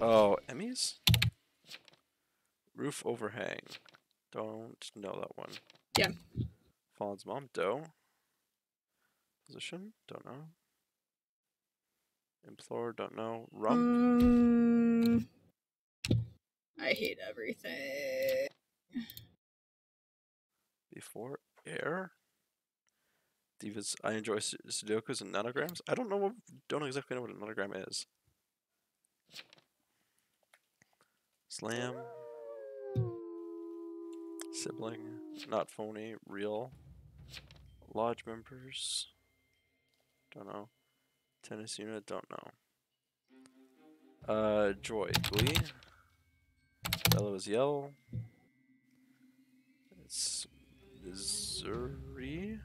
Oh, Emmys? Roof overhang. Don't know that one. Yeah. Fallen's mom, dough. Position, don't know. Implore, don't know. Rump, Um. I hate everything. before air. Divas, I enjoy Sudokus and nonograms. I don't know what, don't exactly know what a nanogram is. Slam. Sibling, not phony, real. Lodge members. Don't know. Tennis unit, don't know. Uh, Joy, Glee. Yellow is yell. It's Missouri.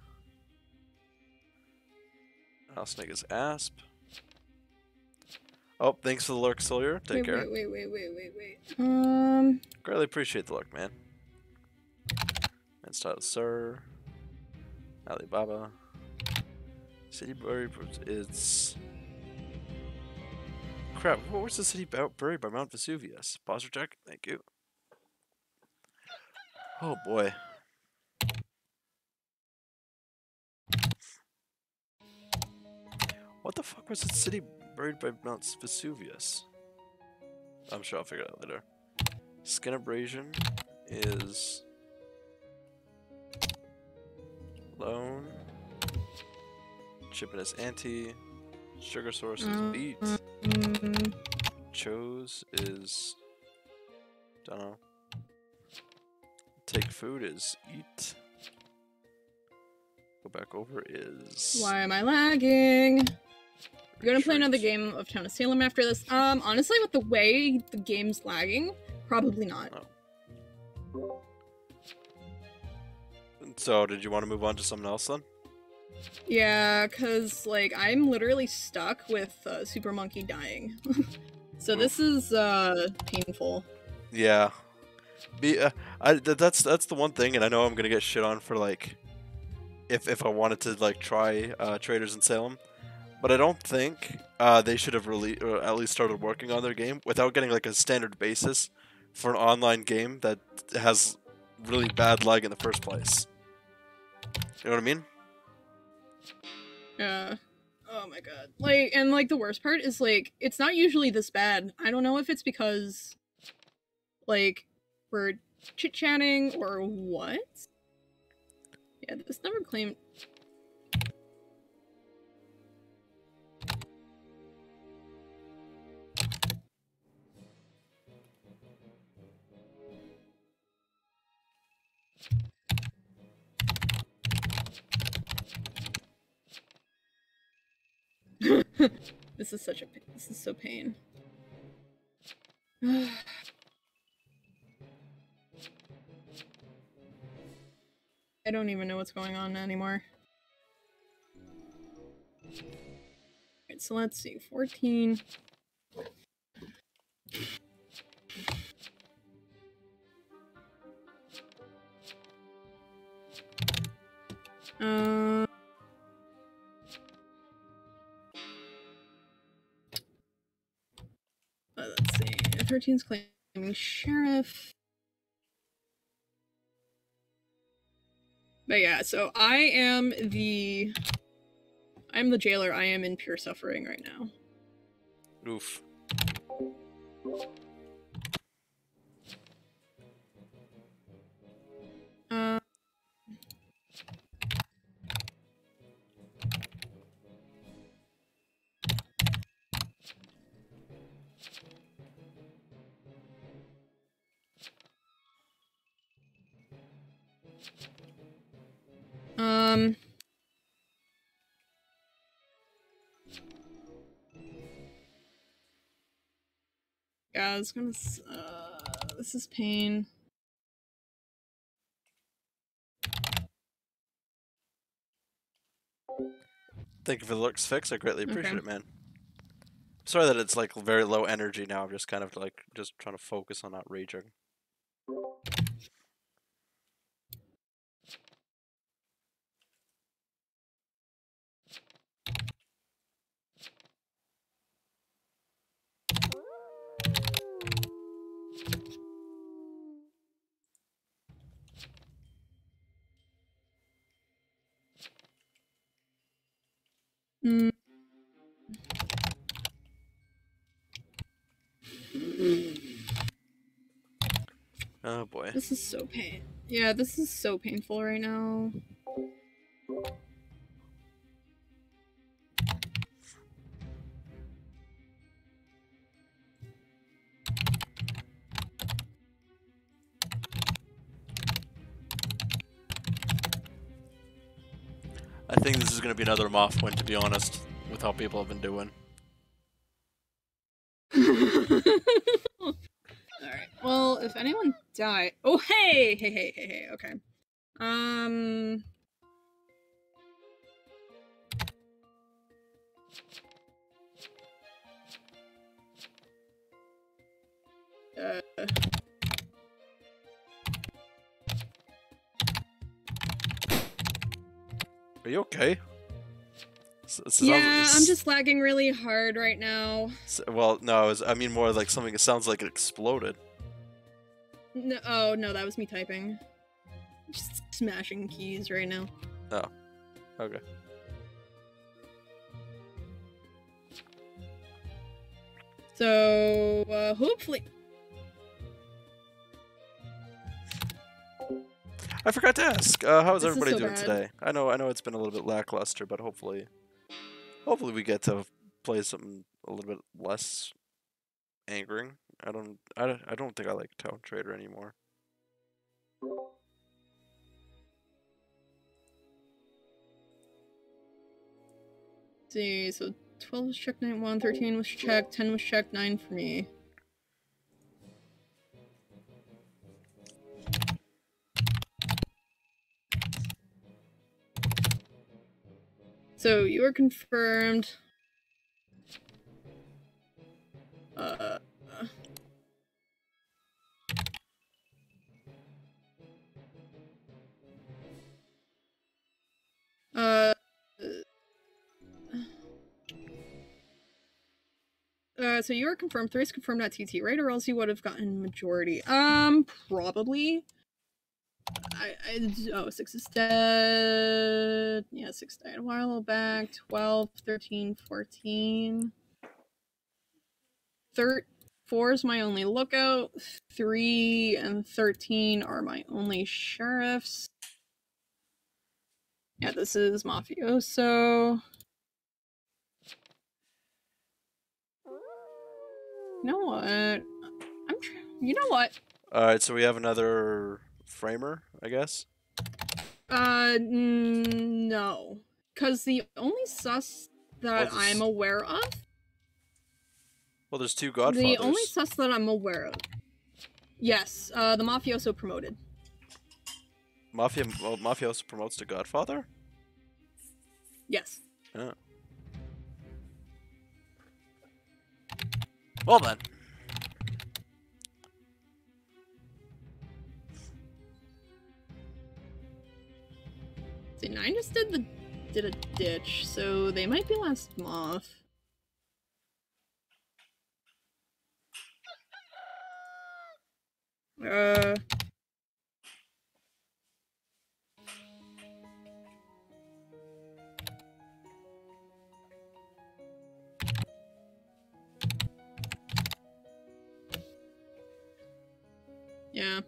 House snake is asp. Oh, thanks for the lurk, Sawyer. Take wait, care. wait, wait, wait, wait, wait, wait. Um. Greatly appreciate the lurk, man. Man style, sir. Alibaba. City buried. It's. Crap, what was the city buried by Mount Vesuvius? Posture check? Thank you. Oh boy. What the fuck was the city buried by Mount Vesuvius? I'm sure I'll figure it out later. Skin abrasion is lone. Chipping is anti. Sugar source is Uh, beet. Mm, Chose is don't know. Take food is eat. Go back over is why am I lagging? You're gonna play another game of Town of Salem after this. Um, honestly, with the way the game's lagging, probably not. So did you want to move on to something else then? Yeah, cause like I'm literally stuck with uh, Super Monkey dying. so this is uh painful. Yeah. Be uh, I th- that's that's the one thing, and I know I'm gonna get shit on for like, if if I wanted to like try uh, Traitors in Salem, but I don't think uh, they should have really or at least started working on their game without getting like a standard basis for an online game that has really bad lag in the first place. You know what I mean? Yeah. Oh my god. Like and like the worst part is like it's not usually this bad. I don't know if it's because like we're chit chatting or what. Yeah, this never claimed This is such a this is so pain. I don't even know what's going on anymore. Alright, so let's see. 14. Uh, 13's claiming sheriff. But yeah, so I am the I'm the jailer. I am in pure suffering right now. Oof. Uh, um. Yeah, I was gonna. Uh, this is pain. Thank you for the looks fix. I greatly appreciate Okay. it, man. Sorry that it's like very low energy now. I'm just kind of like just trying to focus on not raging. Mm. Oh boy. This is so pain. Yeah, this is so painful right now. Think this is gonna be another moth win, to be honest, with how people have been doing. Alright. Well, if anyone died. Oh, hey! Hey, hey, hey, hey. Okay. Um. Uh, Are you okay? S- s- yeah, I'm just lagging really hard right now. s- Well, no, I, was, I mean more like something that sounds like it exploded. No, oh, no, that was me typing. Just smashing keys right now. Oh, okay. So uh, hopefully, I forgot to ask. Uh, how is This is everybody so doing bad. today? I know, I know it's been a little bit lackluster, but hopefully, hopefully we get to play something a little bit less angering. I don't, I don't, I don't think I like Town Traitor anymore. see. So 12 was checked, 9 1, 13 was checked, 10 was checked, 9 for me. So you were confirmed. Uh. Uh. Uh, so you were confirmed. Three is confirmed at TT, right? Or else you would have gotten majority. Um, probably. I, I oh six is dead. Yeah, six died a while back. 12, 13, 14. Thir- four is my only lookout. Three and thirteen are my only sheriffs. Yeah, this is mafioso. You know what? I'm. You know what? All right, so we have another framer, I guess. Uh, no, because the only sus that Well, I'm aware of, Well, there's two Godfathers. the only sus that I'm aware of, yes, uh, the mafioso promoted. Mafia, well, Mafioso promotes to Godfather. Yes. Yeah. Well then, See, nine just did the did a ditch, so they might be last moth. Uh. Yeah.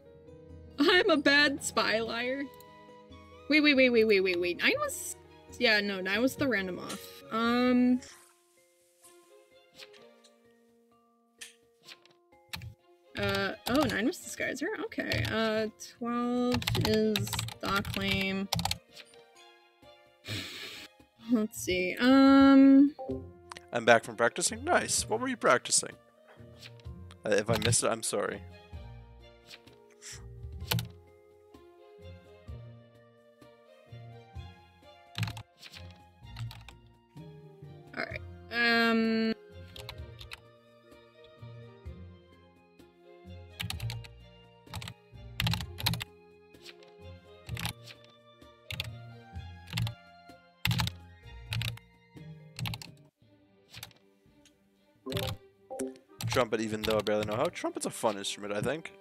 I'm a bad spy liar. Wait, wait, wait, wait, wait, wait, wait. Nine was. Yeah, no, nine was the random off. Um. Uh, oh, nine was disguiser? Okay. Uh, 12 is dock claim. Let's see. Um. I'm back from practicing. Nice. What were you practicing? Uh, if I missed it, I'm sorry. Um. Trumpet, even though I barely know how. Trumpet's a fun instrument, I think.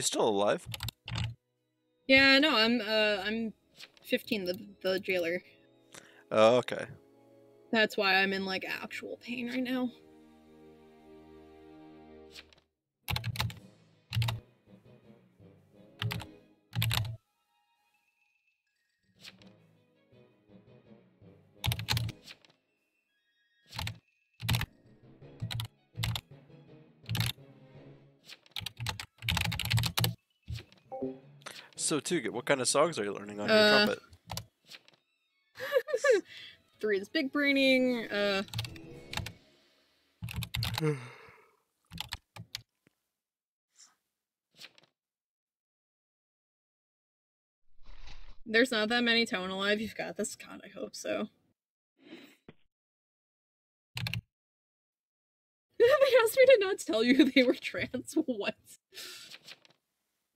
You still alive? Yeah, no, I'm uh I'm 15, the the jailer. Oh, okay. That's why I'm in like actual pain right now. So, Tuget, what kind of songs are you learning on your Uh, trumpet? Three is big braining. Uh, there's not that many tone alive. You've got this. God, I hope so. they asked me to not tell you they were trans. What?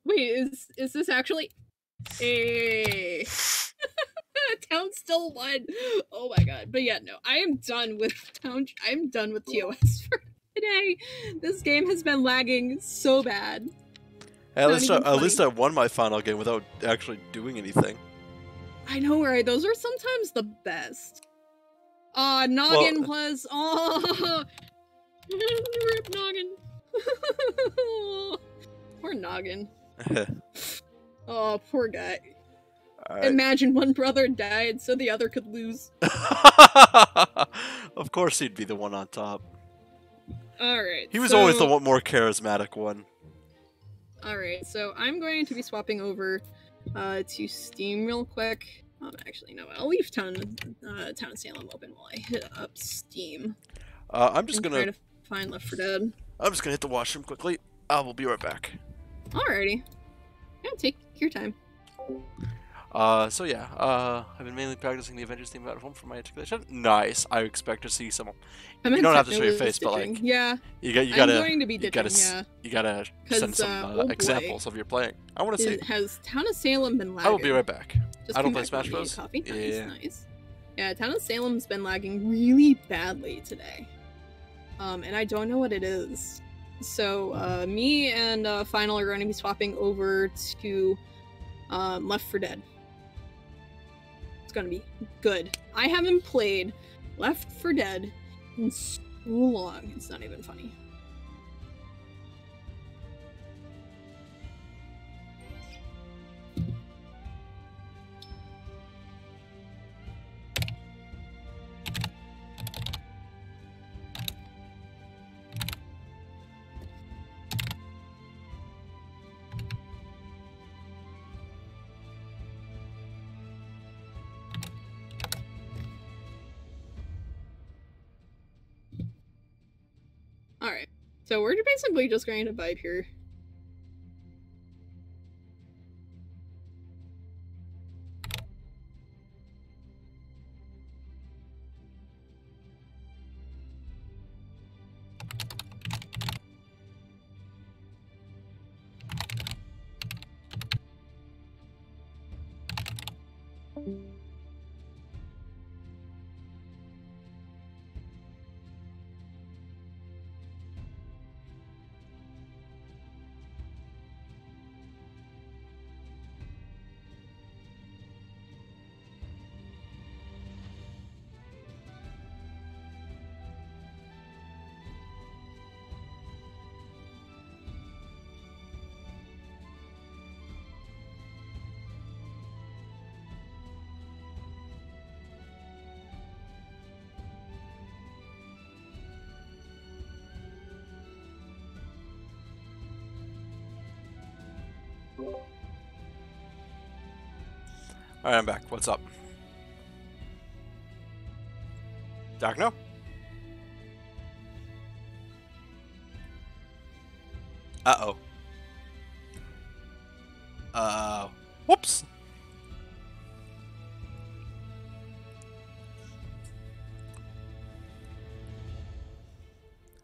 Wait, is is this actually? Hey. Town still won. Oh my god. But yeah, no, I am done with Town. I'm done with TOS for today. This game has been lagging so bad. Hey, at least, I, at least. I won my final game without actually doing anything. I know, right? Those are sometimes the best. Aw, Noggin Well- uh, was. Oh, rip Noggin. poor Noggin. Oh, poor guy. Alright. Imagine one brother died so the other could lose. of course he'd be the one on top. Alright. He was always the one more charismatic one. Alright, so I'm going to be swapping over uh, to Steam real quick. Um, actually, no, I'll leave Town, uh, Town Salem open while I hit up Steam. Uh, I'm just gonna try to find Left 4 Dead. I'm just gonna hit the washroom quickly. I will be right back. Alrighty. Yeah, take your time. Uh, so yeah, uh, I've been mainly practicing the Avengers theme at home for my articulation. Nice. I expect to see some. I You don't have to show your face, but, like, yeah, You got. You gotta. going to be you gotta yeah, You gotta send some uh, uh, oh examples of your playing. I want to see. Has Town of Salem been lagging? I will be right back. Just I don't play Smash Bros. Coffee. Nice, Yeah. nice. Yeah, Town of Salem's been lagging really badly today, um, and I don't know what it is. So uh, me and uh, Final are going to be swapping over to um, Left 4 Dead. It's going to be good. I haven't played Left 4 Dead in so long. It's not even funny. So we're basically just going to vibe here. All right, I'm back. What's up? Darkno? Uh oh. Uh, whoops.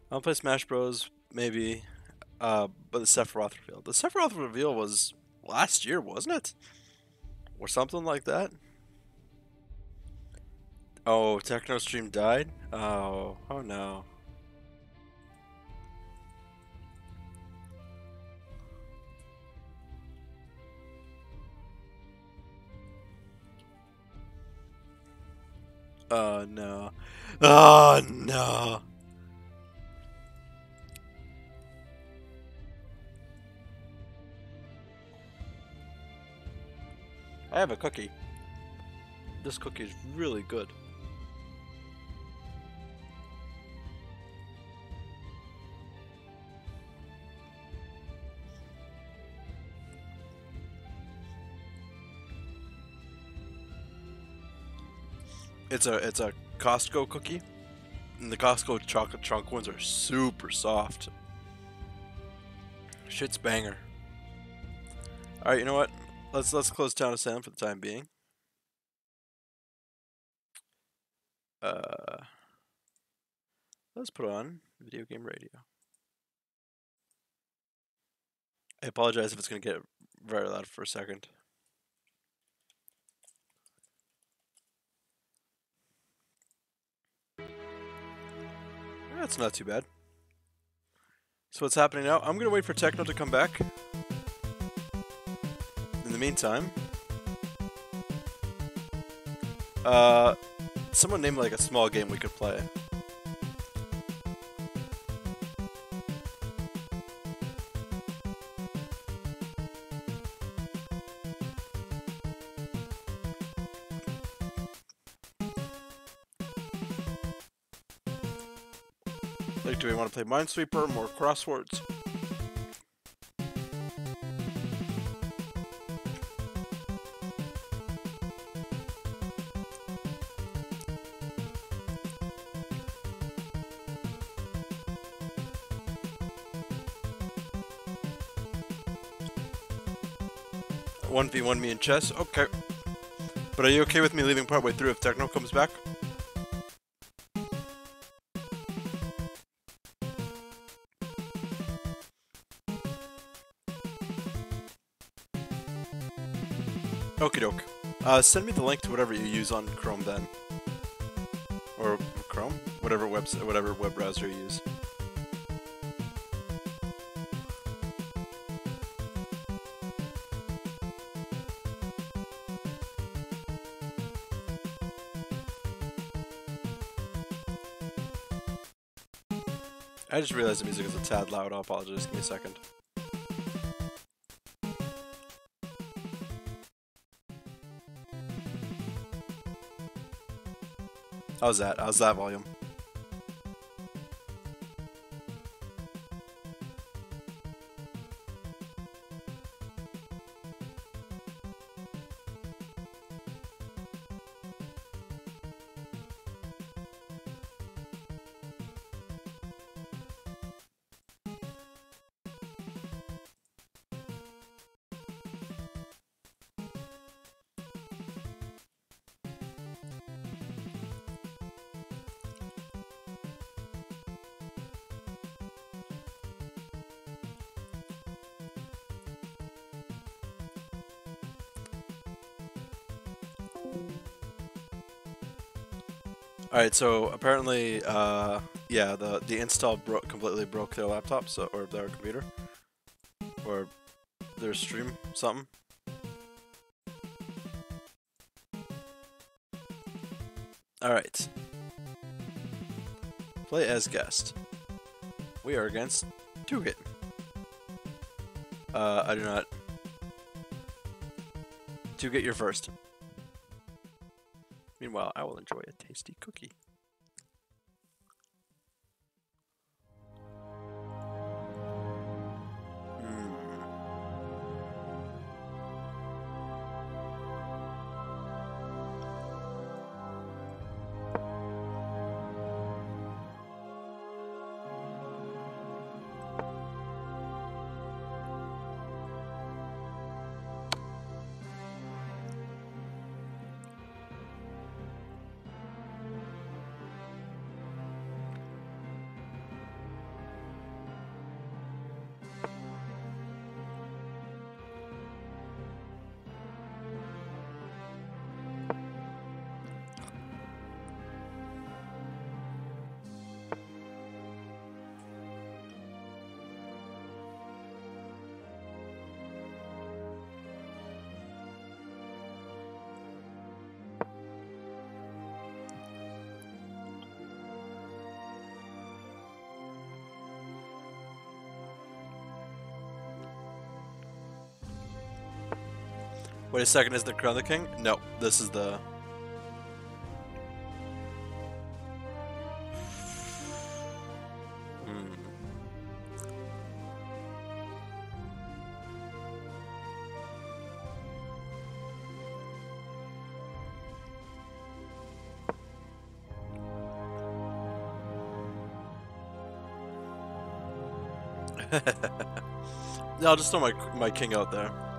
I'll play Smash Bros. Maybe, uh, but the Sephiroth reveal. The Sephiroth reveal was last year, wasn't it? Or something like that. Oh, Techno Stream died? Oh, oh no. Oh no. Oh no. I have a cookie. This cookie is really good. It's a it's a Costco cookie. And the Costco chocolate chunk ones are super soft. Shit's banger. Alright, you know what? Let's let's close Town of Salem for the time being. Uh Let's put on video game radio. I apologize if it's going to get very loud for a second. That's not too bad. So what's happening now? I'm going to wait for Techno to come back. Meantime, uh, someone named like a small game we could play. Like, do we want to play Minesweeper, more crosswords? One v one me in chess. Okay. But are you okay with me leaving partway through if Techno comes back? Okie doke. Uh, send me the link to whatever you use on Chrome then. Or Chrome? Whatever website, whatever web browser you use. I just realized the music is a tad loud. I'll apologize. Give me a second. How's that? How's that volume? Alright, so apparently, uh, yeah, the, the install broke completely broke their laptop, so, or their computer. Or their stream, something. Alright. Play as guest. We are against Tugit. Uh, I do not. Tugit, you're first. Meanwhile, I will enjoy a tasty cookie. Wait a second, is the Crown the King? No, this is the... Hmm. yeah, I'll just throw my my king out there.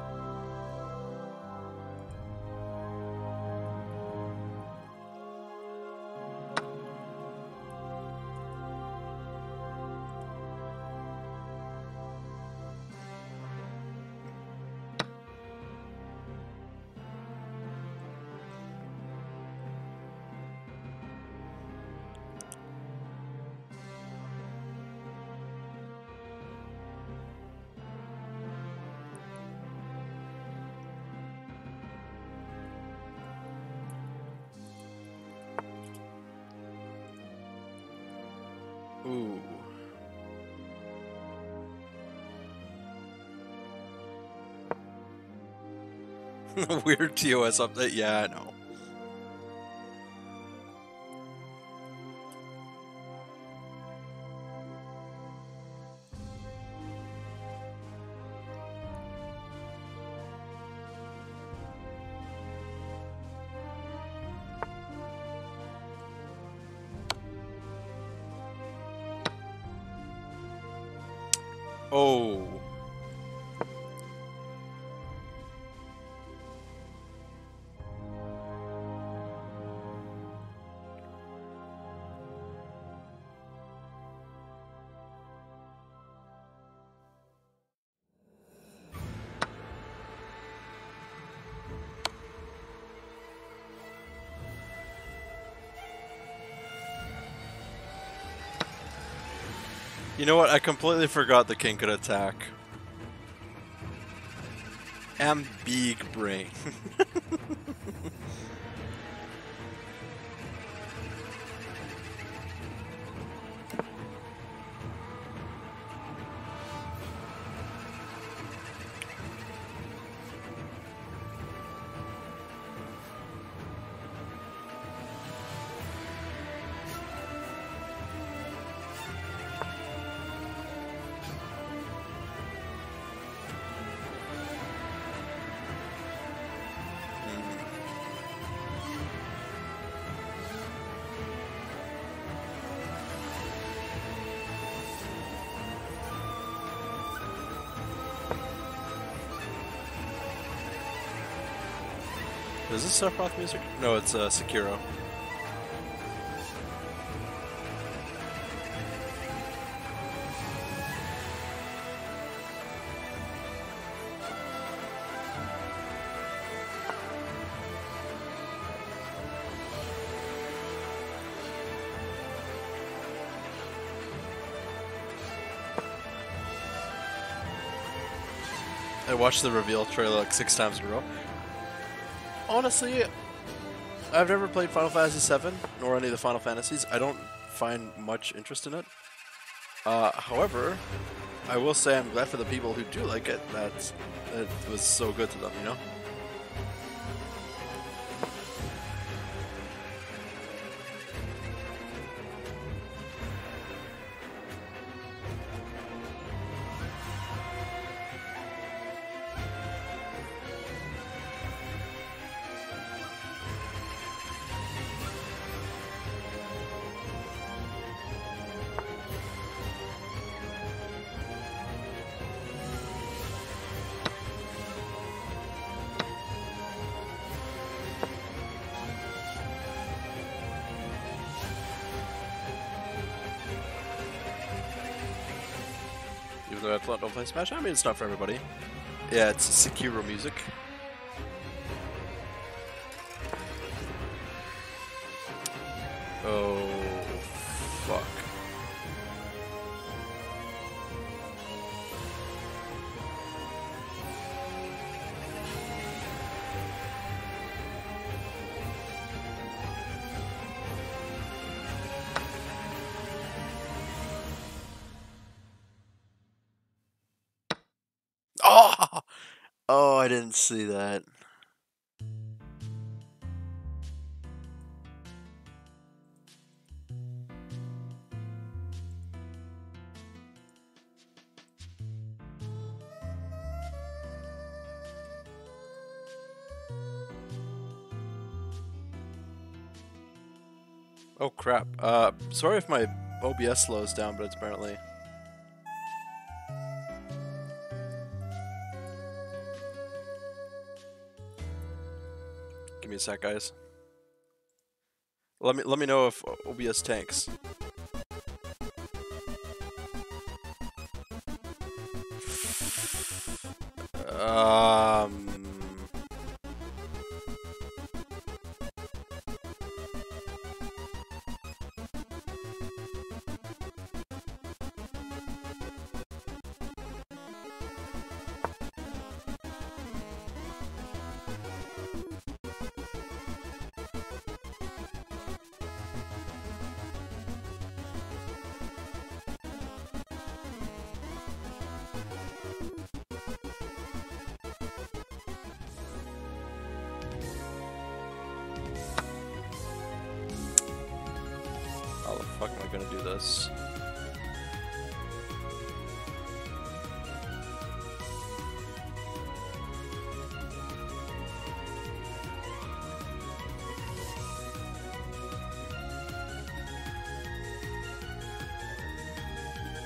Weird TOS update. Yeah, You know what? I completely forgot the king could attack. Am big brain. Is this Sephiroth music? No, it's uh, Sekiro. I watched the reveal trailer like six times in a row. Honestly, I've never played Final Fantasy VII nor any of the Final Fantasies. I don't find much interest in it. Uh, however, I will say I'm glad for the people who do like it that it was so good to them, you know? I play Smash, I mean it's not for everybody. Yeah, it's Sekiro music. Didn't see that. Oh crap. Uh, sorry if my OBS slows down, but it's apparently sec, guys. Let me let me know if OBS tanks.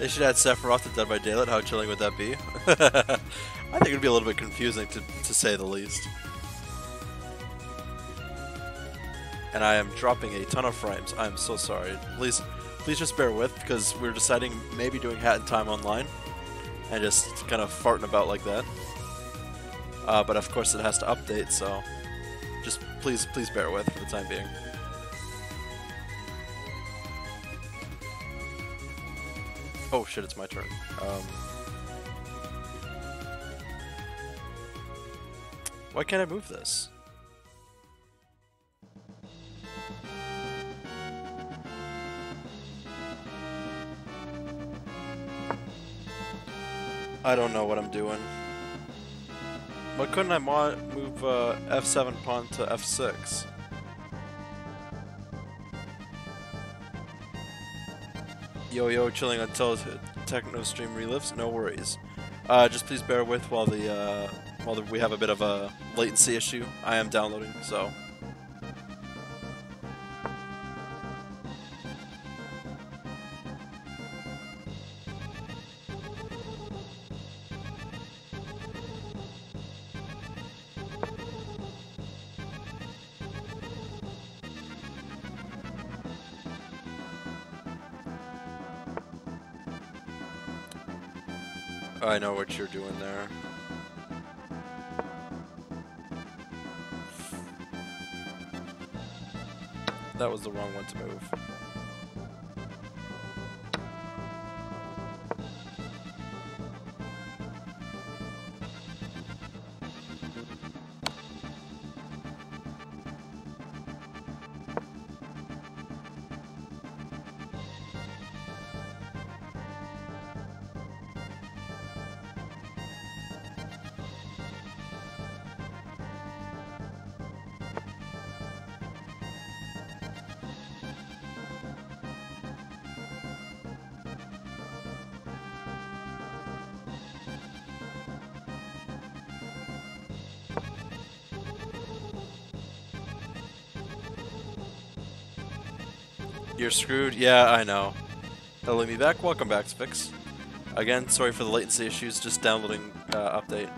They should add Sephiroth to Dead by Daylight. How chilling would that be? I think it'd be a little bit confusing to, to say the least. And I am dropping a ton of frames. I'm so sorry. Please, please just bear with because we're deciding maybe doing Hat in Time online and just kind of farting about like that. Uh, but of course it has to update, so just please, please bear with for the time being. Oh shit, it's my turn. Um, why can't I move this? I don't know what I'm doing. Why couldn't I mo move uh, F7 pawn to F6? Yo yo, chilling until techno stream relives. No worries. Uh, just please bear with while the uh, while the, we have a bit of a latency issue. I am downloading, so. I know what you're doing there. That was the wrong one to move. You're screwed. Yeah, I know. Hello, me back. Welcome back, Spix. Again, sorry for the latency issues. Just downloading uh, update.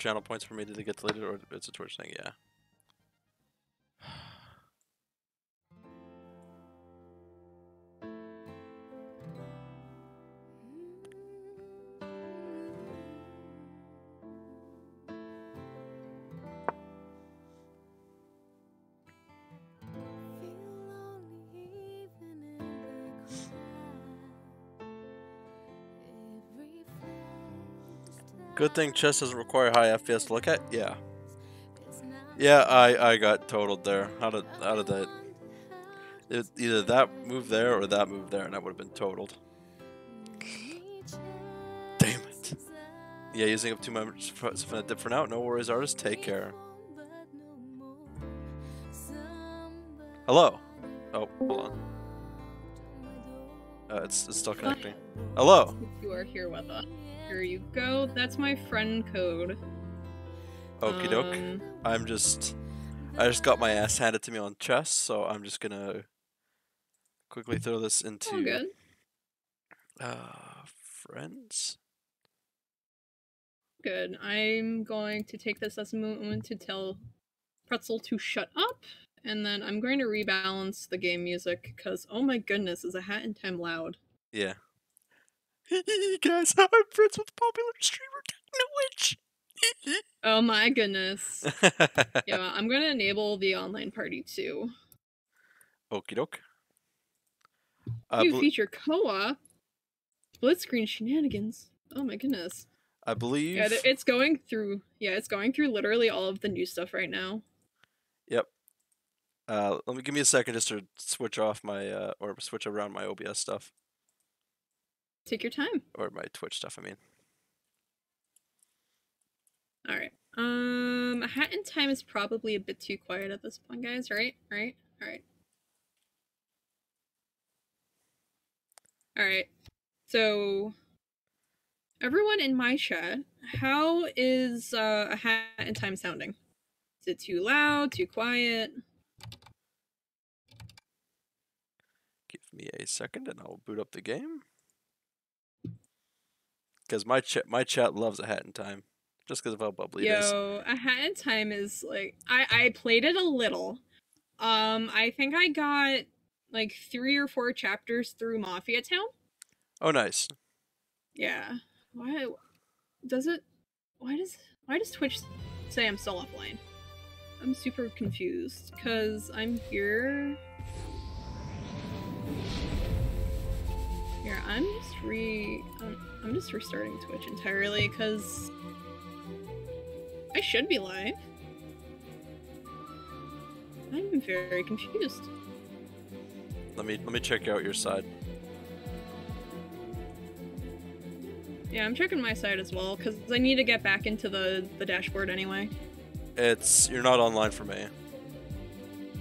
Channel points for me? They get deleted or it's a Twitch thing? Yeah. Good thing chess doesn't require high FPS to look at. Yeah. Yeah, I I got totaled there. How did how did that? It, either that move there or that move there, and I would have been totaled. Damn it. Yeah, using up too much for, for now. No worries, artist. Take care. Hello. Oh, hold on. Uh, it's, it's still connecting. Hello. You are here with us. Here you go. That's my friend code. Okie doke. Um, I'm just, I just got my ass handed to me on chess, so I'm just gonna quickly throw this into good. uh friends. Good. I'm going to take this as a moment to tell Pretzel to shut up, and then I'm going to rebalance the game music because oh my goodness, is a hat in time loud. Yeah. Guys, I'm friends with popular streamer Techno Witch. Oh my goodness. yeah, I'm gonna enable the online party too. Okie doke. You bel- feature co-op, split screen shenanigans. Oh my goodness. I believe. Yeah, it's going through. Yeah, it's going through literally all of the new stuff right now. Uh, let me give me a second just to switch off my uh, or switch around my OBS stuff Take your time. or my Twitch stuff. I mean, All right. Um, Hat in Time is probably a bit too quiet at this point, guys. Right? Right? All right. All right. So, everyone in my chat, how is uh, a Hat in Time sounding? Is it too loud? Too quiet? give me a second and I'll boot up the game. Because my chat my chat loves a hat in time, just because of how bubbly it is. Yo, a Hat in Time is like I I played it a little. Um, I think I got like three or four chapters through Mafia Town. Oh, nice. Yeah. Why does it why does why does Twitch say I'm still offline? I'm super confused cuz I'm here. Here, I'm just re I'm, I'm just restarting Twitch entirely cuz I should be live. I'm very confused. Let me let me check out your side. Yeah, I'm checking my side as well cuz I need to get back into the the dashboard anyway. It's you're not online for me.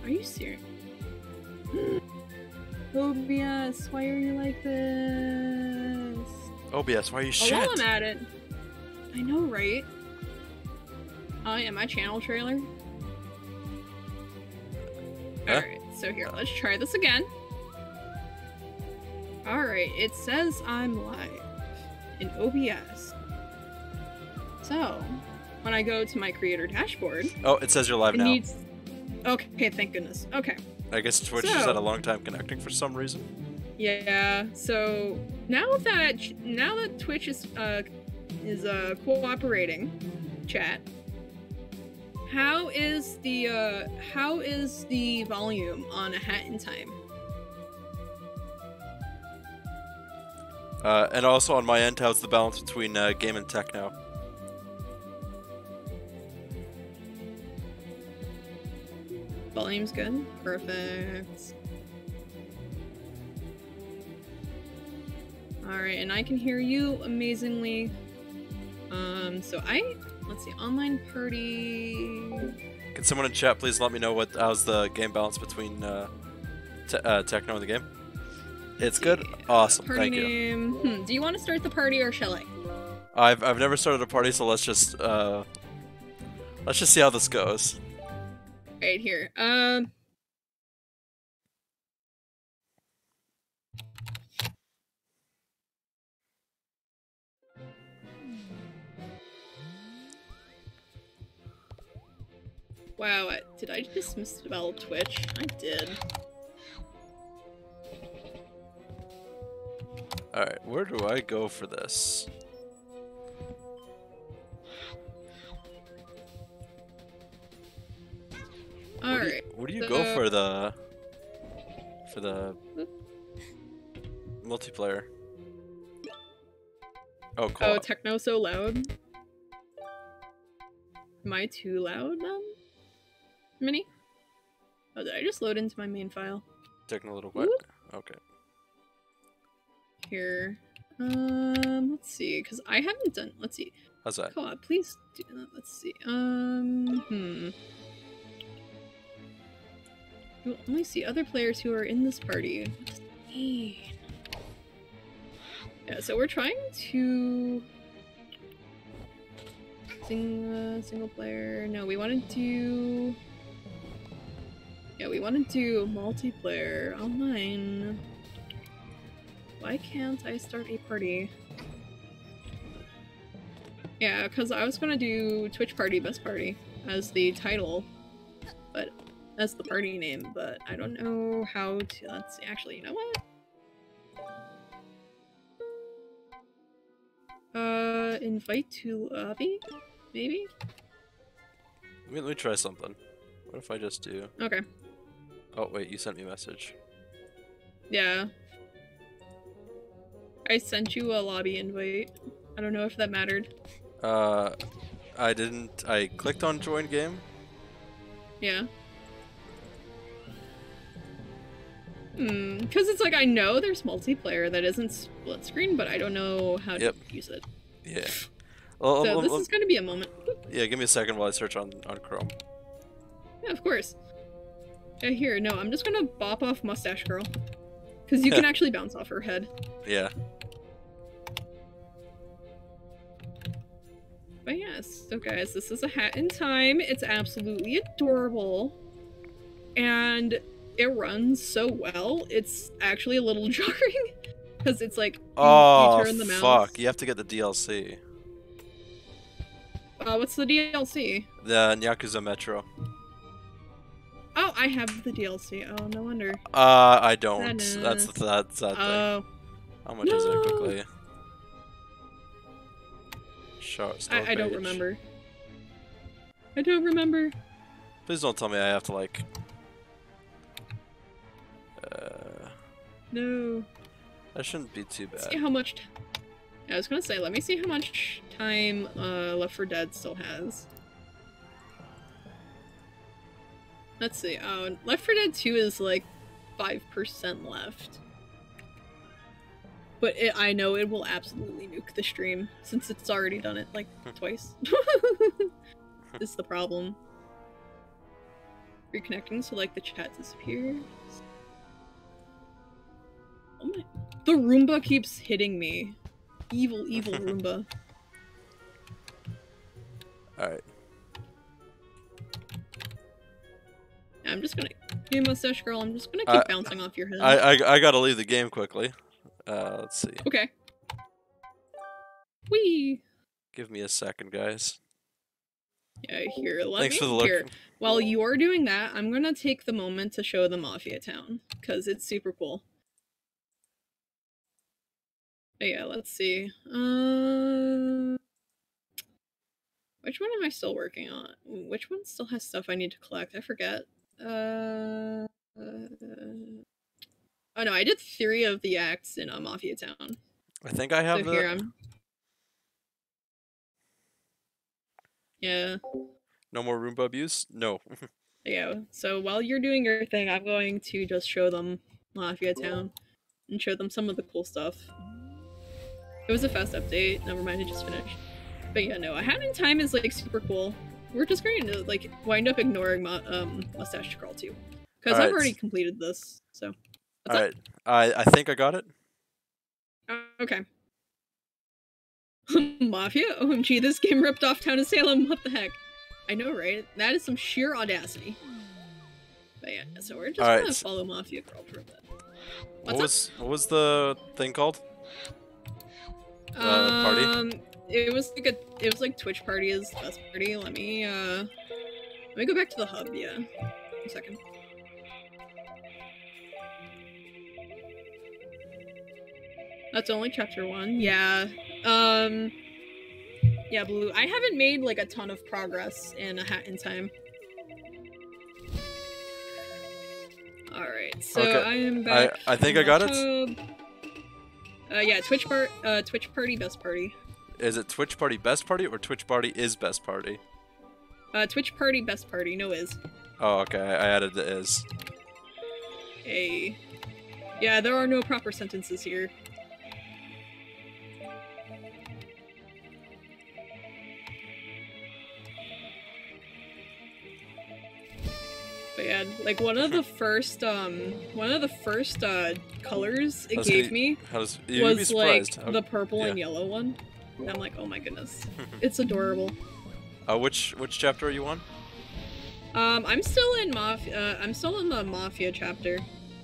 Are you serious? OBS, why are you like this? OBS, why are you Oh, shit? while I'm at it, I know, right? Oh yeah, my channel trailer. Huh? Alright, so here, let's try this again. Alright, it says I'm live in OBS. So, when I go to my creator dashboard, Oh, it says you're live now. needs. Okay, thank goodness. Okay. I guess Twitch has So- had a long time connecting for some reason. Yeah. So now that now that Twitch is uh is uh cooperating, chat. How is the uh how is the volume on a Hat in Time? Uh, and also on my end, how's the balance between uh, game and tech now? Volume's good. Perfect. All right, and I can hear you amazingly. Um, so I let's see, online party. Can someone in chat please let me know what how's the game balance between uh, te- uh, techno and the game? It's good. Yeah, Awesome. Party Thank you. name. Hmm, do you want to start the party or shall I? I've I've never started a party, so let's just uh, let's just see how this goes. Right here. Um. Wow, I- did I just misspell Twitch? I did. All right, where do I go for this? Where Alright. Where do you go for the for the multiplayer? Oh, cool. Oh, techno so loud. Am I too loud then? Mini? Oh, did I just load into my main file? Taking a little? Whoop. Okay. Here. Um, let's see, because I haven't done. Let's see. How's that? Co-op, please do that. Let's see. Um, hmm. You'll only see other players who are in this party. What does that mean? Yeah, so we're trying to sing uh, single player. No, we wanted to do. Yeah, we want to do multiplayer online. Why can't I start a party? Yeah, because I was gonna do Twitch Party Best Party as the title, but that's the party name. But I don't know how to. Let's see. Actually, you know what? Uh, invite to lobby, maybe. Let me, let me try something. What if I just do? Okay. Oh wait, you sent me a message. Yeah. I sent you a lobby invite. I don't know if that mattered. Uh, I didn't. I clicked on join game. Yeah. Hmm, because it's like I know there's multiplayer that isn't split screen, but I don't know how Yep. to use it. Yeah. Well, So this is gonna be a moment. yeah, give me a second while I search on on Chrome. Yeah, of course. Yeah, here, no, I'm just gonna bop off Mustache Girl. Because you can actually bounce off her head. Yeah. But yes, so guys, this is a hat in time. It's absolutely adorable. And it runs so well, it's actually a little jarring. Because it's like, Oh you turn the mouse. fuck! You have to get the DLC. Uh, what's the DLC? The Nyakuza Metro. Oh, I have the DLC. Oh, no wonder. Uh, I don't. Sadness. That's the that's that thing. Oh, How much is it quickly? I, I don't remember. I don't remember. Please don't tell me I have to like. Uh, No. that shouldn't be too bad. see how much. T- I was gonna say, let me see how much time uh, Left 4 Dead still has. Let's see. Oh, Left 4 Dead 2 is like 5% left. But it, I know it will absolutely nuke the stream since it's already done it like hmm. twice. is the problem. Reconnecting so like the chat disappears. Oh my. The Roomba keeps hitting me. Evil, evil Roomba. All I'm just gonna. You mustache girl, I'm just gonna keep bouncing off your head. I, I I gotta leave the game quickly. Uh, let's see. Okay. Wee. Give me a second, guys. Yeah, here. Let Thanks me for the look. here. While you're doing that, I'm gonna take the moment to show the Mafia Town because it's super cool. But yeah, let's see. Uh, which one am I still working on? Which one still has stuff I need to collect? I forget. Uh, uh, oh no, I did three of the acts in uh, Mafia Town. I think I have so the. here I'm. Yeah. No more Roomba abuse? No. Yeah. So while you're doing your thing, I'm going to just show them Mafia Town and show them some of the cool stuff. It was a fast update. Never mind, it just finished. But yeah, no, a hat in time is like super cool. We're just going to like wind up ignoring mu- um Mustache Girl too, because I've already completed this. So All up? right. I I think I got it. Uh, okay. Mafia? OMG, this game ripped off Town of Salem. What the heck? I know, right? That is some sheer audacity. But yeah, so we're just Alright, gonna s- follow Mafia Girl for a bit. What What's up? was what was the thing called? uh, party? It was like a, it was like Twitch party is the best party. Let me, uh, let me go back to the hub. Yeah, a second. That's only chapter one. Yeah. Um. Yeah, blue. I haven't made like a ton of progress in a hat in time. All right, so Okay, I am back. I think I got it. Uh, yeah, Twitch part, uh, Twitch party, best party. Is it Twitch Party Best Party or Twitch Party is Best Party? Uh, Twitch party, best party. No is. Oh, okay. I added the is. A. Yeah, there are no proper sentences here. But yeah, like one of the first, um, one of the first uh colors it gave me How does you'd be was like the purple and yellow one. And I'm like, oh my goodness, it's adorable. uh, which which chapter are you on? Um, I'm still in mafia. Uh, I'm still in the mafia chapter.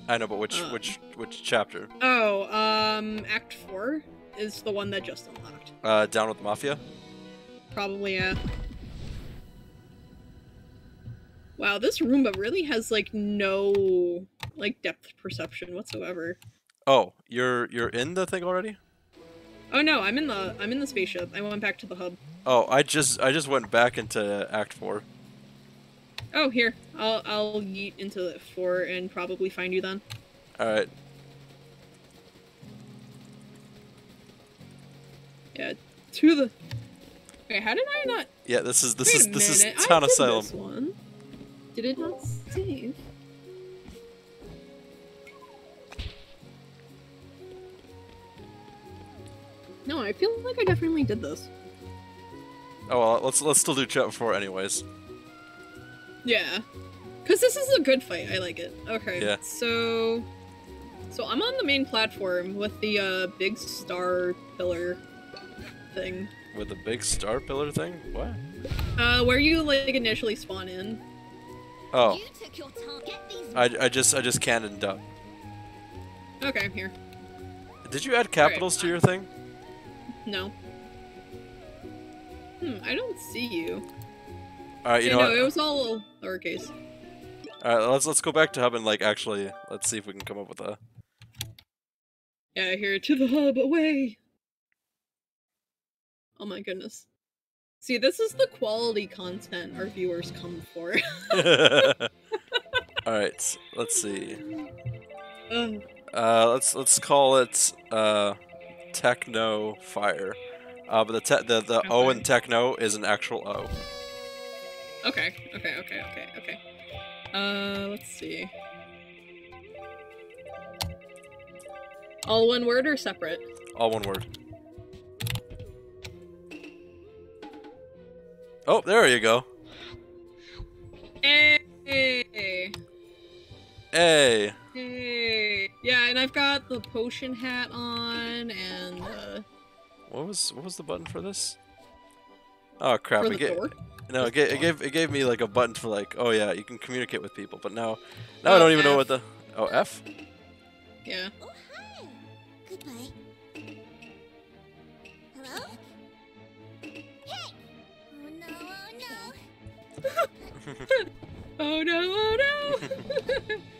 I know, but which Um, which which chapter? Oh, um, Act Four is the one that just unlocked. Uh, Down with the Mafia. Probably, yeah. Wow, this Roomba really has like no like depth perception whatsoever. Oh, you're you're in the thing already? Oh no, I'm in the I'm in the spaceship. I went back to the hub. Oh, I just I just went back into Act Four. Oh, here. I'll I'll yeet into the four and probably find you then. All right. Yeah, to the. Wait, how did I not? Yeah, this is this Wait is this is Town Asylum. This one. Did it not save? No, I feel like I definitely did this. Oh well, let's let's still do chapter four anyways. Yeah. Cause this is a good fight. I like it. Okay. Yeah. So So I'm on the main platform with the uh big star pillar thing. With the big star pillar thing? What? Uh where you like initially spawn in. Oh, You took your. Get these I, I just I just cannoned up. Okay, I'm here. Did you add capitals to your thing? No. Hmm, I don't see you. All right, you know no, what? it was all lowercase. All right, let's let's go back to hub and like actually let's see if we can come up with a. Yeah, here to the hub away. Oh my goodness. See, this is the quality content our viewers come for. All right, let's see. Uh, let's let's call it uh, techno fire. Uh, but the te- the the O in techno is an actual O. Okay, okay, okay, okay, okay. Uh, let's see. All one word or separate? All one word. Oh, there you go. Hey! Hey. Hey! Yeah, and I've got the potion hat on, and uh, What was what was the button for this? Oh crap! for It the ga- door. no, it gave, it gave it gave me like a button for like oh yeah, you can communicate with people. But now now I Oh, don't even know what the oh F. Yeah. Oh, hi. Goodbye. Hello? Hey! Oh no, oh no. Oh no! Oh no!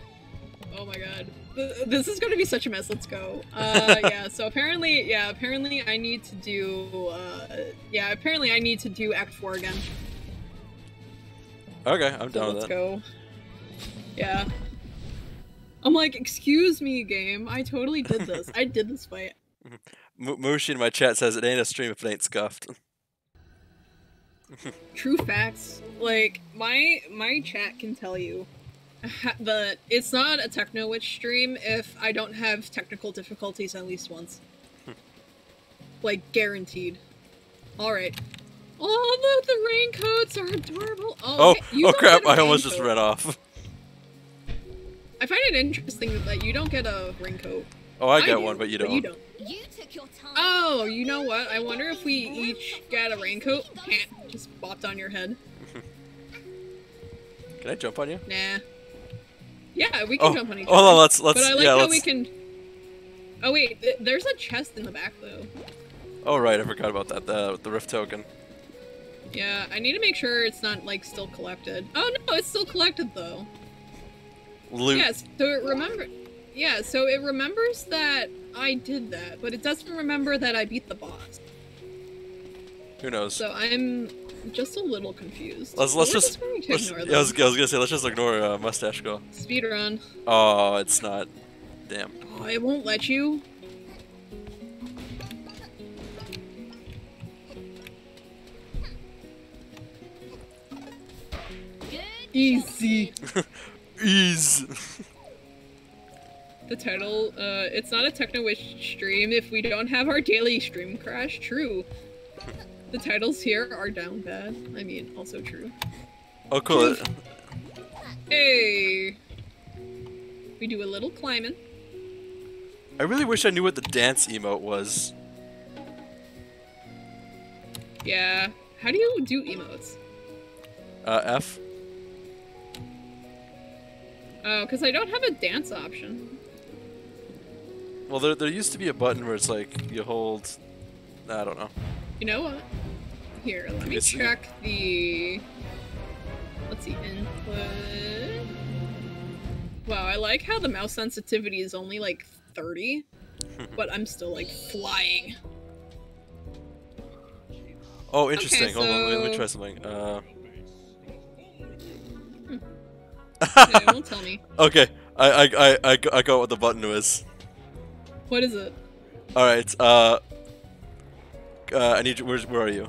oh my god. Th- This is gonna be such a mess. Let's go. Uh, yeah. So apparently, yeah. Apparently, I need to do. Uh, yeah. Apparently, I need to do Act Four again. Okay, I'm So down with let's that. go. Yeah. I'm like, excuse me, game. I totally did this. I did this fight. M- Mushi in my chat says it ain't a stream if it ain't scuffed. True facts. Like my my chat can tell you ha- that it's not a Techn0witch stream if I don't have technical difficulties at least once. Hmm. like guaranteed. All right. Oh, the, the raincoats are adorable. Oh, Oh, okay, you oh crap! I almost just read off. I find it interesting that you don't get a raincoat. Oh, I get do, one, but you don't. you don't. You took your time. Oh, you know what? I wonder if we each get a raincoat. Heh, Just bopped on your head. Can I jump on you? Nah. Yeah, we can Oh, jump on each hold other. on. Let's let's but I like yeah how let's. we can. Oh wait, th- there's a chest in the back though. Oh right, I forgot about that. The the rift token. Yeah, I need to make sure it's not like still collected. Oh no, it's still collected though. Loot. Yes, so it remember. Yeah, so it remembers that I did that, but it doesn't remember that I beat the boss. Who knows? So I'm just a little confused. Let's let's just. Let's, yeah, I, was. I was gonna say let's just ignore uh, mustache girl. Speedrun. Oh, it's not. Damn. Oh, it won't let you. Easy. Ease. The title, uh, it's not a Techn0witch stream if we don't have our daily stream crash. True. The titles here are down bad. I mean, also true. Oh cool. Hey! We do a little climbing. I really wish I knew what the dance emote was. Yeah. How do you do emotes? Uh, F. Oh, because I don't have a dance option. Well, there there used to be a button where it's like you hold. I don't know. You know what? Here, let me check the. Let's see, input. Wow, I like how the mouse sensitivity is only like 30, but I'm still like flying. Oh, interesting. Hold on, let me, so- try something. Uh, Yeah, it won't tell me. okay, I, I, I, I, got what the button was. What is it? Alright, uh... Uh, I need you, where's, where are you?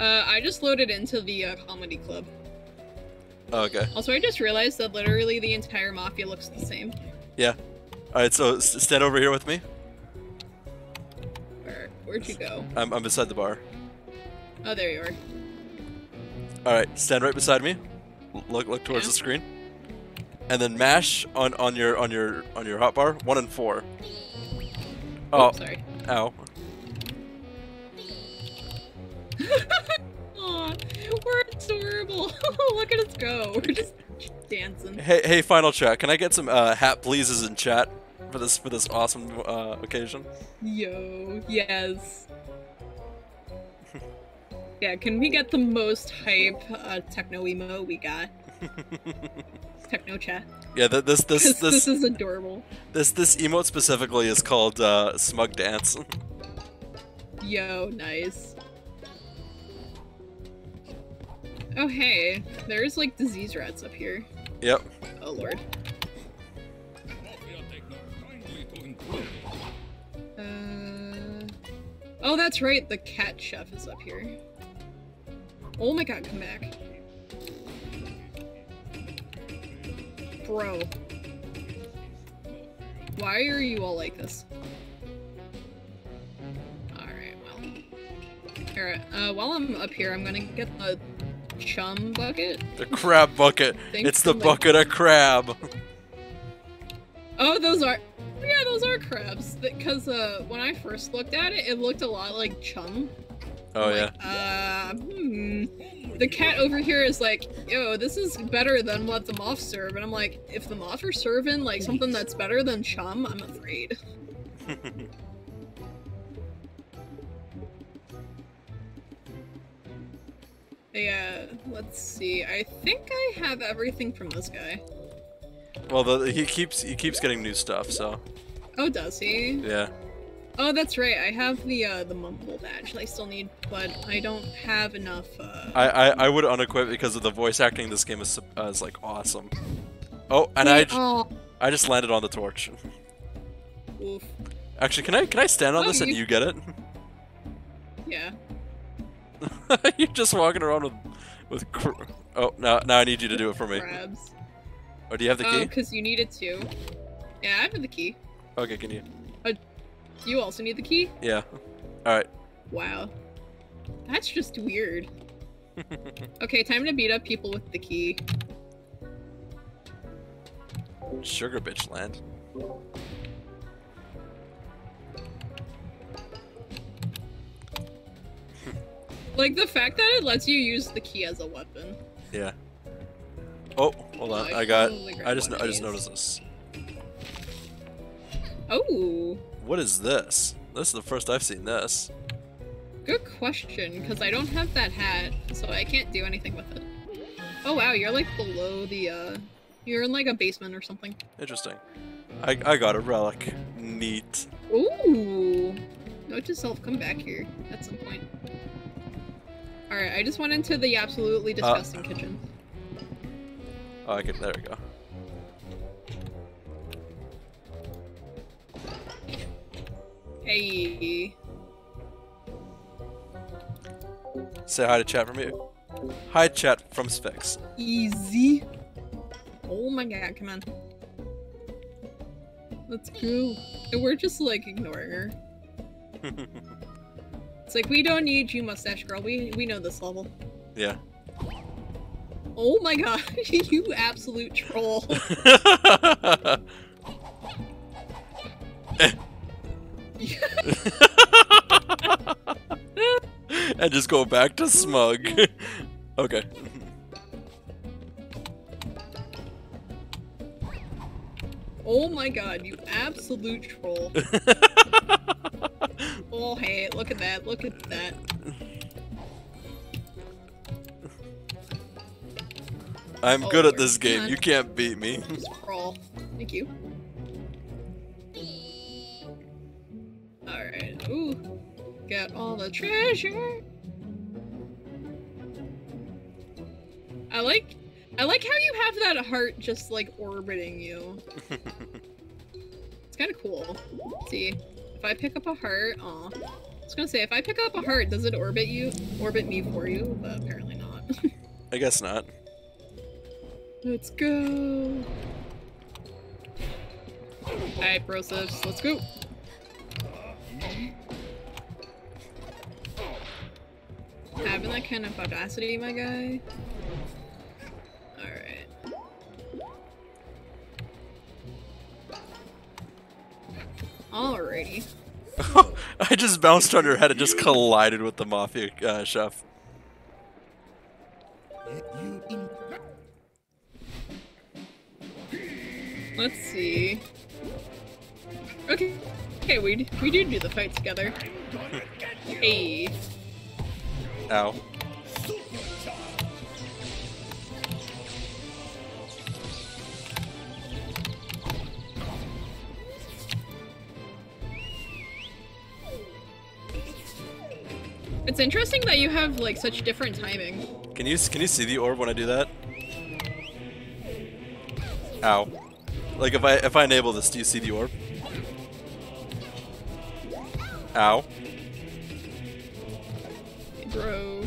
Uh, I just loaded into the uh, comedy club. Okay. Also, I just realized that literally the entire mafia looks the same. Yeah. Alright, so s- stand over here with me. Where, where'd you go? I'm, I'm beside the bar. Oh, there you are. Alright, stand right beside me. Look look towards Yeah. the screen. And then mash on, on your on your on your hotbar. One and four. Oh, Oh, sorry. ow. Aw, we're adorable. Look at us go. We're just dancing. Hey hey final chat, can I get some uh, hat pleases in chat for this for this awesome uh, occasion? Yo, yes. yeah, can we get the most hype uh, techno emo we got? techno chat. Yeah, th- this this This, this this is adorable. this this emote specifically is called uh, smug dance. Yo, nice. Oh hey, there's like disease rats up here. yep. Oh lord. Uh... Oh, that's right. The cat chef is up here. Oh my god, come back. Bro. Why are you all like this? Alright, well. Alright, uh, while I'm up here, I'm gonna get the chum bucket. The crab bucket. It's the like- bucket of crab. Oh, those are. Yeah, those are crabs. Because uh, when I first looked at it, it looked a lot like chum. Oh yeah. uh, hmm. The cat over here is like, yo, this is better than what the moths serve. And I'm like, if the moths are serving like something that's better than chum, I'm afraid. Yeah, let's see. I think I have everything from this guy. well, the, he keeps he keeps getting new stuff, so Oh, does he? yeah. Oh, that's right. I have the uh, the mumble badge that I still need, but I don't have enough. Uh... I, I, I would unequip because of the voice acting. This game is uh, is like awesome. Oh, and I, Wait, j- oh, I just landed on the torch. oof. Actually, can I can I stand on Oh, this and you- you get it? Yeah. You're just walking around with with. Oh, now now I need you to do it for me. Crabs. Oh, do you have the Oh, key? because you needed to. Yeah, I have the key. Okay, can you? Oh, you also need the key? Yeah. All right. Wow. That's just weird. okay, time to beat up people with the key. Sugar bitch land. Like the fact that it lets you use the key as a weapon. Yeah. Oh, hold on. I I got. I just I just noticed this. Oh, What is this? This is the first I've seen this. good question, because I don't have that hat, so I can't do anything with it. Oh wow, you're like below the, uh... You're in like a basement or something. Interesting. I I got a relic. Neat. Ooh! Note to self, come back here at some point. Alright, I just went into the absolutely uh. disgusting kitchen. Oh, I can. There we go. Hey. Say hi to chat from you. Hi, chat from Sphinx. Easy. Oh my god, come on. Let's go. And we're just like ignoring her. It's like we don't need you, mustache girl. We we know this level. yeah. Oh my god, you absolute troll. and just go back to smug. okay. Oh my god, you absolute troll. Oh hey, look at that, look at that. I'm Oh, good at this game. You can't beat me. Just crawl. Thank you. Alright, ooh. Get all the treasure. I like I like how you have that heart just like orbiting you. It's kind of cool. Let's see, if I pick up a heart, aw. I was gonna say, if I pick up a heart, does it orbit you? Orbit me for you? But apparently not. I guess not. Let's go. Alright, brosives, let's go. Having that kind of audacity, my guy. Alrighty. I just bounced on your head and just collided with the mafia uh, chef. Let's see. Okay. Okay, we we do do the fight together. Hey. Ow. It's interesting that you have like such different timing. Can you can you see the orb when I do that? Ow. Like if I if I enable this, do you see the orb? Ow. Bro.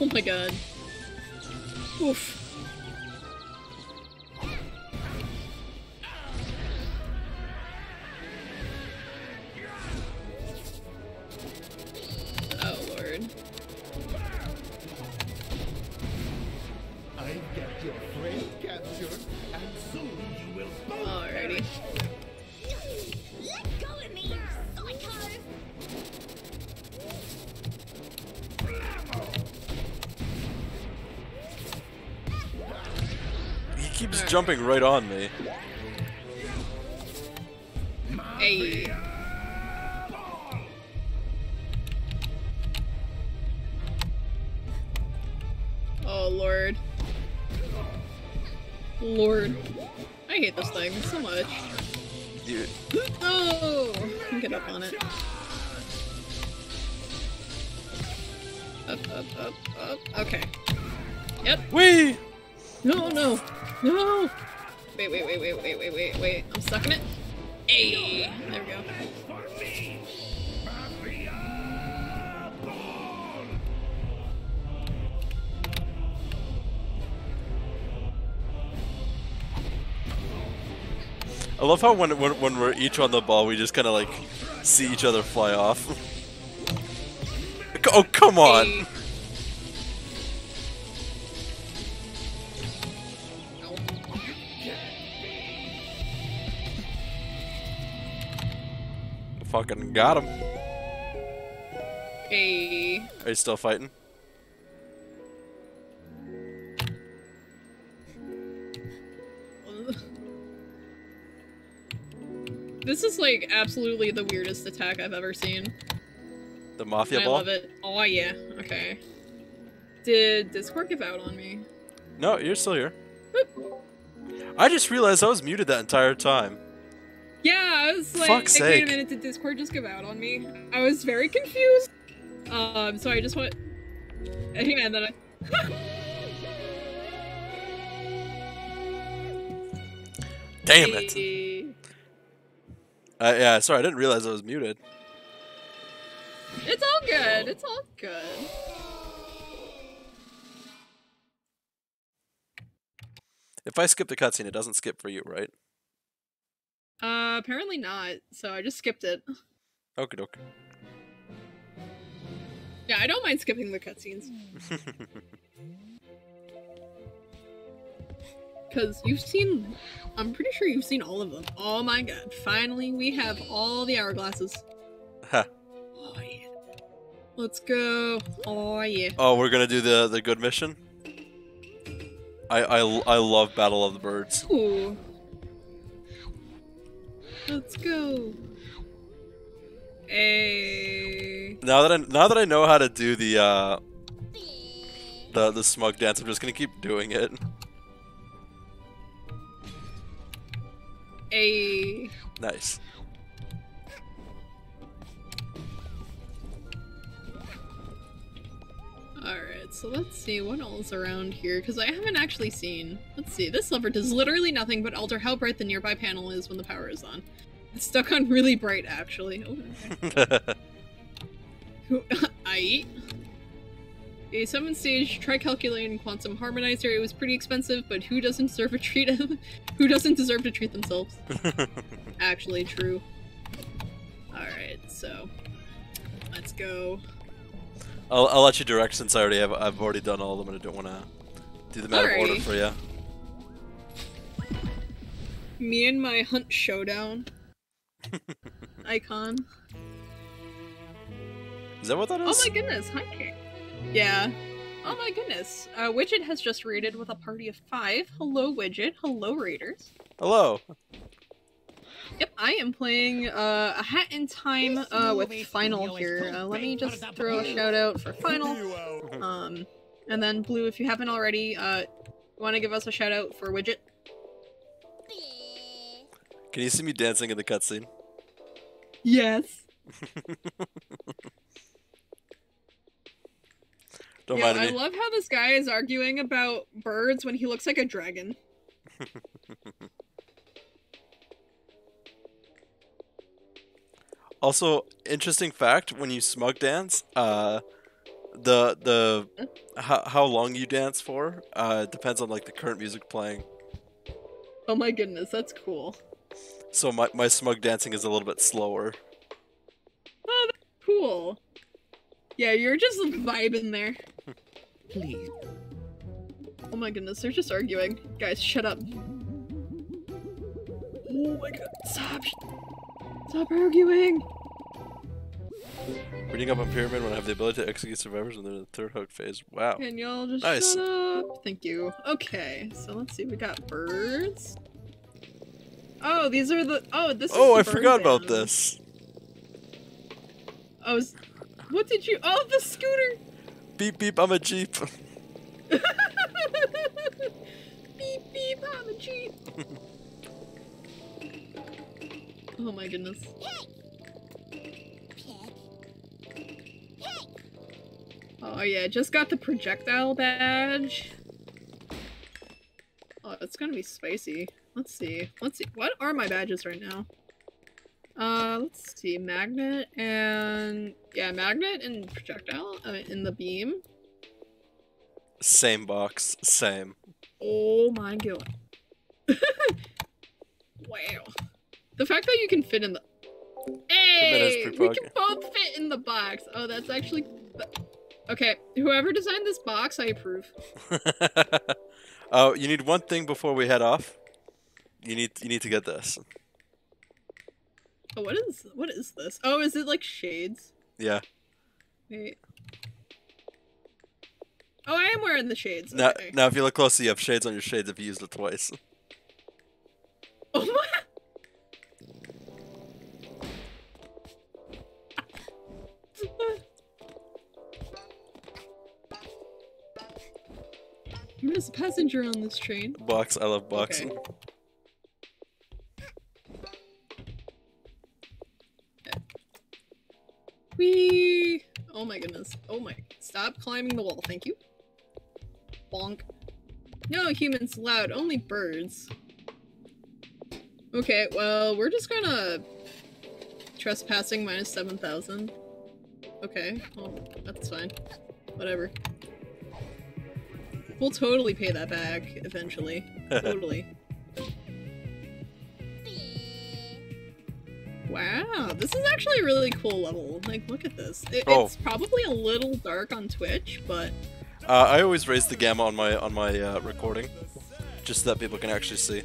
Oh my god. Oof. I've got your friend captured, and soon you will both Alrighty. Let go of me, psycho! He keeps Alright. jumping right on me. Hey. Oh lord. Lord. I hate this thing so much. You, Oh! Get up on it. Up, up, up, up. Okay. Yep. Wee! No, no. No! Wait, wait, wait, wait, wait, wait, wait, wait. I'm stuck in it. Hey! There we go. I love how when, when when we're each on the ball, we just kind of like see each other fly off. oh come on! Hey. Fucking got him. Hey. Are you still fighting? This is like absolutely the weirdest attack I've ever seen. The mafia I ball? love it. Oh yeah. Okay. Did Discord give out on me? No, you're still here. I just realized I was muted that entire time. Yeah, I was like, Fuck's like, wait a minute, did Discord just give out on me? I was very confused. Um, so I just went. Yeah, and then I. Damn it! Uh, yeah, sorry, I didn't realize I was muted. It's all good. It's all good. If I skip the cutscene, it doesn't skip for you, right? Uh, apparently not. So I just skipped it. Okay, doke. Yeah, I don't mind skipping the cutscenes because you've seen. I'm pretty sure you've seen all of them. Oh my god! Finally, we have all the hourglasses. Ha. Oh yeah. Let's go. Oh yeah. Oh, we're gonna do the the good mission. I I I love Battle of the Birds. Ooh. Let's go. Hey. Now that I now that I know how to do the uh the the smug dance, I'm just gonna keep doing it. Hey. Nice. Alright, so let's see what else around here, because I haven't actually seen. Let's see, this lever does literally nothing but alter how bright the nearby panel is when the power is on. It's stuck on really bright, actually. Oh, Who I eat. A seven stage try calculating quantum harmonizer. It was pretty expensive, but who doesn't deserve a treat? who doesn't deserve to treat themselves? Actually, true. Alright, so let's go. I'll, I'll let you direct since I already have I've already done all of them and I don't want to do them out of order for you. Me and my hunt showdown icon. Is that what that oh is? Oh my goodness, hi Kate. Yeah. Oh my goodness. Uh, Widget has just raided with a party of five. Hello, Widget. Hello, Raiders. Hello. Yep, I am playing uh, a Hat in Time uh, with Final here. Uh, let me just throw a shout out for Final. Um, and then Blue, if you haven't already, uh, want to give us a shout out for Widget? Can you see me dancing in the cutscene? Yes. Don't yeah, I love how this guy is arguing about birds when he looks like a dragon. Also, interesting fact: when you smug dance, uh, the the how, how long you dance for uh depends on like the current music playing. Oh my goodness, that's cool. So my my smug dancing is a little bit slower. Oh, cool. Yeah, you're just vibing there. Please. Oh my goodness, they're just arguing. Guys, shut up. Oh my god, stop. Stop arguing. Reading up on Pyramid when I have the ability to execute survivors when they're in the third hook phase. Wow. Can y'all just Nice. shut up? Thank you. Okay, so let's see. We got birds. Oh, these are the. Oh, this. Oh, I is the bird forgot about this. Oh, s- what did you? Oh, the scooter. Beep beep, I'm a jeep. beep beep, I'm a jeep. oh my goodness. Oh yeah, just got the projectile badge. Oh, it's gonna be spicy. Let's see. Let's see. What are my badges right now? Uh, let's see. Magnet and yeah, magnet and projectile uh, in the beam. Same box, same. Oh my god. wow. The fact that you can fit in the Hey! We can both fit in the box. Oh, that's actually Okay, whoever designed this box, I approve. oh, you need one thing before we head off. You need you need to get this. Oh, what is what is this? Oh, is it like shades? Yeah. Wait. Oh, I am wearing the shades. Now, Okay. now if you look closely, you have shades on your shades if you used it twice. Oh my I'm just a passenger on this train. Box, I love boxing. Whee! Oh my goodness. Oh my. Stop climbing the wall, thank you. Bonk. No humans allowed, only birds. Okay, well, we're just gonna. Trespassing minus 7,000. Okay, well, that's fine. Whatever. We'll totally pay that back eventually. totally. Wow, this is actually a really cool level. Like, look at this. It, Oh. It's probably a little dark on Twitch, but Uh, I always raise the gamma on my on my uh, recording, just so that people can actually see.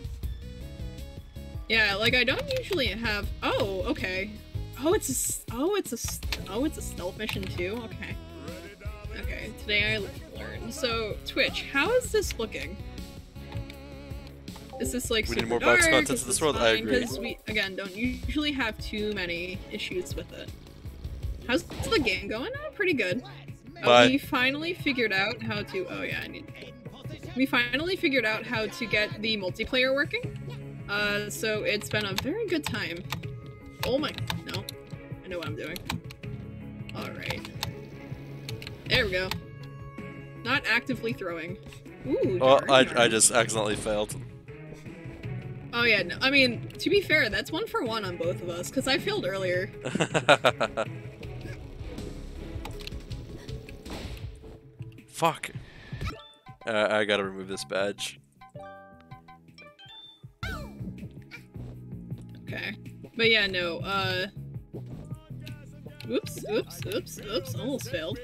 yeah, like I don't usually have. Oh, okay. Oh, it's a. Oh, it's a. Oh, it's a stealth mission too. Okay. Okay. Today I learned. So Twitch, how is this looking? Is this like We need more box dark? contents Is in this world? I fine? agree. Because we again don't usually have too many issues with it. How's the game going? Oh, pretty good. Uh, we finally figured out how to. Oh yeah, I need. We finally figured out how to get the multiplayer working. Uh, so it's been a very good time. Oh my. No, I know what I'm doing. All right. There we go. Not actively throwing. Ooh. Darn, I, darn. I just accidentally failed. Oh yeah, no, I mean, to be fair, that's one for one on both of us, because I failed earlier. Fuck. Uh, I gotta remove this badge. Okay. But yeah, no, uh... Oops, oops, oops, oops, almost failed.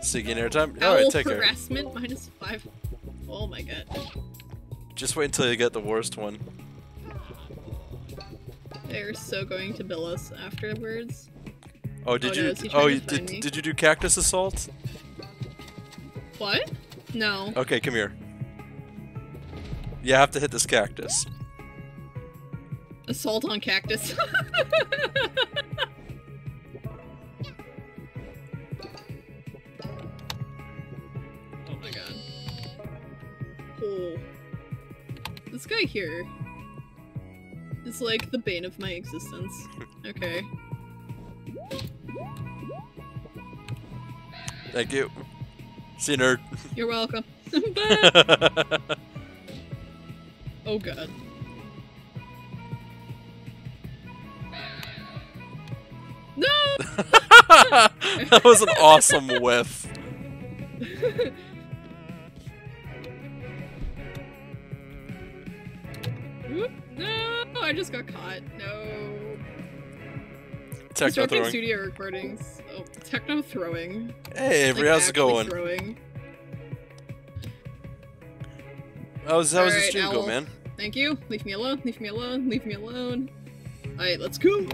Seeking airtime? Alright, take care. harassment minus five. Oh my god. Just wait until you get the worst one. They're so going to bill us afterwards. Oh, did Oh, you? Oh, trying Oh, you, did, me? did you do cactus assault? What? No. Okay, come here. You have to hit this cactus. Assault on cactus. oh my god. Oh. This guy here is like the bane of my existence. Okay. Thank you. See you, nerd. You're welcome. Oh god. No! that was an awesome whiff. No! I just got caught. No. Techno Disrupting throwing. studio recordings. Oh, techno throwing. Hey, Avery, Like, how's it going? Throwing. How's how's the Alright, stream go, man? Thank you. Leave me alone. Leave me alone. Leave me alone. Alright, let's go.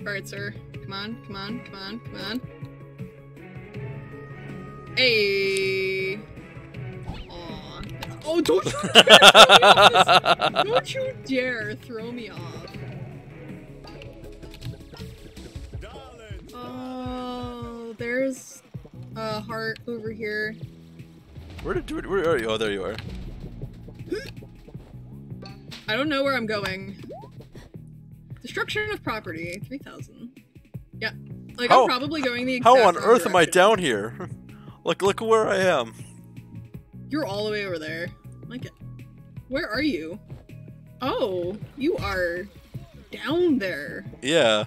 Alright, sir. Come on, come on, come on, come on. Hey. Aw. Oh, don't you dare! don't you dare throw me off. Oh, there's a heart over here. Where did where, where are you? Oh, there you are. I don't know where I'm going. Destruction of property, 3000. Yeah. Like, How- I'm probably going the exact How on earth am I down here? Look, look where I am. You're all the way over there. Like, where are you? Oh, you are down there. Yeah.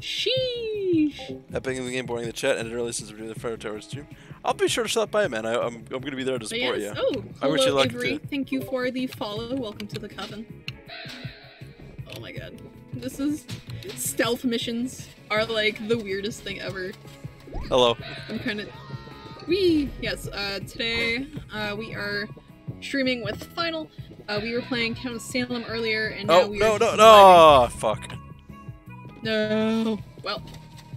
Sheesh. Epic in the game, boring the chat, ended early since we're doing the Fire Tower stream. I'll be sure to stop by, man. I, I'm, I'm gonna be there to support yes. you. Oh, I wish hello, you luck, Avery. too. Thank you for the follow. Welcome to the coven. Oh my god. This is stealth missions are like the weirdest thing ever. Hello. I'm kind of. We yes. Uh, today uh, we are streaming with Final. Uh, we were playing Town of Salem earlier, and now Oh we no are no just no! vibing. Fuck. No. Well,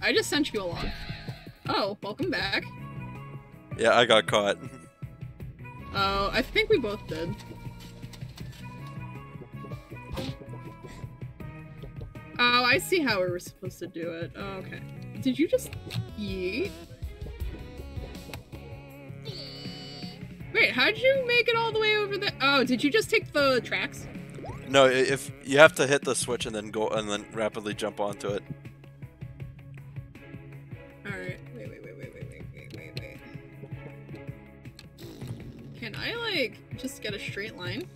I just sent you along. Oh, welcome back. Yeah, I got caught. Oh, I think we both did. Oh, I see how we were supposed to do it. Oh, okay. Did you just yeet? Wait, how'd you make it all the way over there? Oh, did you just take the tracks? No, if you have to hit the switch and then go and then rapidly jump onto it. Alright. Wait, wait, wait, wait, wait, wait, wait, wait, wait. Can I, like, just get a straight line?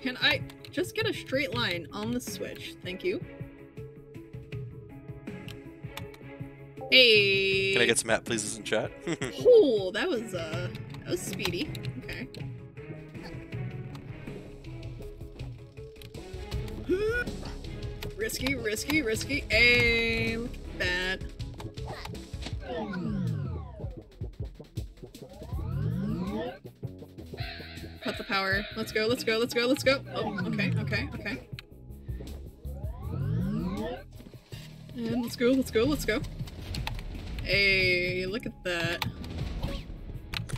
Can I just get a straight line on the switch? Thank you. Hey! Can I get some Matt pleases in chat? Oh, that was, uh, that was speedy. Okay. risky, risky, risky. Hey, look at that. Cut the power. Let's go, let's go, let's go, let's go. Oh, okay, okay, okay. And let's go, let's go, let's go. Hey, look at that.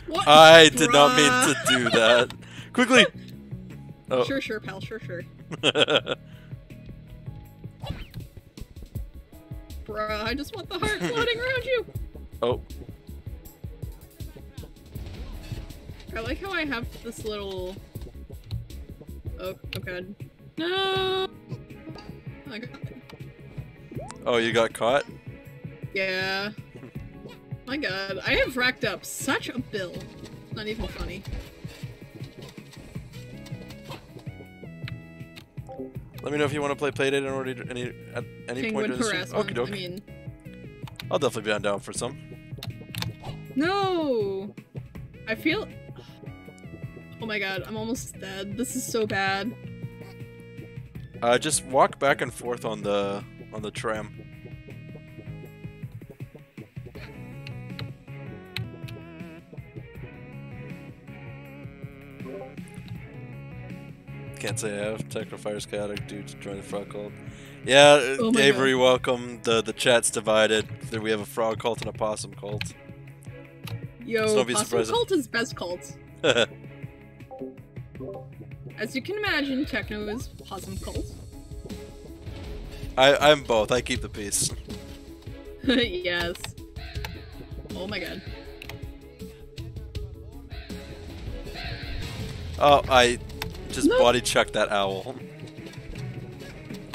What? I did not mean to do that. Quickly. Oh. Sure, sure, pal, sure, sure. Bruh, I just want the heart floating around you. oh. I like how I have this little. Oh, oh god. No! Oh, you got caught? Yeah. My god, I have racked up such a bill. Not even funny. Let me know if you want to play Playdate or any, any at any point Penguin during the stream. Okie doke. I mean, I'll definitely be on down for some. no! I feel. Oh my god, I'm almost dead. This is so bad. Uh, just walk back and forth on the on the tram. Can't say I have Technofires chaotic dudes join the frog cult. Yeah, Oh Avery, welcome. The the chat's divided. We have a frog cult and a possum cult. Yo, So Possum surprised Cult is best cult. As you can imagine, Techno is Possum Cult. I I'm both. I keep the peace. yes. Oh my god. Oh, I just No. body checked that owl.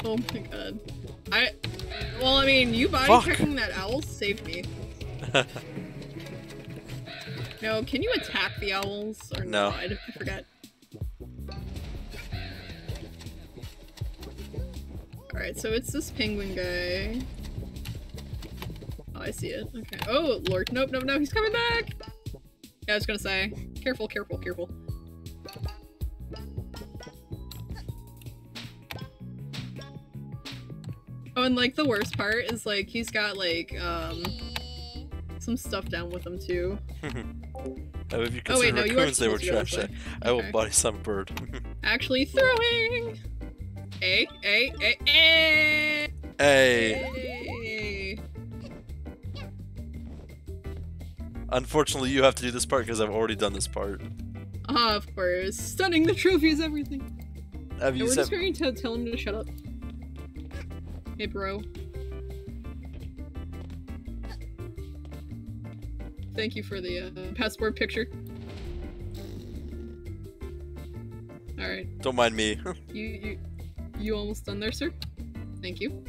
Oh my god. I. Well, I mean, you body Fuck. checking that owl saved me. No, can you attack the owls or No. no? I, I forget. Alright, so it's this penguin guy. Oh, I see it. Okay. Oh, Lord. Nope, nope, no, he's coming back! Yeah, I was gonna say. Careful, careful, careful. Oh, and like the worst part is like he's got like um some stuff down with him too. Uh, if you Oh, wait, consider no, raccoons, they were supposed to go this trash. way. I will Okay. body some bird. Actually throwing. A a a a. hey, a. unfortunately, you have to do this part because I've already done this part. Ah, of course. Stunning the trophy is everything. Have And you we're sent? just going to tell him to shut up. Hey, bro. Thank you for the uh, passport picture. All right, Don't mind me. you you you almost done there, sir. Thank you.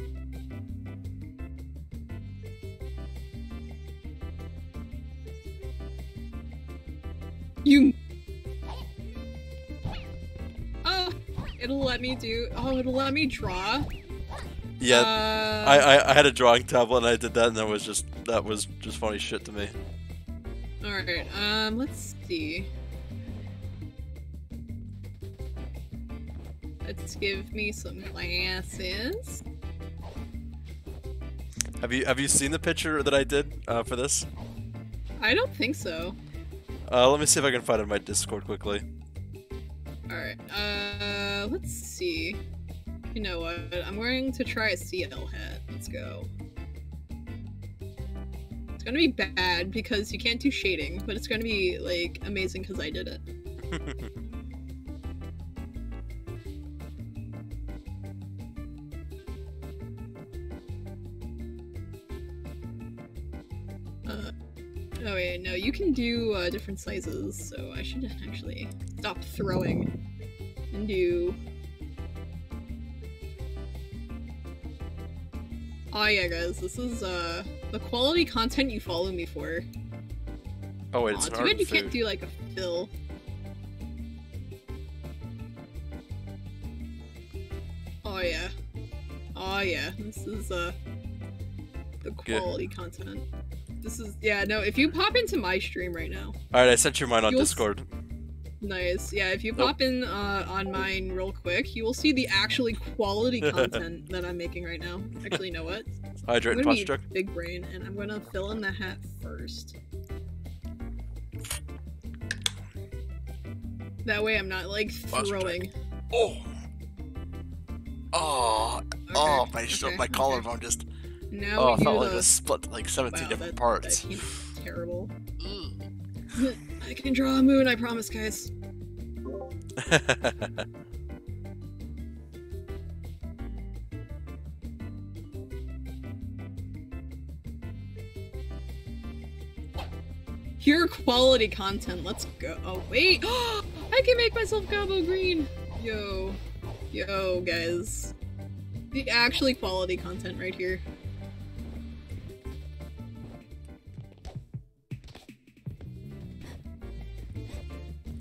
You. Oh, it'll let me do. Oh, it'll let me draw. Yeah, Uh, I, I I had a drawing tablet and I did that, and that was just that was just funny shit to me. Alright, um, let's see. Let's give me some glasses. Have you have you seen the picture that I did uh, for this? I don't think so. Uh, let me see if I can find it in my Discord quickly. Alright, uh, let's see. You know what? I'm going to try a CL hat. Let's go. It's gonna be bad because you can't do shading, but it's gonna be, like, amazing because I did it. Uh, oh wait, no, you can do uh, different sizes, so I should actually stop throwing and do. Oh yeah, guys, this is uh the quality content you follow me for. oh wait, Aw, it's too bad you and can't do like a fill. Oh yeah. Oh yeah. This is uh the Good. quality content. This is yeah, no, if you pop into my stream right now. All right, I sent you mine on Discord. Nice. Yeah, if you Nope. pop in uh, on mine real quick, you will see the actually quality content that I'm making right now. Actually, you know what? Hydrate and gonna be big brain, and I'm gonna fill in the hat first. That way, I'm not like throwing. Oh. Oh, Okay, oh, my okay, my okay. collarbone just Now oh, do felt like it was split like 17 wow, different that, parts. That terrible. Mm. I can draw a moon. I promise, guys. Pure quality content. Let's go. Oh wait, I can make myself combo green. Yo, yo, guys. The actually quality content right here.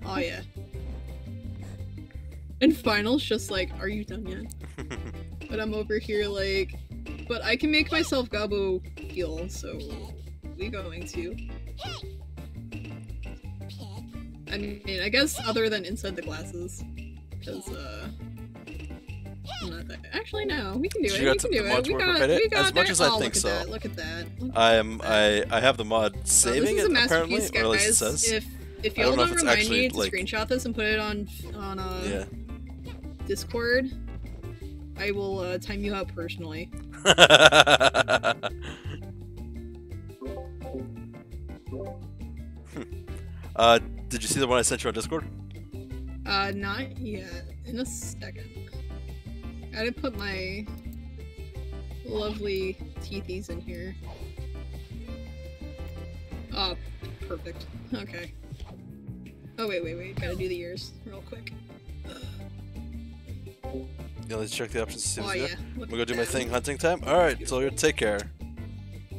Oh yeah. And finals just like, are you done yet? but I'm over here like, but I can make myself Gabo heal, so we going to. I mean, I guess other than inside the glasses, because uh, I'm not that. Actually, no, we can do it. you we can do it. We got, it? we got As much that. as I oh, think look so. At that. Look at that. Look I am I I have the mod Oh, saving this is it a apparently, masterpiece, or at least it says. If if y'all don't, it's remind actually, me to like- screenshot this and put it on on uh, yeah. Discord, I will uh, time you out personally. uh, did you see the one I sent you on Discord? Uh, not yet. In a second. I gotta put my lovely teethies in here. Oh, perfect. Okay. Oh wait, wait, wait. Gotta do the ears real quick. Yeah, let's check the options to see Oh yeah. I'm gonna go do my thing, hunting time. Alright, so take care. Oh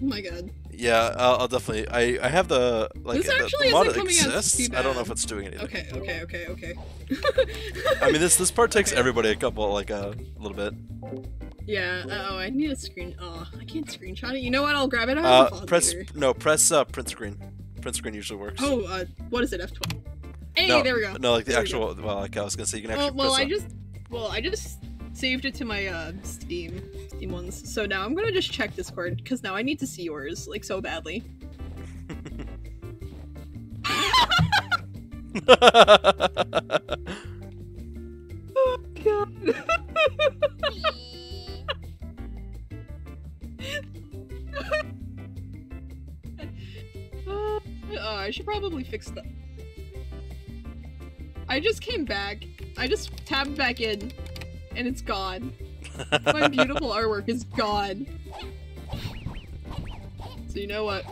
my god. Yeah, I'll, I'll definitely. I I have the like This the, actually the mod coming out exists. I don't know if it's doing anything. Okay, okay, okay, okay. I mean, this this part takes Okay. everybody a couple like a little bit. Yeah. Oh, I need a screen. Oh, I can't screenshot it. You know what? I'll grab it out Uh, the press later. no, press uh, print screen. Print screen usually works. Oh, uh, what is it? F twelve. Hey, no, there we go. No, like the There we actual. Well, like I was gonna say, you can Well, actually well, press. I just, well, I just saved it to my uh Steam, Steam ones. So now I'm gonna just check Discord because now I need to see yours like so badly. God. oh, Uh, I should probably fix that. I just came back. I just tabbed back in, and it's gone. My beautiful artwork is gone. So you know what?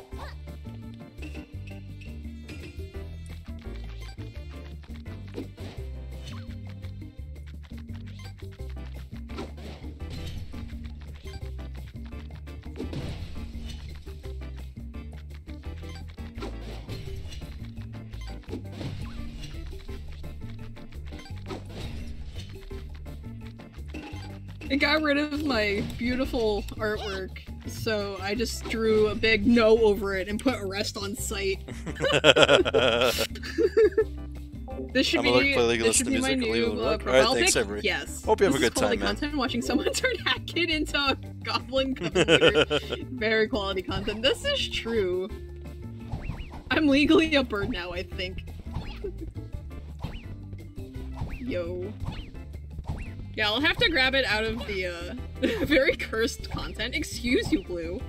It got rid of my beautiful artwork, so I just drew a big no over it and put arrest on site. This should I'm be play League of this should be my new uh, Rook. Alright, profile thanks, pic. Yes. Hope you have a This is good quality time, man. content. Watching someone turn Hat Kid into a goblin computer. Very quality content. This is true. I'm legally a bird now, I think. Yo. Yeah, I'll have to grab it out of the uh, very cursed content. Excuse you, Blue.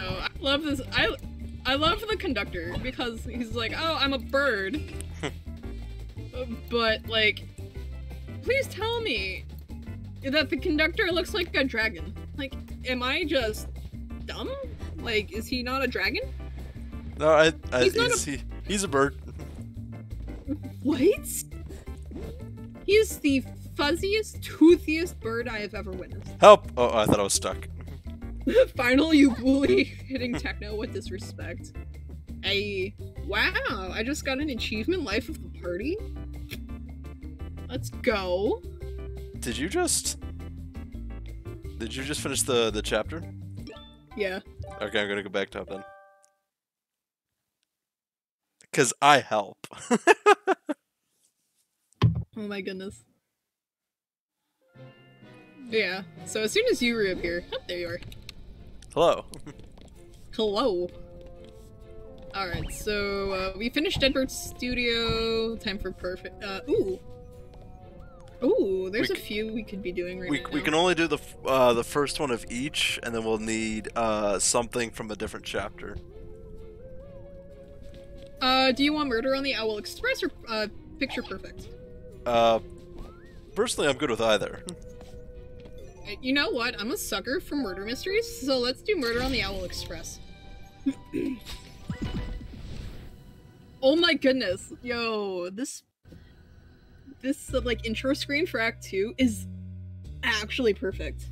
Oh, I love this. I I love the conductor because he's like, "Oh, I'm a bird." Uh, but like, please tell me that the conductor looks like a dragon. Like, am I just dumb? Like, is he not a dragon? No, I, I He's he's, he, he's a bird. What? He's the fuzziest, toothiest bird I have ever witnessed. Help! Oh, I thought I was stuck. Final, you bully, hitting techno with disrespect. Hey, wow! I just got an achievement, life of the party. Let's go. Did you just? Did you just finish the the chapter? Yeah. Okay, I'm gonna go back to it then. Cause I help. Oh my goodness. Yeah. So as soon as you reappear, oh, there you are. Hello. Hello. Alright, so uh, we finished Dead Bird's studio. Time for perfect. Uh, ooh. Ooh, there's We a few we could be doing right We, now. we can only do the uh, the first one of each, and then we'll need uh, something from a different chapter. Uh, do you want Murder on the Owl Express or uh, Picture Perfect? Uh, personally, I'm good with either. Uh, You know what? I'm a sucker for murder mysteries, so let's do Murder on the Owl Express. Oh my goodness, yo, this this uh, like intro screen for Act Two is actually perfect.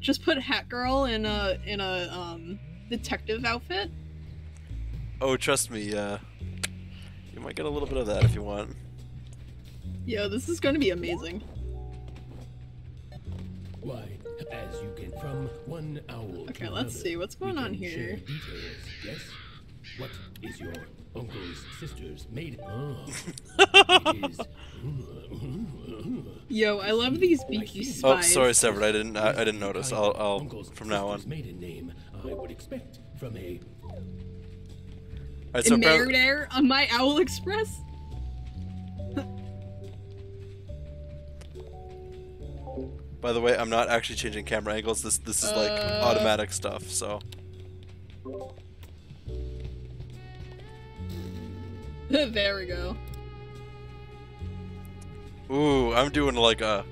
Just put Hat Girl in a in a um detective outfit. Oh, trust me, uh, you might get a little bit of that if you want. Yo, this is going to be amazing. Why, as you can from one owl. Okay, to let's another, see what's going on here. Details, yes. What is your uncle's sister's maid? Oh, it is. Yo, I love these beaky see. Oh, sorry, Severed. I didn't. I, I didn't notice. I'll. I'll from now on. sister's maiden name I would expect from a Alright, so And there, apparently, there on my Owl Express. by the way, I'm not actually changing camera angles. This this is like Uh. automatic stuff. So there we go. ooh, I'm doing like a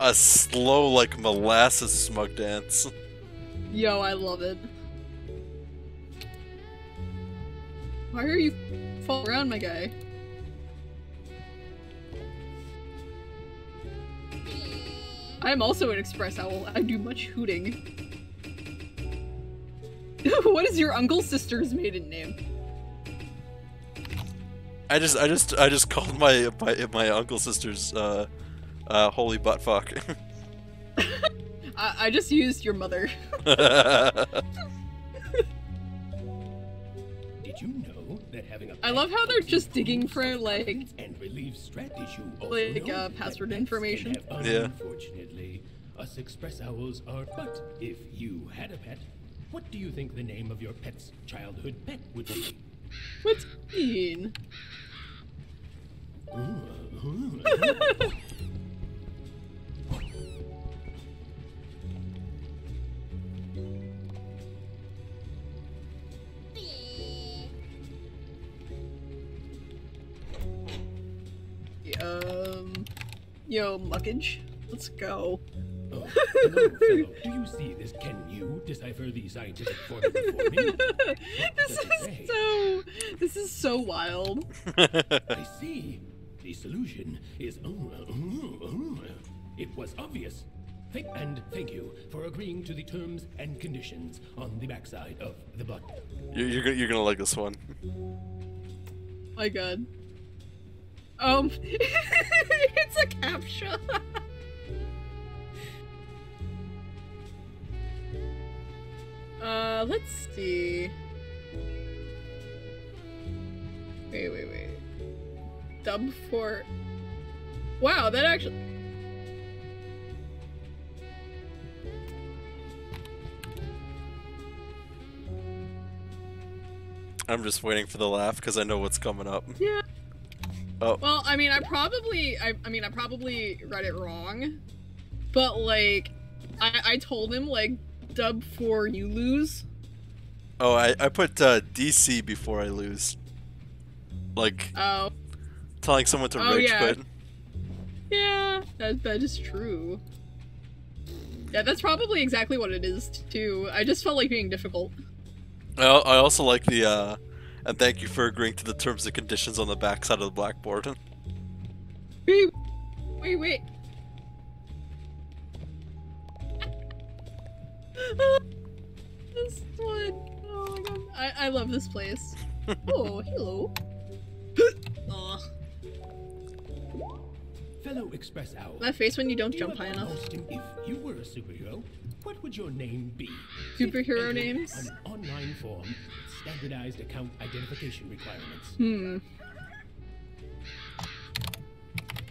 a slow like molasses smug dance. Yo, I love it. Why are you fall around, my guy? I'm also an express owl. I do much hooting. what is your uncle's sister's maiden name? I just I just I just called my my, my uncle sister's uh uh holy butt fuck. I, I just used your mother. Did you know that having a I love how they're just digging for, like- self-confidence and relieve stress issue? Like, uh, password information? Yeah. Unfortunately, us express owls are. But if you had a pet, what do you think the name of your pet's childhood pet would be? What's mean? Um, yo, muckage, let's go. Oh, hello, fellow. Do you see this? Can you decipher the scientific formula for me? this does say? is so. This is so wild. I see. The solution is. Um, um, um, it was obvious. Thank, and thank you for agreeing to the terms and conditions on the backside of the button. you're you're gonna you're gonna like this one. My God. Um, it's a captcha. uh, let's see. Wait, wait, wait. Dub for. Wow, that actually. I'm just waiting for the laugh because I know what's coming up. Yeah. Oh. Well, I mean, I probably, I, I mean, I probably read it wrong, but like, I, I told him like, dub for you lose. Oh, I I put uh, DC before I lose. Like Oh, telling someone to Oh, rage yeah. quit. yeah, that that is true. Yeah, that's probably exactly what it is too. I just felt like being difficult. I, I also like the uh, and thank you for agreeing to the terms and conditions on the backside of the blackboard. Wait, wait, wait. this one. Oh my god. I, I love this place. oh, hello. Aw, Fellow Express Owl. My face when you don't do jump high enough. asked him If you were a superhero, what would your name be? Superhero names? An online form with standardized account identification requirements. Hmm.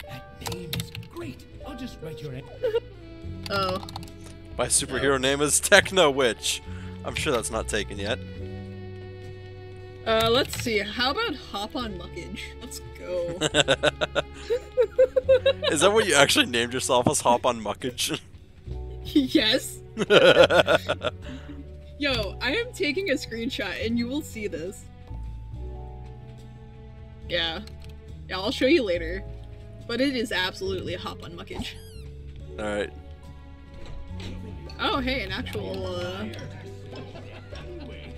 That name is great. I'll just write your name. Oh. My superhero name is Techn0witch. I'm sure that's not taken yet. Uh, let's see. How about hop on muckage? Let's go. Is that what you actually named yourself as Hop on Muckage? yes. Yo, I am taking a screenshot and you will see this. Yeah. Yeah, I'll show you later. But it is absolutely a hop on muckage. Alright. Oh, hey, an actual, uh...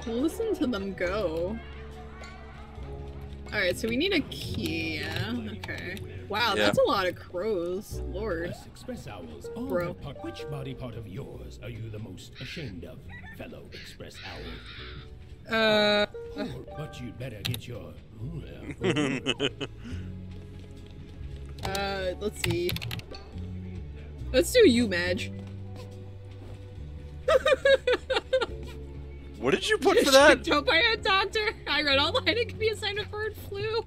Listen to them go. Alright, so we need a key, yeah? Okay. Wow, Yeah. that's a lot of crows. Lord. Us express owls all Bro. part. Which body part of yours are you the most ashamed of, fellow express owl? Uh, Oh, but you'd better get your. uh, uh, let's see. Let's do you, Madge. what did you put for that? Don't buy a doctor. I read online it could be a sign of bird flu.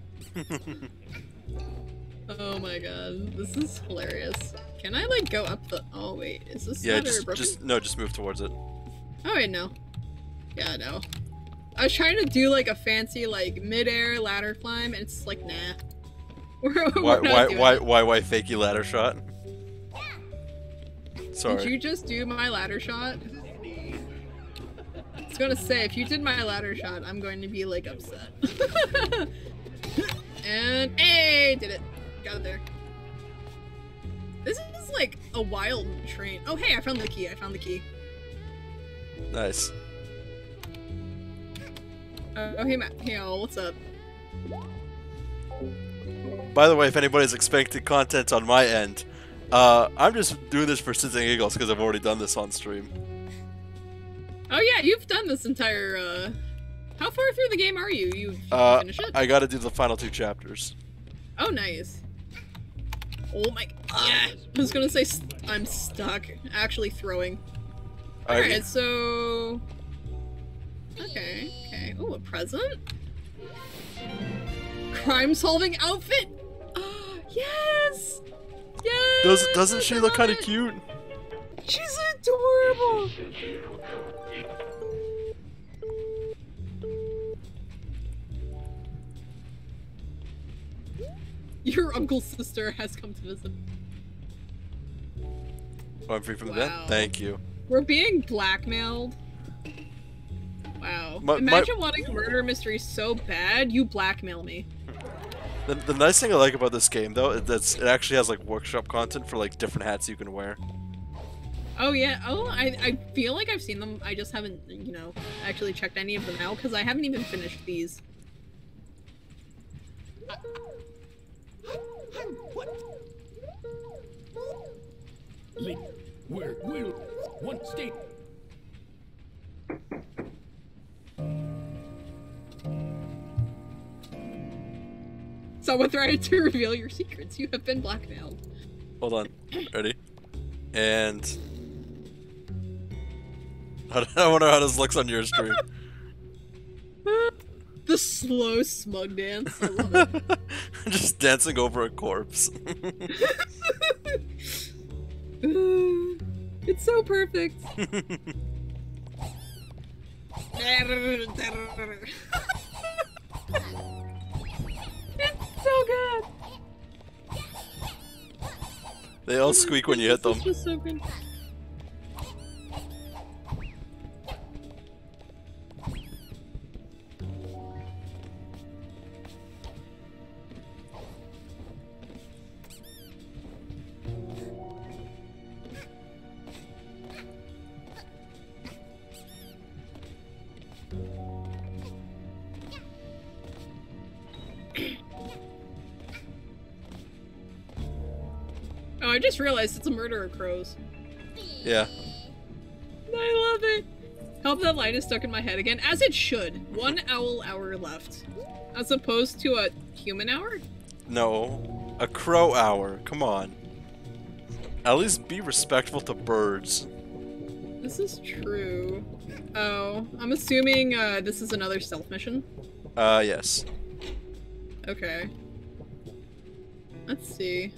Oh my god, this is hilarious. Can I like go up the? Oh wait, is this yeah, just just no, just move towards it. Oh wait, no. Yeah, no. I was trying to do like a fancy like mid-air ladder climb, and it's like nah. We're, Why we're why why why why fakey ladder shot? Sorry. Did you just do my ladder shot? I was gonna say, if you did my ladder shot, I'm going to be like upset. and hey, did it. Got it there. This is like a wild train. Oh hey, I found the key. I found the key. Nice. Uh, oh hey Matt. Hey all, what's up? By the way, if anybody's expecting content on my end, uh, I'm just doing this for sins and giggles because I've already done this on stream. Oh yeah, you've done this entire. uh... How far through the game are you? You Uh, finished it? I gotta do the final two chapters. Oh, nice. Oh my. Yeah. I was gonna say st- I'm stuck. Actually throwing. I- Alright, so. Okay, okay. Oh, a present? Crime solving outfit! Oh, yes! Yes! Does, doesn't she look kind of cute? She's adorable! Your uncle's sister has come to visit. Oh, I'm free from Wow. that. Thank you. We're being blackmailed. Wow. My- my- Imagine wanting a murder mystery so bad, you blackmail me. The, the nice thing I like about this game, though, is that's it actually has like workshop content for like different hats you can wear. Oh yeah. Oh, I, I feel like I've seen them. I just haven't, you know, actually checked any of them out because I haven't even finished these. Link, we're, we're one state. Someone threatened to reveal your secrets. You have been blackmailed. Hold on. Ready? And. I wonder how this looks on your stream. The slow smug dance. I love it. Just dancing over a corpse. it's so perfect. it's so good. they all squeak when you hit them. I just realized it's a murder of crows. Yeah. I love it. Hope that line is stuck in my head again, as it should. One owl hour left, as opposed to a human hour. No. A crow hour. Come on. At least be respectful to birds. This is true. Oh, I'm assuming uh, this is another stealth mission. Uh, yes. Okay. Let's see.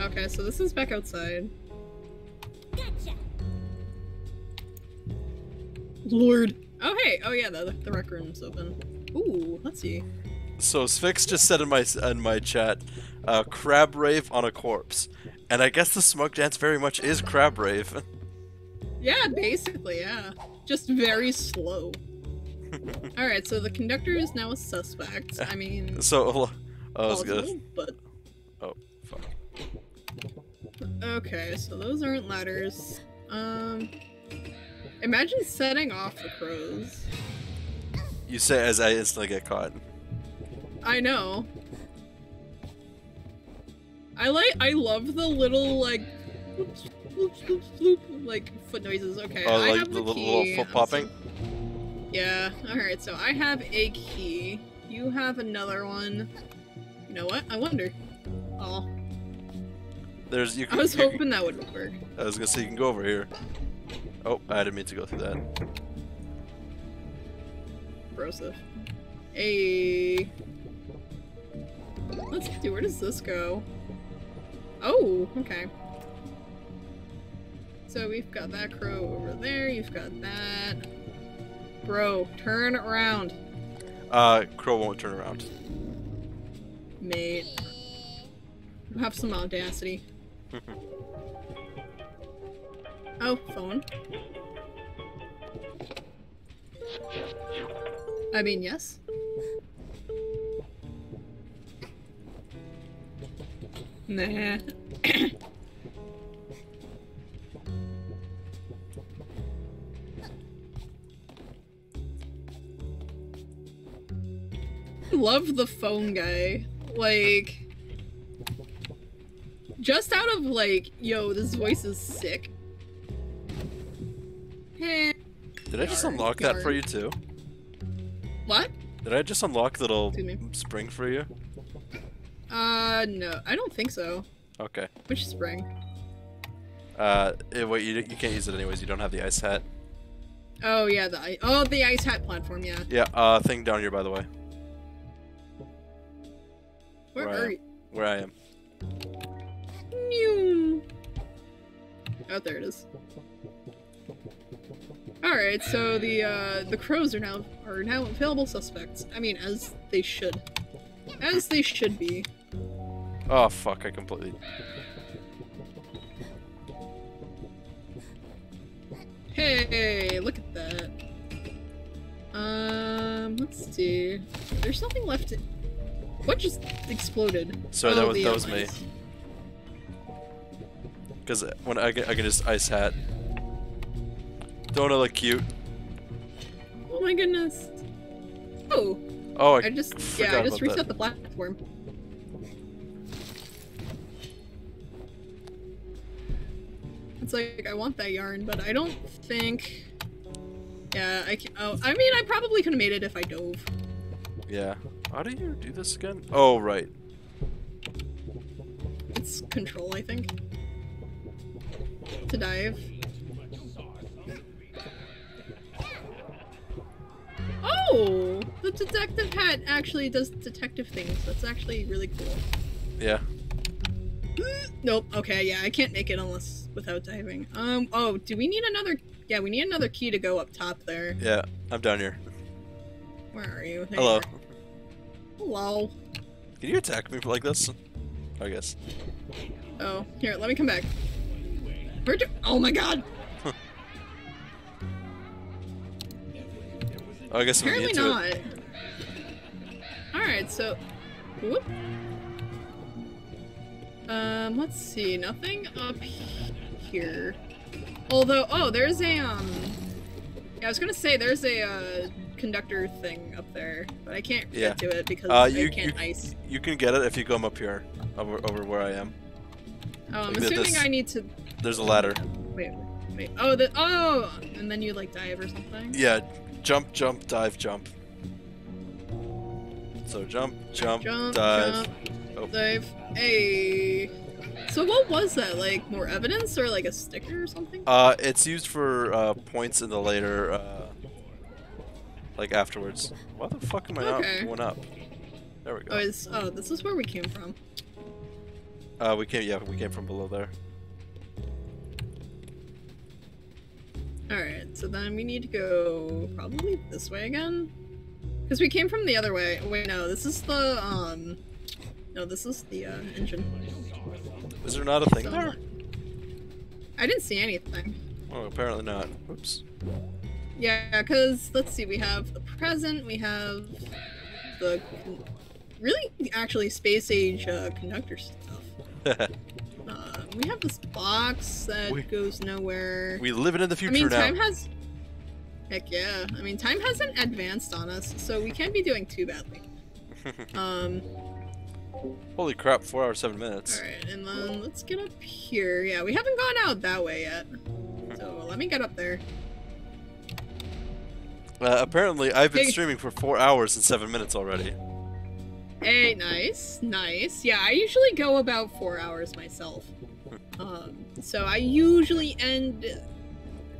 Okay, so this is back outside. Gotcha. Lord. Oh hey. Oh yeah, the the rec room's open. Ooh, let's see. So Sphinx just said in my in my chat, uh, crab rave on a corpse, and I guess the smug dance very much is crab rave. Yeah, basically, yeah. Just very slow. Alright, so the conductor is now a suspect. I mean, so, I was plausible, gonna. but Oh, fuck. Okay, so those aren't ladders. Um, imagine setting off the crows. You say as I instantly get caught. I know. I like. I love the little like, whoops, like foot noises. Okay. Oh, I like have the the, little- key, little foot popping? yeah. All right. So I have a key. You have another one. You know what? I wonder. Oh, There's you. I was you- hoping that would work. I was gonna say you can go over here. Oh, I didn't mean to go through that. Broseph. Hey. Let's see, where does this go? Oh, okay. So we've got that crow over there, you've got that. Bro, turn around, Uh, Crow won't turn around. mate. You have some audacity. Oh, phone. I mean, yes. Nah. Love the phone guy. Like, just out of like, yo, this voice is sick. Hey, Did I just Yarn, unlock that for you too? what? Did I just unlock the little spring for you? Uh, no, I don't think so. Okay. Which spring? Uh, eh, wait, you, you can't use it anyways. You don't have the ice hat. Oh yeah, the i- oh the ice hat platform. Yeah. Yeah. Uh, thing down here by the way, Where Right. are you? where I am. Oh, there it is. All right, so the uh, the crows are now are now available suspects. I mean, as they should, as they should be. Oh fuck! I completely. Hey, look at that. Um, let's see. There's nothing left. What just exploded? Sorry, Oh, that was that was me. Because when I can, I can just ice hat. Don't I look cute? Oh my goodness. Oh, Oh, I, I just yeah, I just reset that. the platform. It's like I want that yarn, but I don't think. Yeah, I can. Oh, I mean, I probably could have made it if I dove. Yeah. How do you do this again? Oh right. It's control, I think. To dive. Oh, the detective hat actually does detective things. That's actually really cool. Yeah. Nope. Okay, yeah, I can't make it unless without diving. Um. Oh, do we need another? Yeah, we need another key to go up top there. Yeah. I'm down here. Where are you? There Hello. you. Hello. Can you attack me like this? I guess. Oh, here, let me come back. Oh my God! Oh, I guess Apparently not. it. All right, so. Whoop. Um. Let's see. Nothing up here. Although, oh, there's a um. Yeah, I was gonna say there's a uh, conductor thing up there, but I can't Yeah. get to it because Uh, I you- can't you- ice. You can get it if you come up here, over over where I am. Oh, I'm like assuming this. I need to There's a ladder. wait. Wait. Oh, the oh, and then you like dive or something. Yeah. Jump, jump, dive, jump. So jump, jump, Jump, dive. jump, Oh. dive. Hey. So what was that? Like more evidence or like a sticker or something? Uh, it's used for uh, points in the later, uh, like afterwards. Why the fuck am I Okay. not going up? There we Oh, go. is oh, this is where we came from. Uh, we came, yeah, we came from below there. All right, so then we need to go probably this way again, because we came from the other way. Wait, no, this is the um, no, this is the uh, engine. Is there not a thing So- there? I didn't see anything. Oh, apparently not. Oops. Yeah, because let's see, we have the present, we have the really actually space age uh, conductor stuff. Uh, we have this box that We- goes nowhere. we living in the future I mean, now. time has. Heck yeah. I mean, time hasn't advanced on us, so we can't be doing too badly. Um, Holy crap! Four hours seven minutes. alright, and then let's get up here. Yeah, we haven't gone out that way yet. So let me get up there. Uh, apparently, I've been Hey. streaming for four hours and seven minutes already. Hey, nice, nice. Yeah, I usually go about four hours myself. Um, so I usually end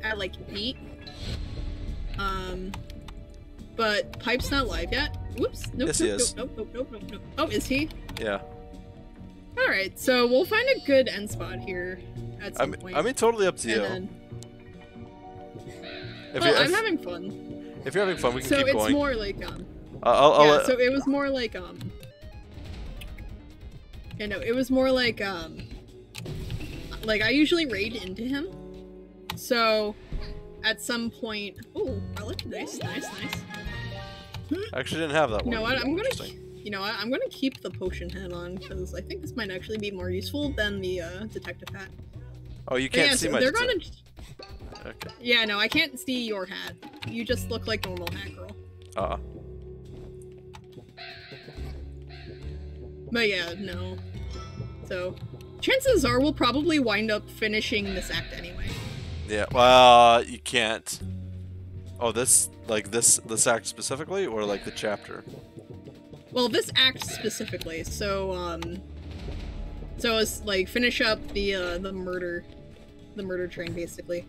at like eight. Um, but Pipe's not live yet. Whoops. Nope. Yes, he nope, is. Nope. Nope. Nope. Nope. Nope. Oh, is he? Yeah. All right. So we'll find a good end spot here at I some mean, point. I mean, totally up to you. and then, if, well, I'm having fun. if you're having fun, we can So keep it's more like um. Uh, I'll, I'll yeah, let- so it was more like um you no, it was more like um like I usually raid into him. So at some point oh I like nice, nice, nice. I actually didn't have that one. You know what, I'm gonna you know what, I'm gonna keep the potion hat on because I think this might actually be more useful than the uh detective hat. Oh, you can't yeah, see so my. they're gonna Okay. Yeah, no, I can't see your hat. You just look like normal hat girl. Uh. But yeah, no. So, chances are we'll probably wind up finishing this act anyway. Yeah. Well, you can't. Oh, this like this this act specifically, or like the chapter. Well, this act specifically. So, um, so it's like finish up the uh, the murder, the murder train basically,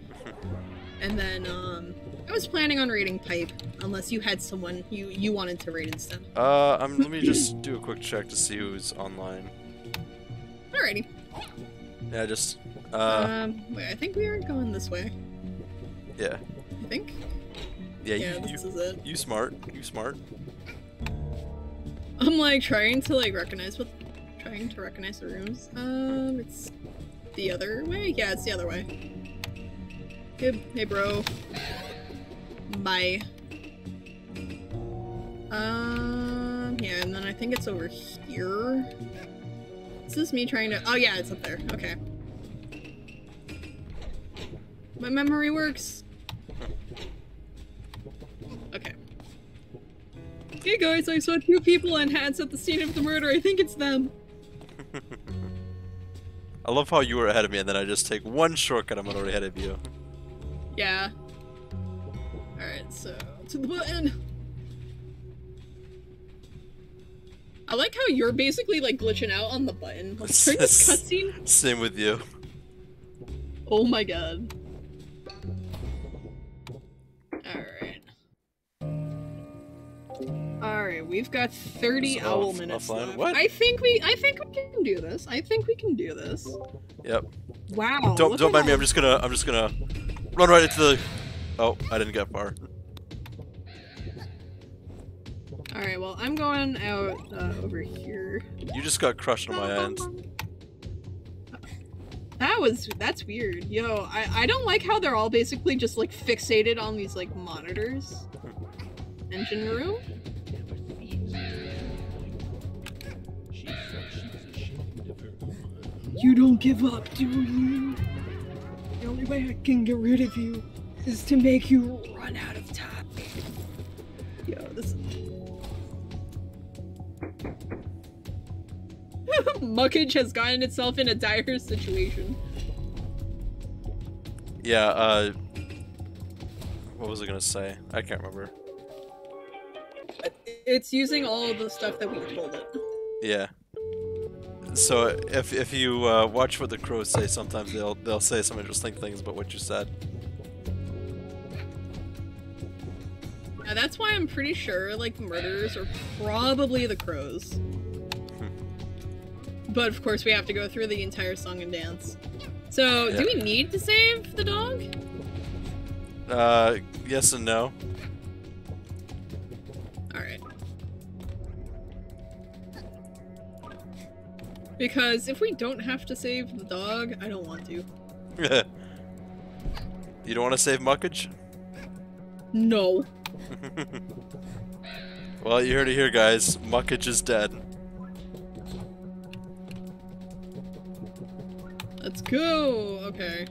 and then um, I was planning on raiding Pipe unless you had someone you you wanted to raid instead. Uh, um, let me just do a quick check to see who's online. Alrighty. Yeah, just uh, um, wait, I think we are going this way. yeah, I think. yeah. Yeah, you, this you, is it. you smart, you smart. I'm like trying to like recognize what trying to recognize the rooms. Um it's the other way? Yeah, it's the other way. Hey, hey bro. Bye. Um yeah, and then I think it's over here. Is this me trying to Oh yeah, it's up there. Okay. My memory works. Okay. Hey guys, I saw two people in hats at the scene of the murder. I think it's them. I love how you were ahead of me, and then I just take one shortcut. I'm already ahead of you. Yeah. Alright, so to the button. I like how you're basically like glitching out on the button like, during this cutscene. Same with you. Oh my god. Alright. Alright, we've got 30 So owl minutes left. What? I think we I think we can do this. I think we can do this. Yep. Wow. don't don't mind me. I'm just gonna I'm just gonna run right into the. Oh, I didn't get far. Alright, well, I'm going out uh, over here. You just got crushed on my end. That was that's weird. Yo, I I don't like how they're all basically just like fixated on these like monitors. Engine room? She felt she was ashamed of her own You don't give up, do you? The only way I can get rid of you is to make you run out of time. Yo, this Muckage has gotten itself in a dire situation. Yeah. Uh. What was I gonna say? I can't remember. It's using all of the stuff that we told it. Yeah. So if if you uh, watch what the crows say, sometimes they'll they'll say some interesting things about what you said. Now that's why I'm pretty sure like the murderers are probably the crows. But of course we have to go through the entire song and dance. So do we need to save the dog? Uh, yes and no. Alright. Because if we don't have to save the dog, I don't want to. you don't want to save Muckage? No. well, you heard it here, guys. Muckage is dead. Let's go. Okay.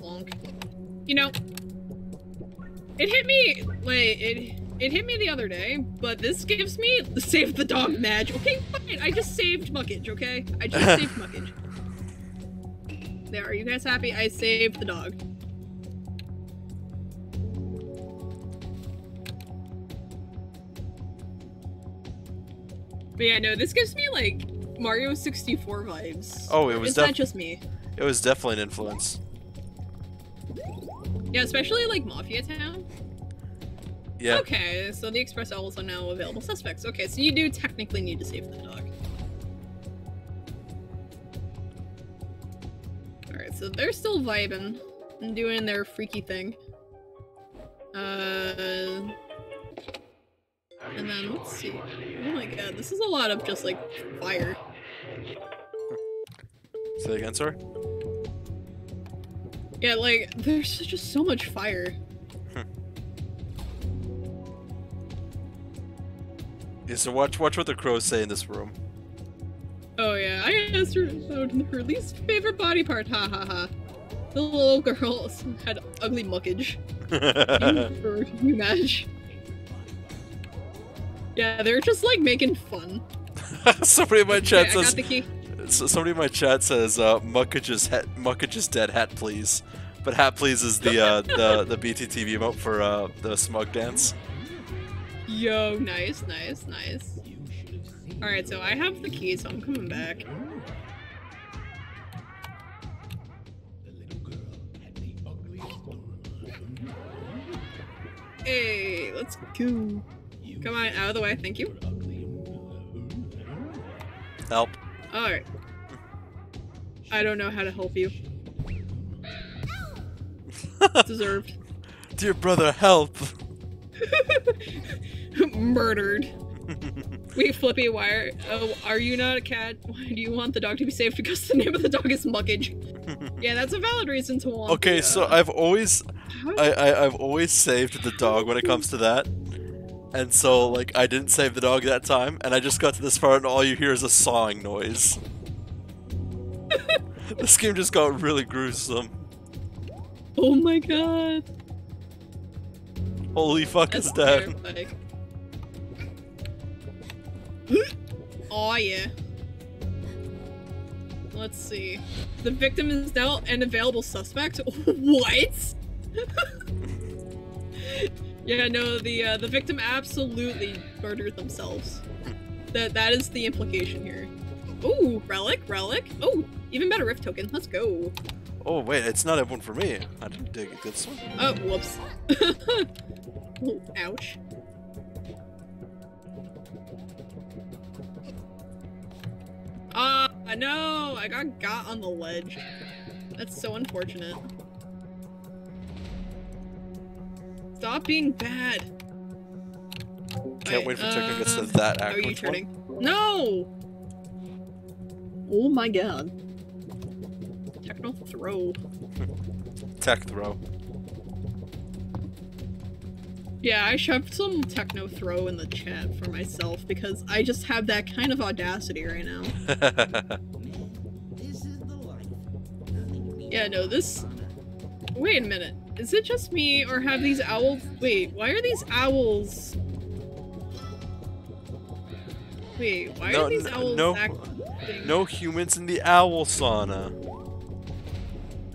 Bonk. You know, it hit me. Wait, it. it hit me the other day, but this gives me the save the dog match. Okay, fine. I just saved Muckage, okay? I just saved Muckage. There, are you guys happy? I saved the dog. But yeah, no, this gives me like Mario 64 vibes. Oh, it was It's not just me. It was definitely an influence. Yeah, especially like Mafia Town. Yeah. Okay, so the express owls are now available suspects. Okay, so you do technically need to save the dog. Alright, so they're still vibing and doing their freaky thing. Uh. And then let's see. Oh my god, this is a lot of just like fire. Say again, sorry. Yeah, like there's just so much fire. Yeah, so watch watch what the crows say in this room. Oh yeah, I asked her about her least favorite body part. Ha ha ha. The little girl had ugly muckage. you match. Yeah, they're just like making fun. somebody in my Okay, chat I got says the key. somebody in my chat says uh Muckage's hat Muckage's dead hat please. But hat please is the uh the the BTTV emote for uh the smug dance. Yo, nice, nice, nice. Alright, so I have the key, so I'm coming back. The little girl had the ugliest. Hey, let's go. Come on, out of the way, thank you. Help. Alright. I don't know how to help you. Deserved. Dear brother, help. Murdered. Wait, Flippy, why are, oh, are you not a cat? Why do you want the dog to be saved? Because the name of the dog is Muckage. yeah, that's a valid reason to want. Okay, the, so uh, I've always I, I I've always saved the dog when it comes to that. And so like I didn't save the dog that time and I just got to this part and all you hear is a sawing noise. this game just got really gruesome. oh my god. Holy fuck That's is dead. oh yeah. Let's see. The victim is now an available suspect. what? yeah, no. The uh, the victim absolutely murdered themselves. That that is the implication here. Ooh, relic, relic. Oh, even better rift token. Let's go. Oh wait, it's not everyone for me. I didn't dig this one. Oh, whoops. oh, ouch. Ah, no! I got got on the ledge. That's so unfortunate. Stop being bad. Can't Alright, wait for Techno gets to uh, that How are you Which one? turning? No! Oh my god. Techno throw. Tech throw. Yeah, I shoved some techno throw in the chat for myself because I just have that kind of audacity right now. Yeah, no, this. Wait a minute. Is it just me, or have these owls. Wait, why are these owls. Wait, why No, are these owls no- acting. no humans in the owl sauna.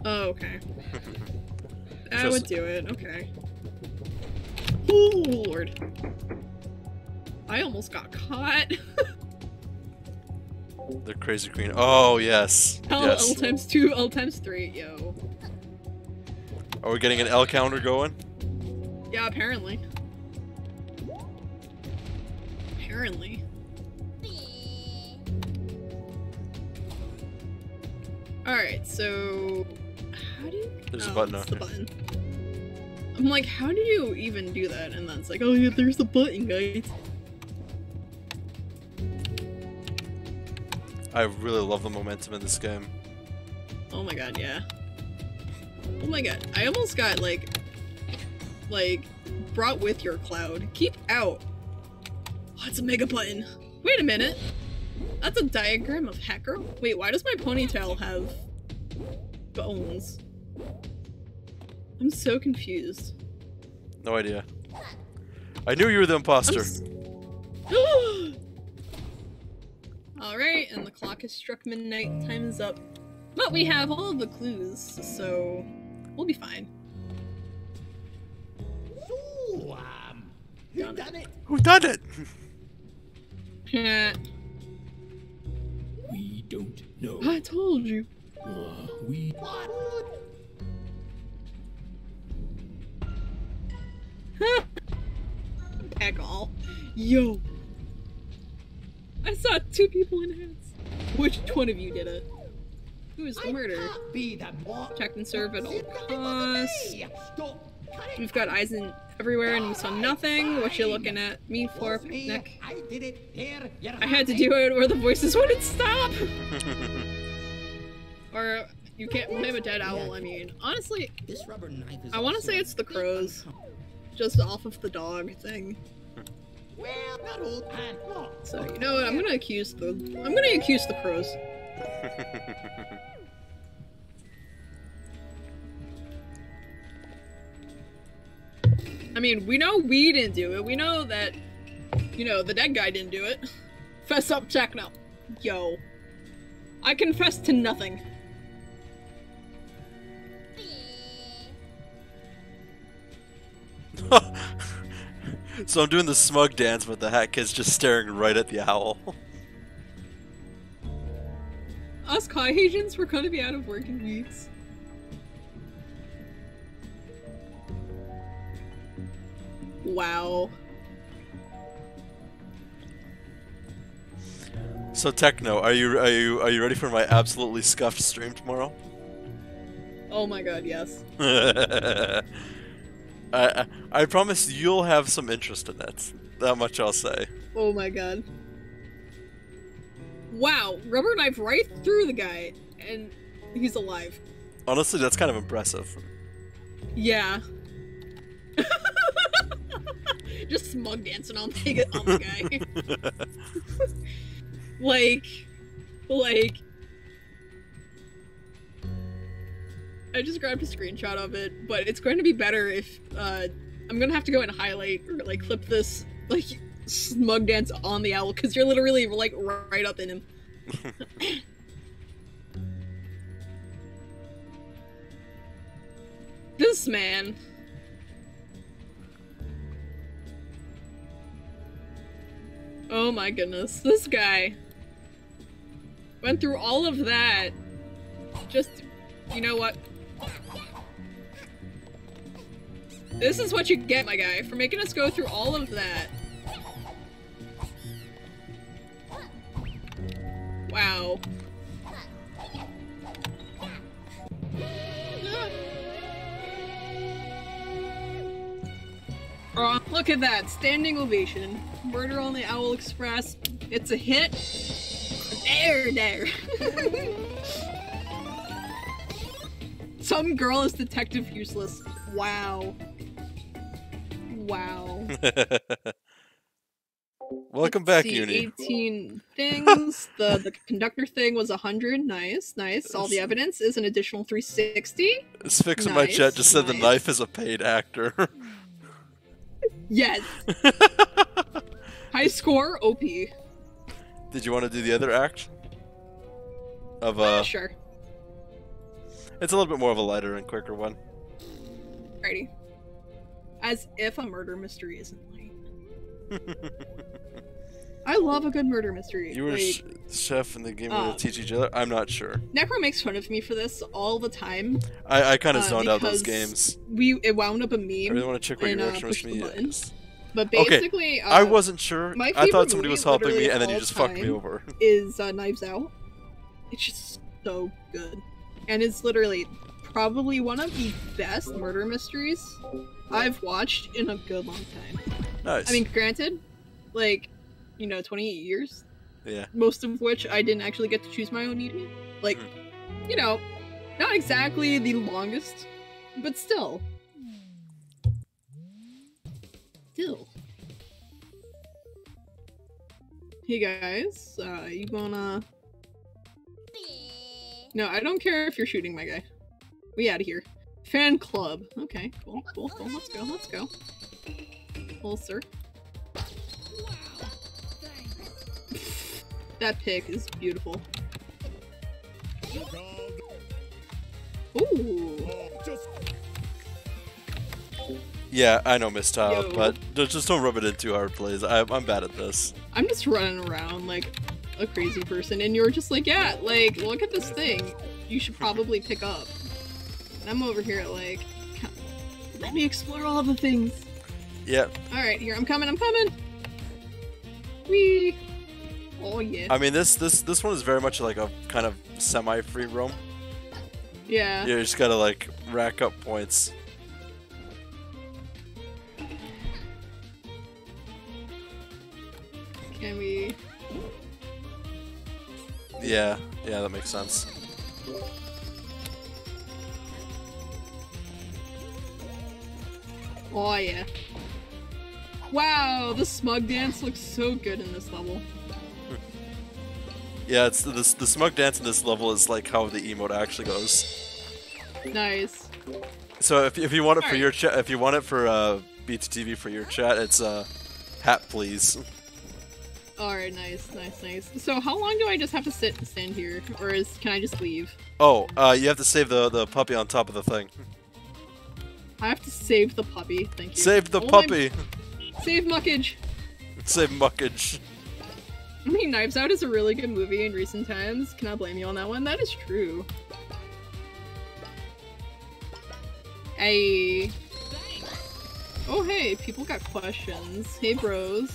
Oh, okay. That Just- would do it, okay. Oh, lord. I almost got caught. The crazy queen. Oh yes. L, yes. L times 2, L times 3, yo. Are we getting an L counter going? Yeah, apparently. Apparently. Alright, so... How do you... There's a oh, button it's out the button. I'm like, how do you even do that? And then it's like, oh yeah, there's the button, guys. I really love the momentum in this game. Oh my god, yeah. Oh my god, I almost got like, like, brought with your cloud. Keep out. Oh, it's a mega button. Wait a minute. That's a diagram of Hacker. Wait, why does my ponytail have bones? I'm so confused. No idea. I knew you were the imposter. Alright, and the clock has struck midnight. Time is up. But we have all the clues, so we'll be fine. So, um, who done it? Who done it? Yeah, We don't know. I told you. Uh, we. What? Heck all. Yo. I saw two people in hats. Which one of you did it? Who is the murderer? Be the what? Check and serve at all costs. me. Stop. Cut it. We've got eyes in everywhere and we saw nothing. What you looking at? Me for picnic. I did it. There. I had to do it or the voices wouldn't stop. or you can't blame a dead owl. I mean, honestly, This rubber knife is I wanna say it's the crows. just off of the dog thing. Well, not old man. So you know what? I'm gonna accuse the I'm gonna accuse the crows. I mean, we know we didn't do it. We know that, you know, the dead guy didn't do it. Fess up, Techno. Yo. I confess to nothing. so I'm doing the smug dance, but the hat kid's just staring right at the owl. Us Kai agents were gonna be out of work in weeks. Wow. So Techno, are you are you are you ready for my absolutely scuffed stream tomorrow? Oh my god, yes. I, I I promise you'll have some interest in it. That much I'll say. Oh my god. Wow, rubber knife right through the guy, and he's alive. Honestly, that's kind of impressive. Yeah. Just smug dancing on the, on the guy. like, like. I just grabbed a screenshot of it, but it's going to be better if uh, I'm gonna have to go and highlight or like clip this like smug dance on the owl because you're literally like right up in him. this man. Oh my goodness, this guy went through all of that. Just, you know what? This is what you get, my guy, for making us go through all of that. Wow. Oh, look at that. Standing ovation. Murder on the Owl Express. It's a hit. There, there. Some girl is Detective Useless. Wow. Wow. Welcome Let's back, see, Uni. 18 things. the the conductor thing was 100. Nice, nice. All the evidence is an additional 360. Spix in my chat just said the knife is a paid actor. Yes. High score, OP. Did you want to do the other act? Of Uh, uh, sure. it's a little bit more of a lighter and quicker one. Righty. As if a murder mystery isn't light. I love a good murder mystery. You were like, sh- chef in the game where uh, they teach each other. I'm not sure. Necro makes fun of me for this all the time. I, I kind of uh, zoned out those games. We it wound up a I really meme, want to check what and, your uh, reaction push was me. But Okay, basically, uh, I wasn't sure. I thought somebody was helping me, and then you just fucked me over. is uh, Knives Out. It's just so good, and it's literally probably one of the best murder mysteries I've watched in a good long time. Nice. I mean, granted, like you know, 28 years, yeah. most of which I didn't actually get to choose my own medium. Like, you know, not exactly the longest, but still. Still. Hey guys, uh, you wanna. No, I don't care if you're shooting my guy. We out of here. Fan club. Okay, cool, cool, cool. Let's go, let's go. little sir. That pick is beautiful. Ooh. Yeah, I know, Miss Tile, Yo. but just don't rub it in too hard, please. I, I'm bad at this. I'm just running around like a crazy person, and you're just like, yeah, like, look at this thing. You should probably pick up. And I'm over here like, let me explore all the things. Yeah, Alright, here, I'm coming, I'm coming. Wee. Oh, yeah. I mean this this this one is very much like a kind of semi-free roam. yeah. You just gotta like rack up points. Can we. Yeah, yeah, that makes sense. Oh, yeah. Wow, the smug dance looks so good in this level. Yeah, it's this the smug dance in this level is like how the emote actually goes. Nice. So if, if you want it for Alright. your chat, if you want it for uh, BTTV for your chat, it's uh, hat please. Alright, nice, nice, nice. So, how long do I just have to sit and stand here? Or is can I just leave? Oh, uh, you have to save the the puppy on top of the thing. I have to save the puppy. Thank you. Save the Oh my- puppy. Save Muckage. Save muckage. I mean, Knives Out is a really good movie in recent times. Can I blame you on that one. That is true. Hey. Oh, hey, people got questions. Hey, bros.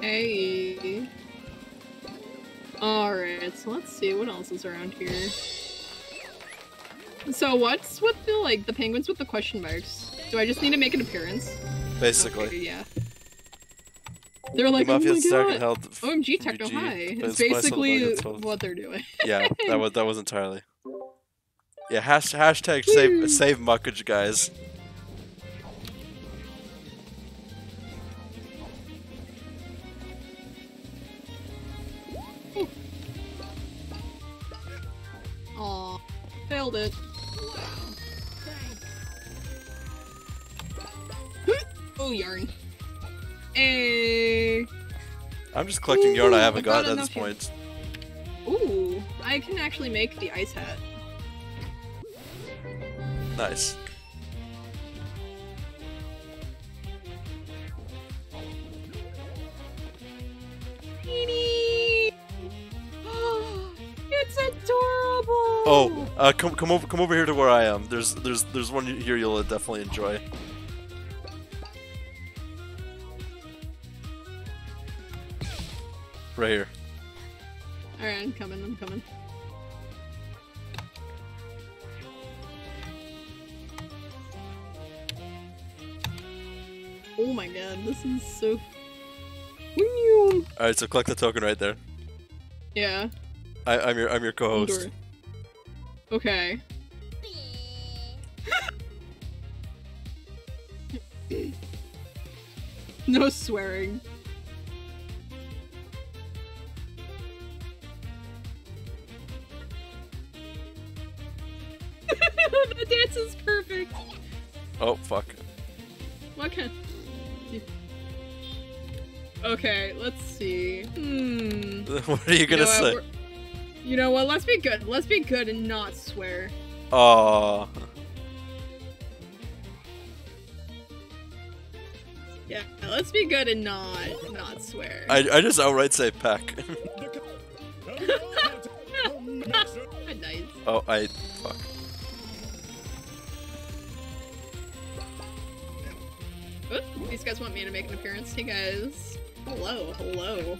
Hey. Alright, so let's see what else is around here. So what's with the like the penguins with the question marks? Do I just need to make an appearance? Basically. Okay, yeah. They're like, the oh my god. held OMG Techno VG, High. It's it's basically what they're doing. Yeah, that was that was entirely. Yeah, hash, hashtag save save muckage, guys. Failed it. oh, yarn. Hey. I'm just collecting yarn I haven't I got at this point. Ooh, I can actually make the ice hat. Nice. Teeny. It's adorable. Oh, uh, come come over come over here to where I am. There's there's there's one here you'll definitely enjoy. Right here. Alright, I'm coming, I'm coming. Oh my god, this is so. Whew. All right, so collect the token right there. Yeah. I, I'm your I'm your co-host. Okay. no swearing. the dance is perfect. Oh fuck. What kind? Okay, let's see. Hmm. what are you gonna say? You know what? Let's be good. Let's be good and not swear. Aw. Yeah, let's be good and not not swear. I I just outright say peck. nice. oh I fuck. These guys want me to make an appearance. Hey guys. Hello, hello.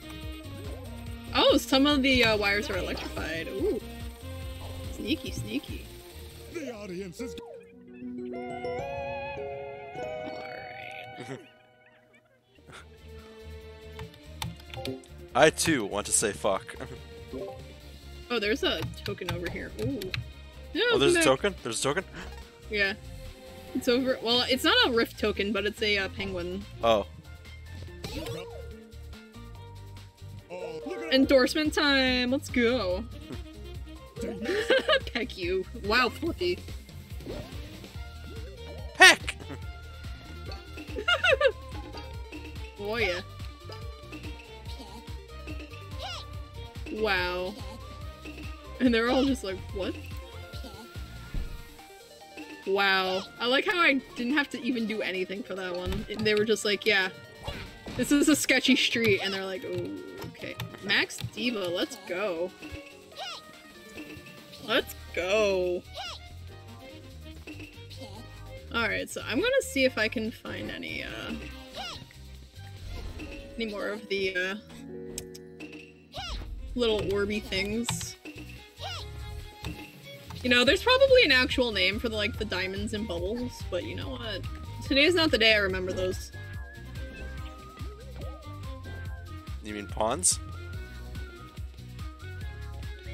Oh, some of the uh, wires are electrified. Ooh. Sneaky, sneaky. The audience is Alright. I too want to say fuck. Oh, there's a token over here. Ooh. No, oh, there's a token. There's a token. Yeah. It's over. Well, it's not a rift token, but it's a uh, penguin. Oh. Endorsement time. Let's go. Peck you. Wow, Flippy. Heck! Oh yeah. Wow. And they're all just like, what? Wow. I like how I didn't have to even do anything for that one. They were just like, yeah, this is a sketchy street. And they're like, oh, okay. Max Diva, let's go. Let's go. Alright, so I'm gonna see if I can find any, uh, any more of the, uh, little orby things. You know, there's probably an actual name for the, like, the diamonds and bubbles, but you know what? Today's not the day I remember those. You mean pons?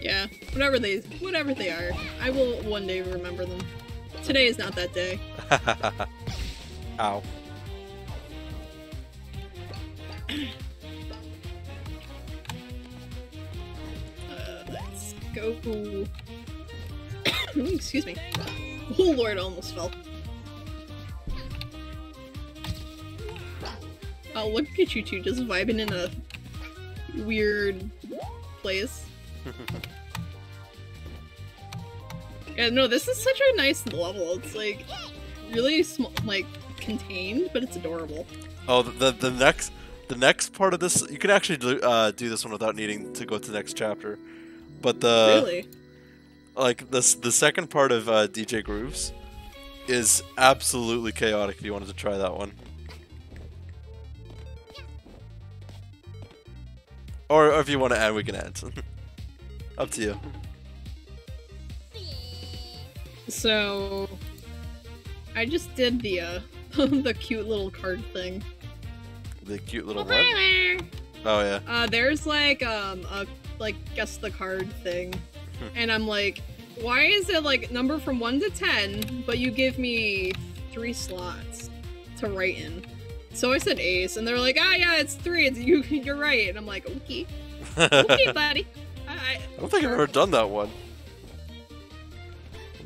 Yeah, whatever they, whatever they are, I will one day remember them. Today is not that day. Ow. Uh, let's go. Excuse me. Oh lord, I almost fell. Oh, look at you two just vibing in a weird place. Yeah, no, this is such a nice level. It's like really small, like contained, but it's adorable. Oh, the, the next the next part of this you can actually do, uh, do this one without needing to go to the next chapter. But the really? like this the second part of uh, DJ Grooves is absolutely chaotic. If you wanted to try that one, or, or if you want to end, we can end. Up to you. So I just did the uh the cute little card thing. The cute little what? Oh yeah. Uh there's like um a like guess the card thing. Hmm. and I'm like, why is it like number from one to ten, but you give me three slots to write in? So I said ace, and they're like, ah yeah, it's three, it's you you're right. And I'm like, okay. Okay, buddy. I, I, I don't think I've ever done that one.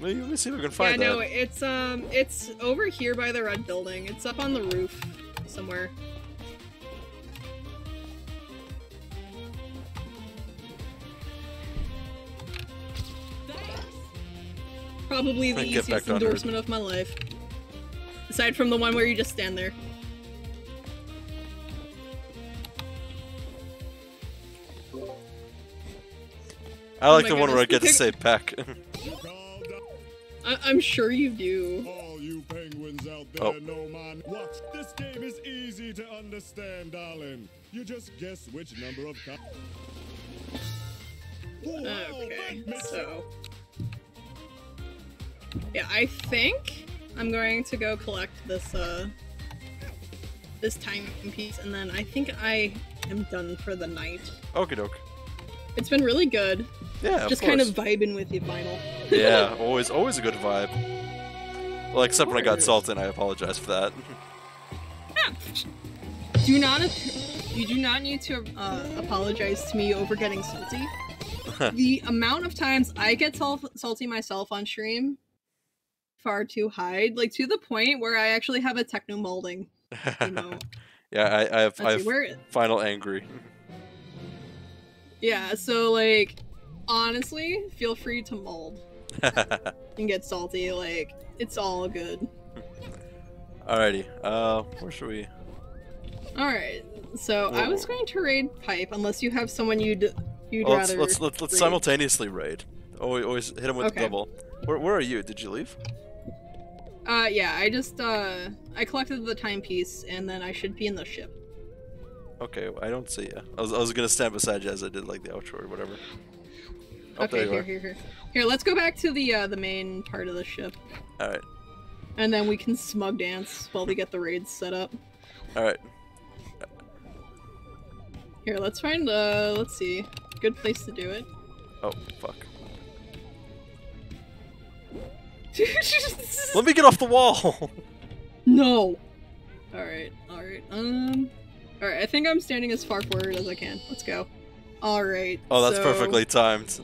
Let me, see if I can yeah, find no, that. it's um, it's over here by the red building. It's up on the roof somewhere. Probably the Get easiest endorsement of my life. Aside from the one where you just stand there. I like my the one where I get to say peck. You called up I- I'm sure you do. all you penguins out there Oh. know, man. Watch. This game is easy to understand, darling. You just guess which number of cards. Okay, so. Yeah, I think I'm going to go collect this, uh. This timepiece, and then I think I am done for the night. Okie doke. It's been really good. Yeah, Just of kind of vibing with you, final. yeah, always, always a good vibe. Well, except when I got course. salted, I apologize for that. Do not. You do not need to uh, apologize to me over getting salty. the amount of times I get sal- salty myself on stream, far too high. Like to the point where I actually have a techno molding. You know. yeah, I, I have, I have see, where final angry. Yeah, so like honestly, feel free to mold and get salty. Like it's all good. Alrighty, uh, where should we? All right. So I was going to raid pipe unless you have someone you'd you'd Oh, let's rather. let's let's, let's raid. simultaneously raid. Always, always hit him with Okay. the double. Where where are you? Did you leave? Uh, yeah. I just uh I collected the timepiece and then I should be in the ship. Okay, I don't see you. I was, I was gonna stand beside you as I did like the outro or whatever. Oh, okay, here, are. here, here. Here, let's go back to the uh the main part of the ship, All right, and then we can smug dance while we get the raids set up. all right. Here, let's find uh let's see, good place to do it. Oh fuck. Let me get off the wall. no. All right, all right. Um, all right. I think I'm standing as far forward as I can. Let's go. All right. oh, that's so- perfectly timed.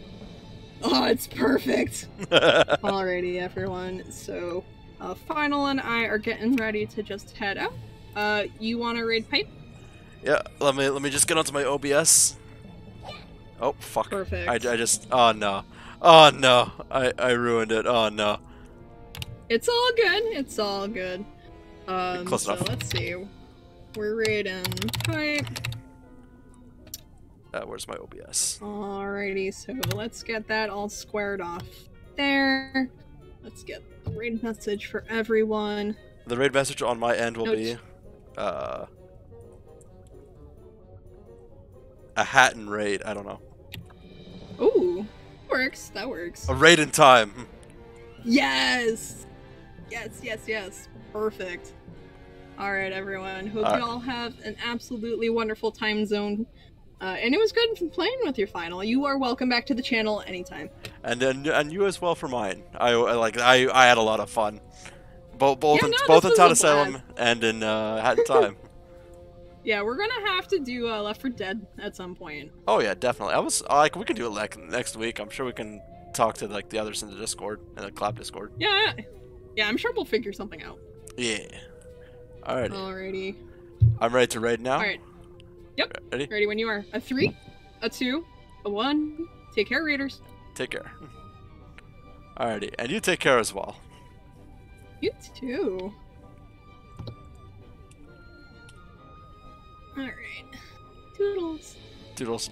Oh, it's perfect. Alrighty, everyone. So, uh, Final and I are getting ready to just head out. Uh, you want to raid pipe? yeah, let me let me just get onto my OBS. Oh fuck! Perfect. I, I just oh no, oh no, I I ruined it. Oh no. It's all good. It's all good. Um, Close so enough. let's see. We're raiding pipe. Uh, where's my OBS? Alrighty, so let's get that all squared off there. Let's get the raid message for everyone. The raid message on my end will be, uh, a hat and raid. I don't know. Ooh, works. That works. A raid in time. Yes! Yes, yes, yes. Perfect. Alright, everyone. Hope Alright. you all have an absolutely wonderful time zone. Uh, and it was good playing with your final. You are welcome back to the channel anytime. and and and you as well for mine. I, like I I had a lot of fun, both both Yeah, in, no, both in Town of Salem and in uh, Hat Time. Yeah, we're gonna have to do uh, Left 4 Dead at some point. oh yeah, definitely. I was like we could do it like next week. I'm sure we can talk to like the others in the Discord in the Clap Discord. Yeah, yeah, I'm sure we'll figure something out. Yeah. Alrighty, Alrighty. I'm ready to raid now. Alright, Yep. Uh, ready? ready when you are. A three, a two, a one. Take care, Raiders. Take care. Alrighty, and you take care as well. You too. Alright. Toodles. Toodles.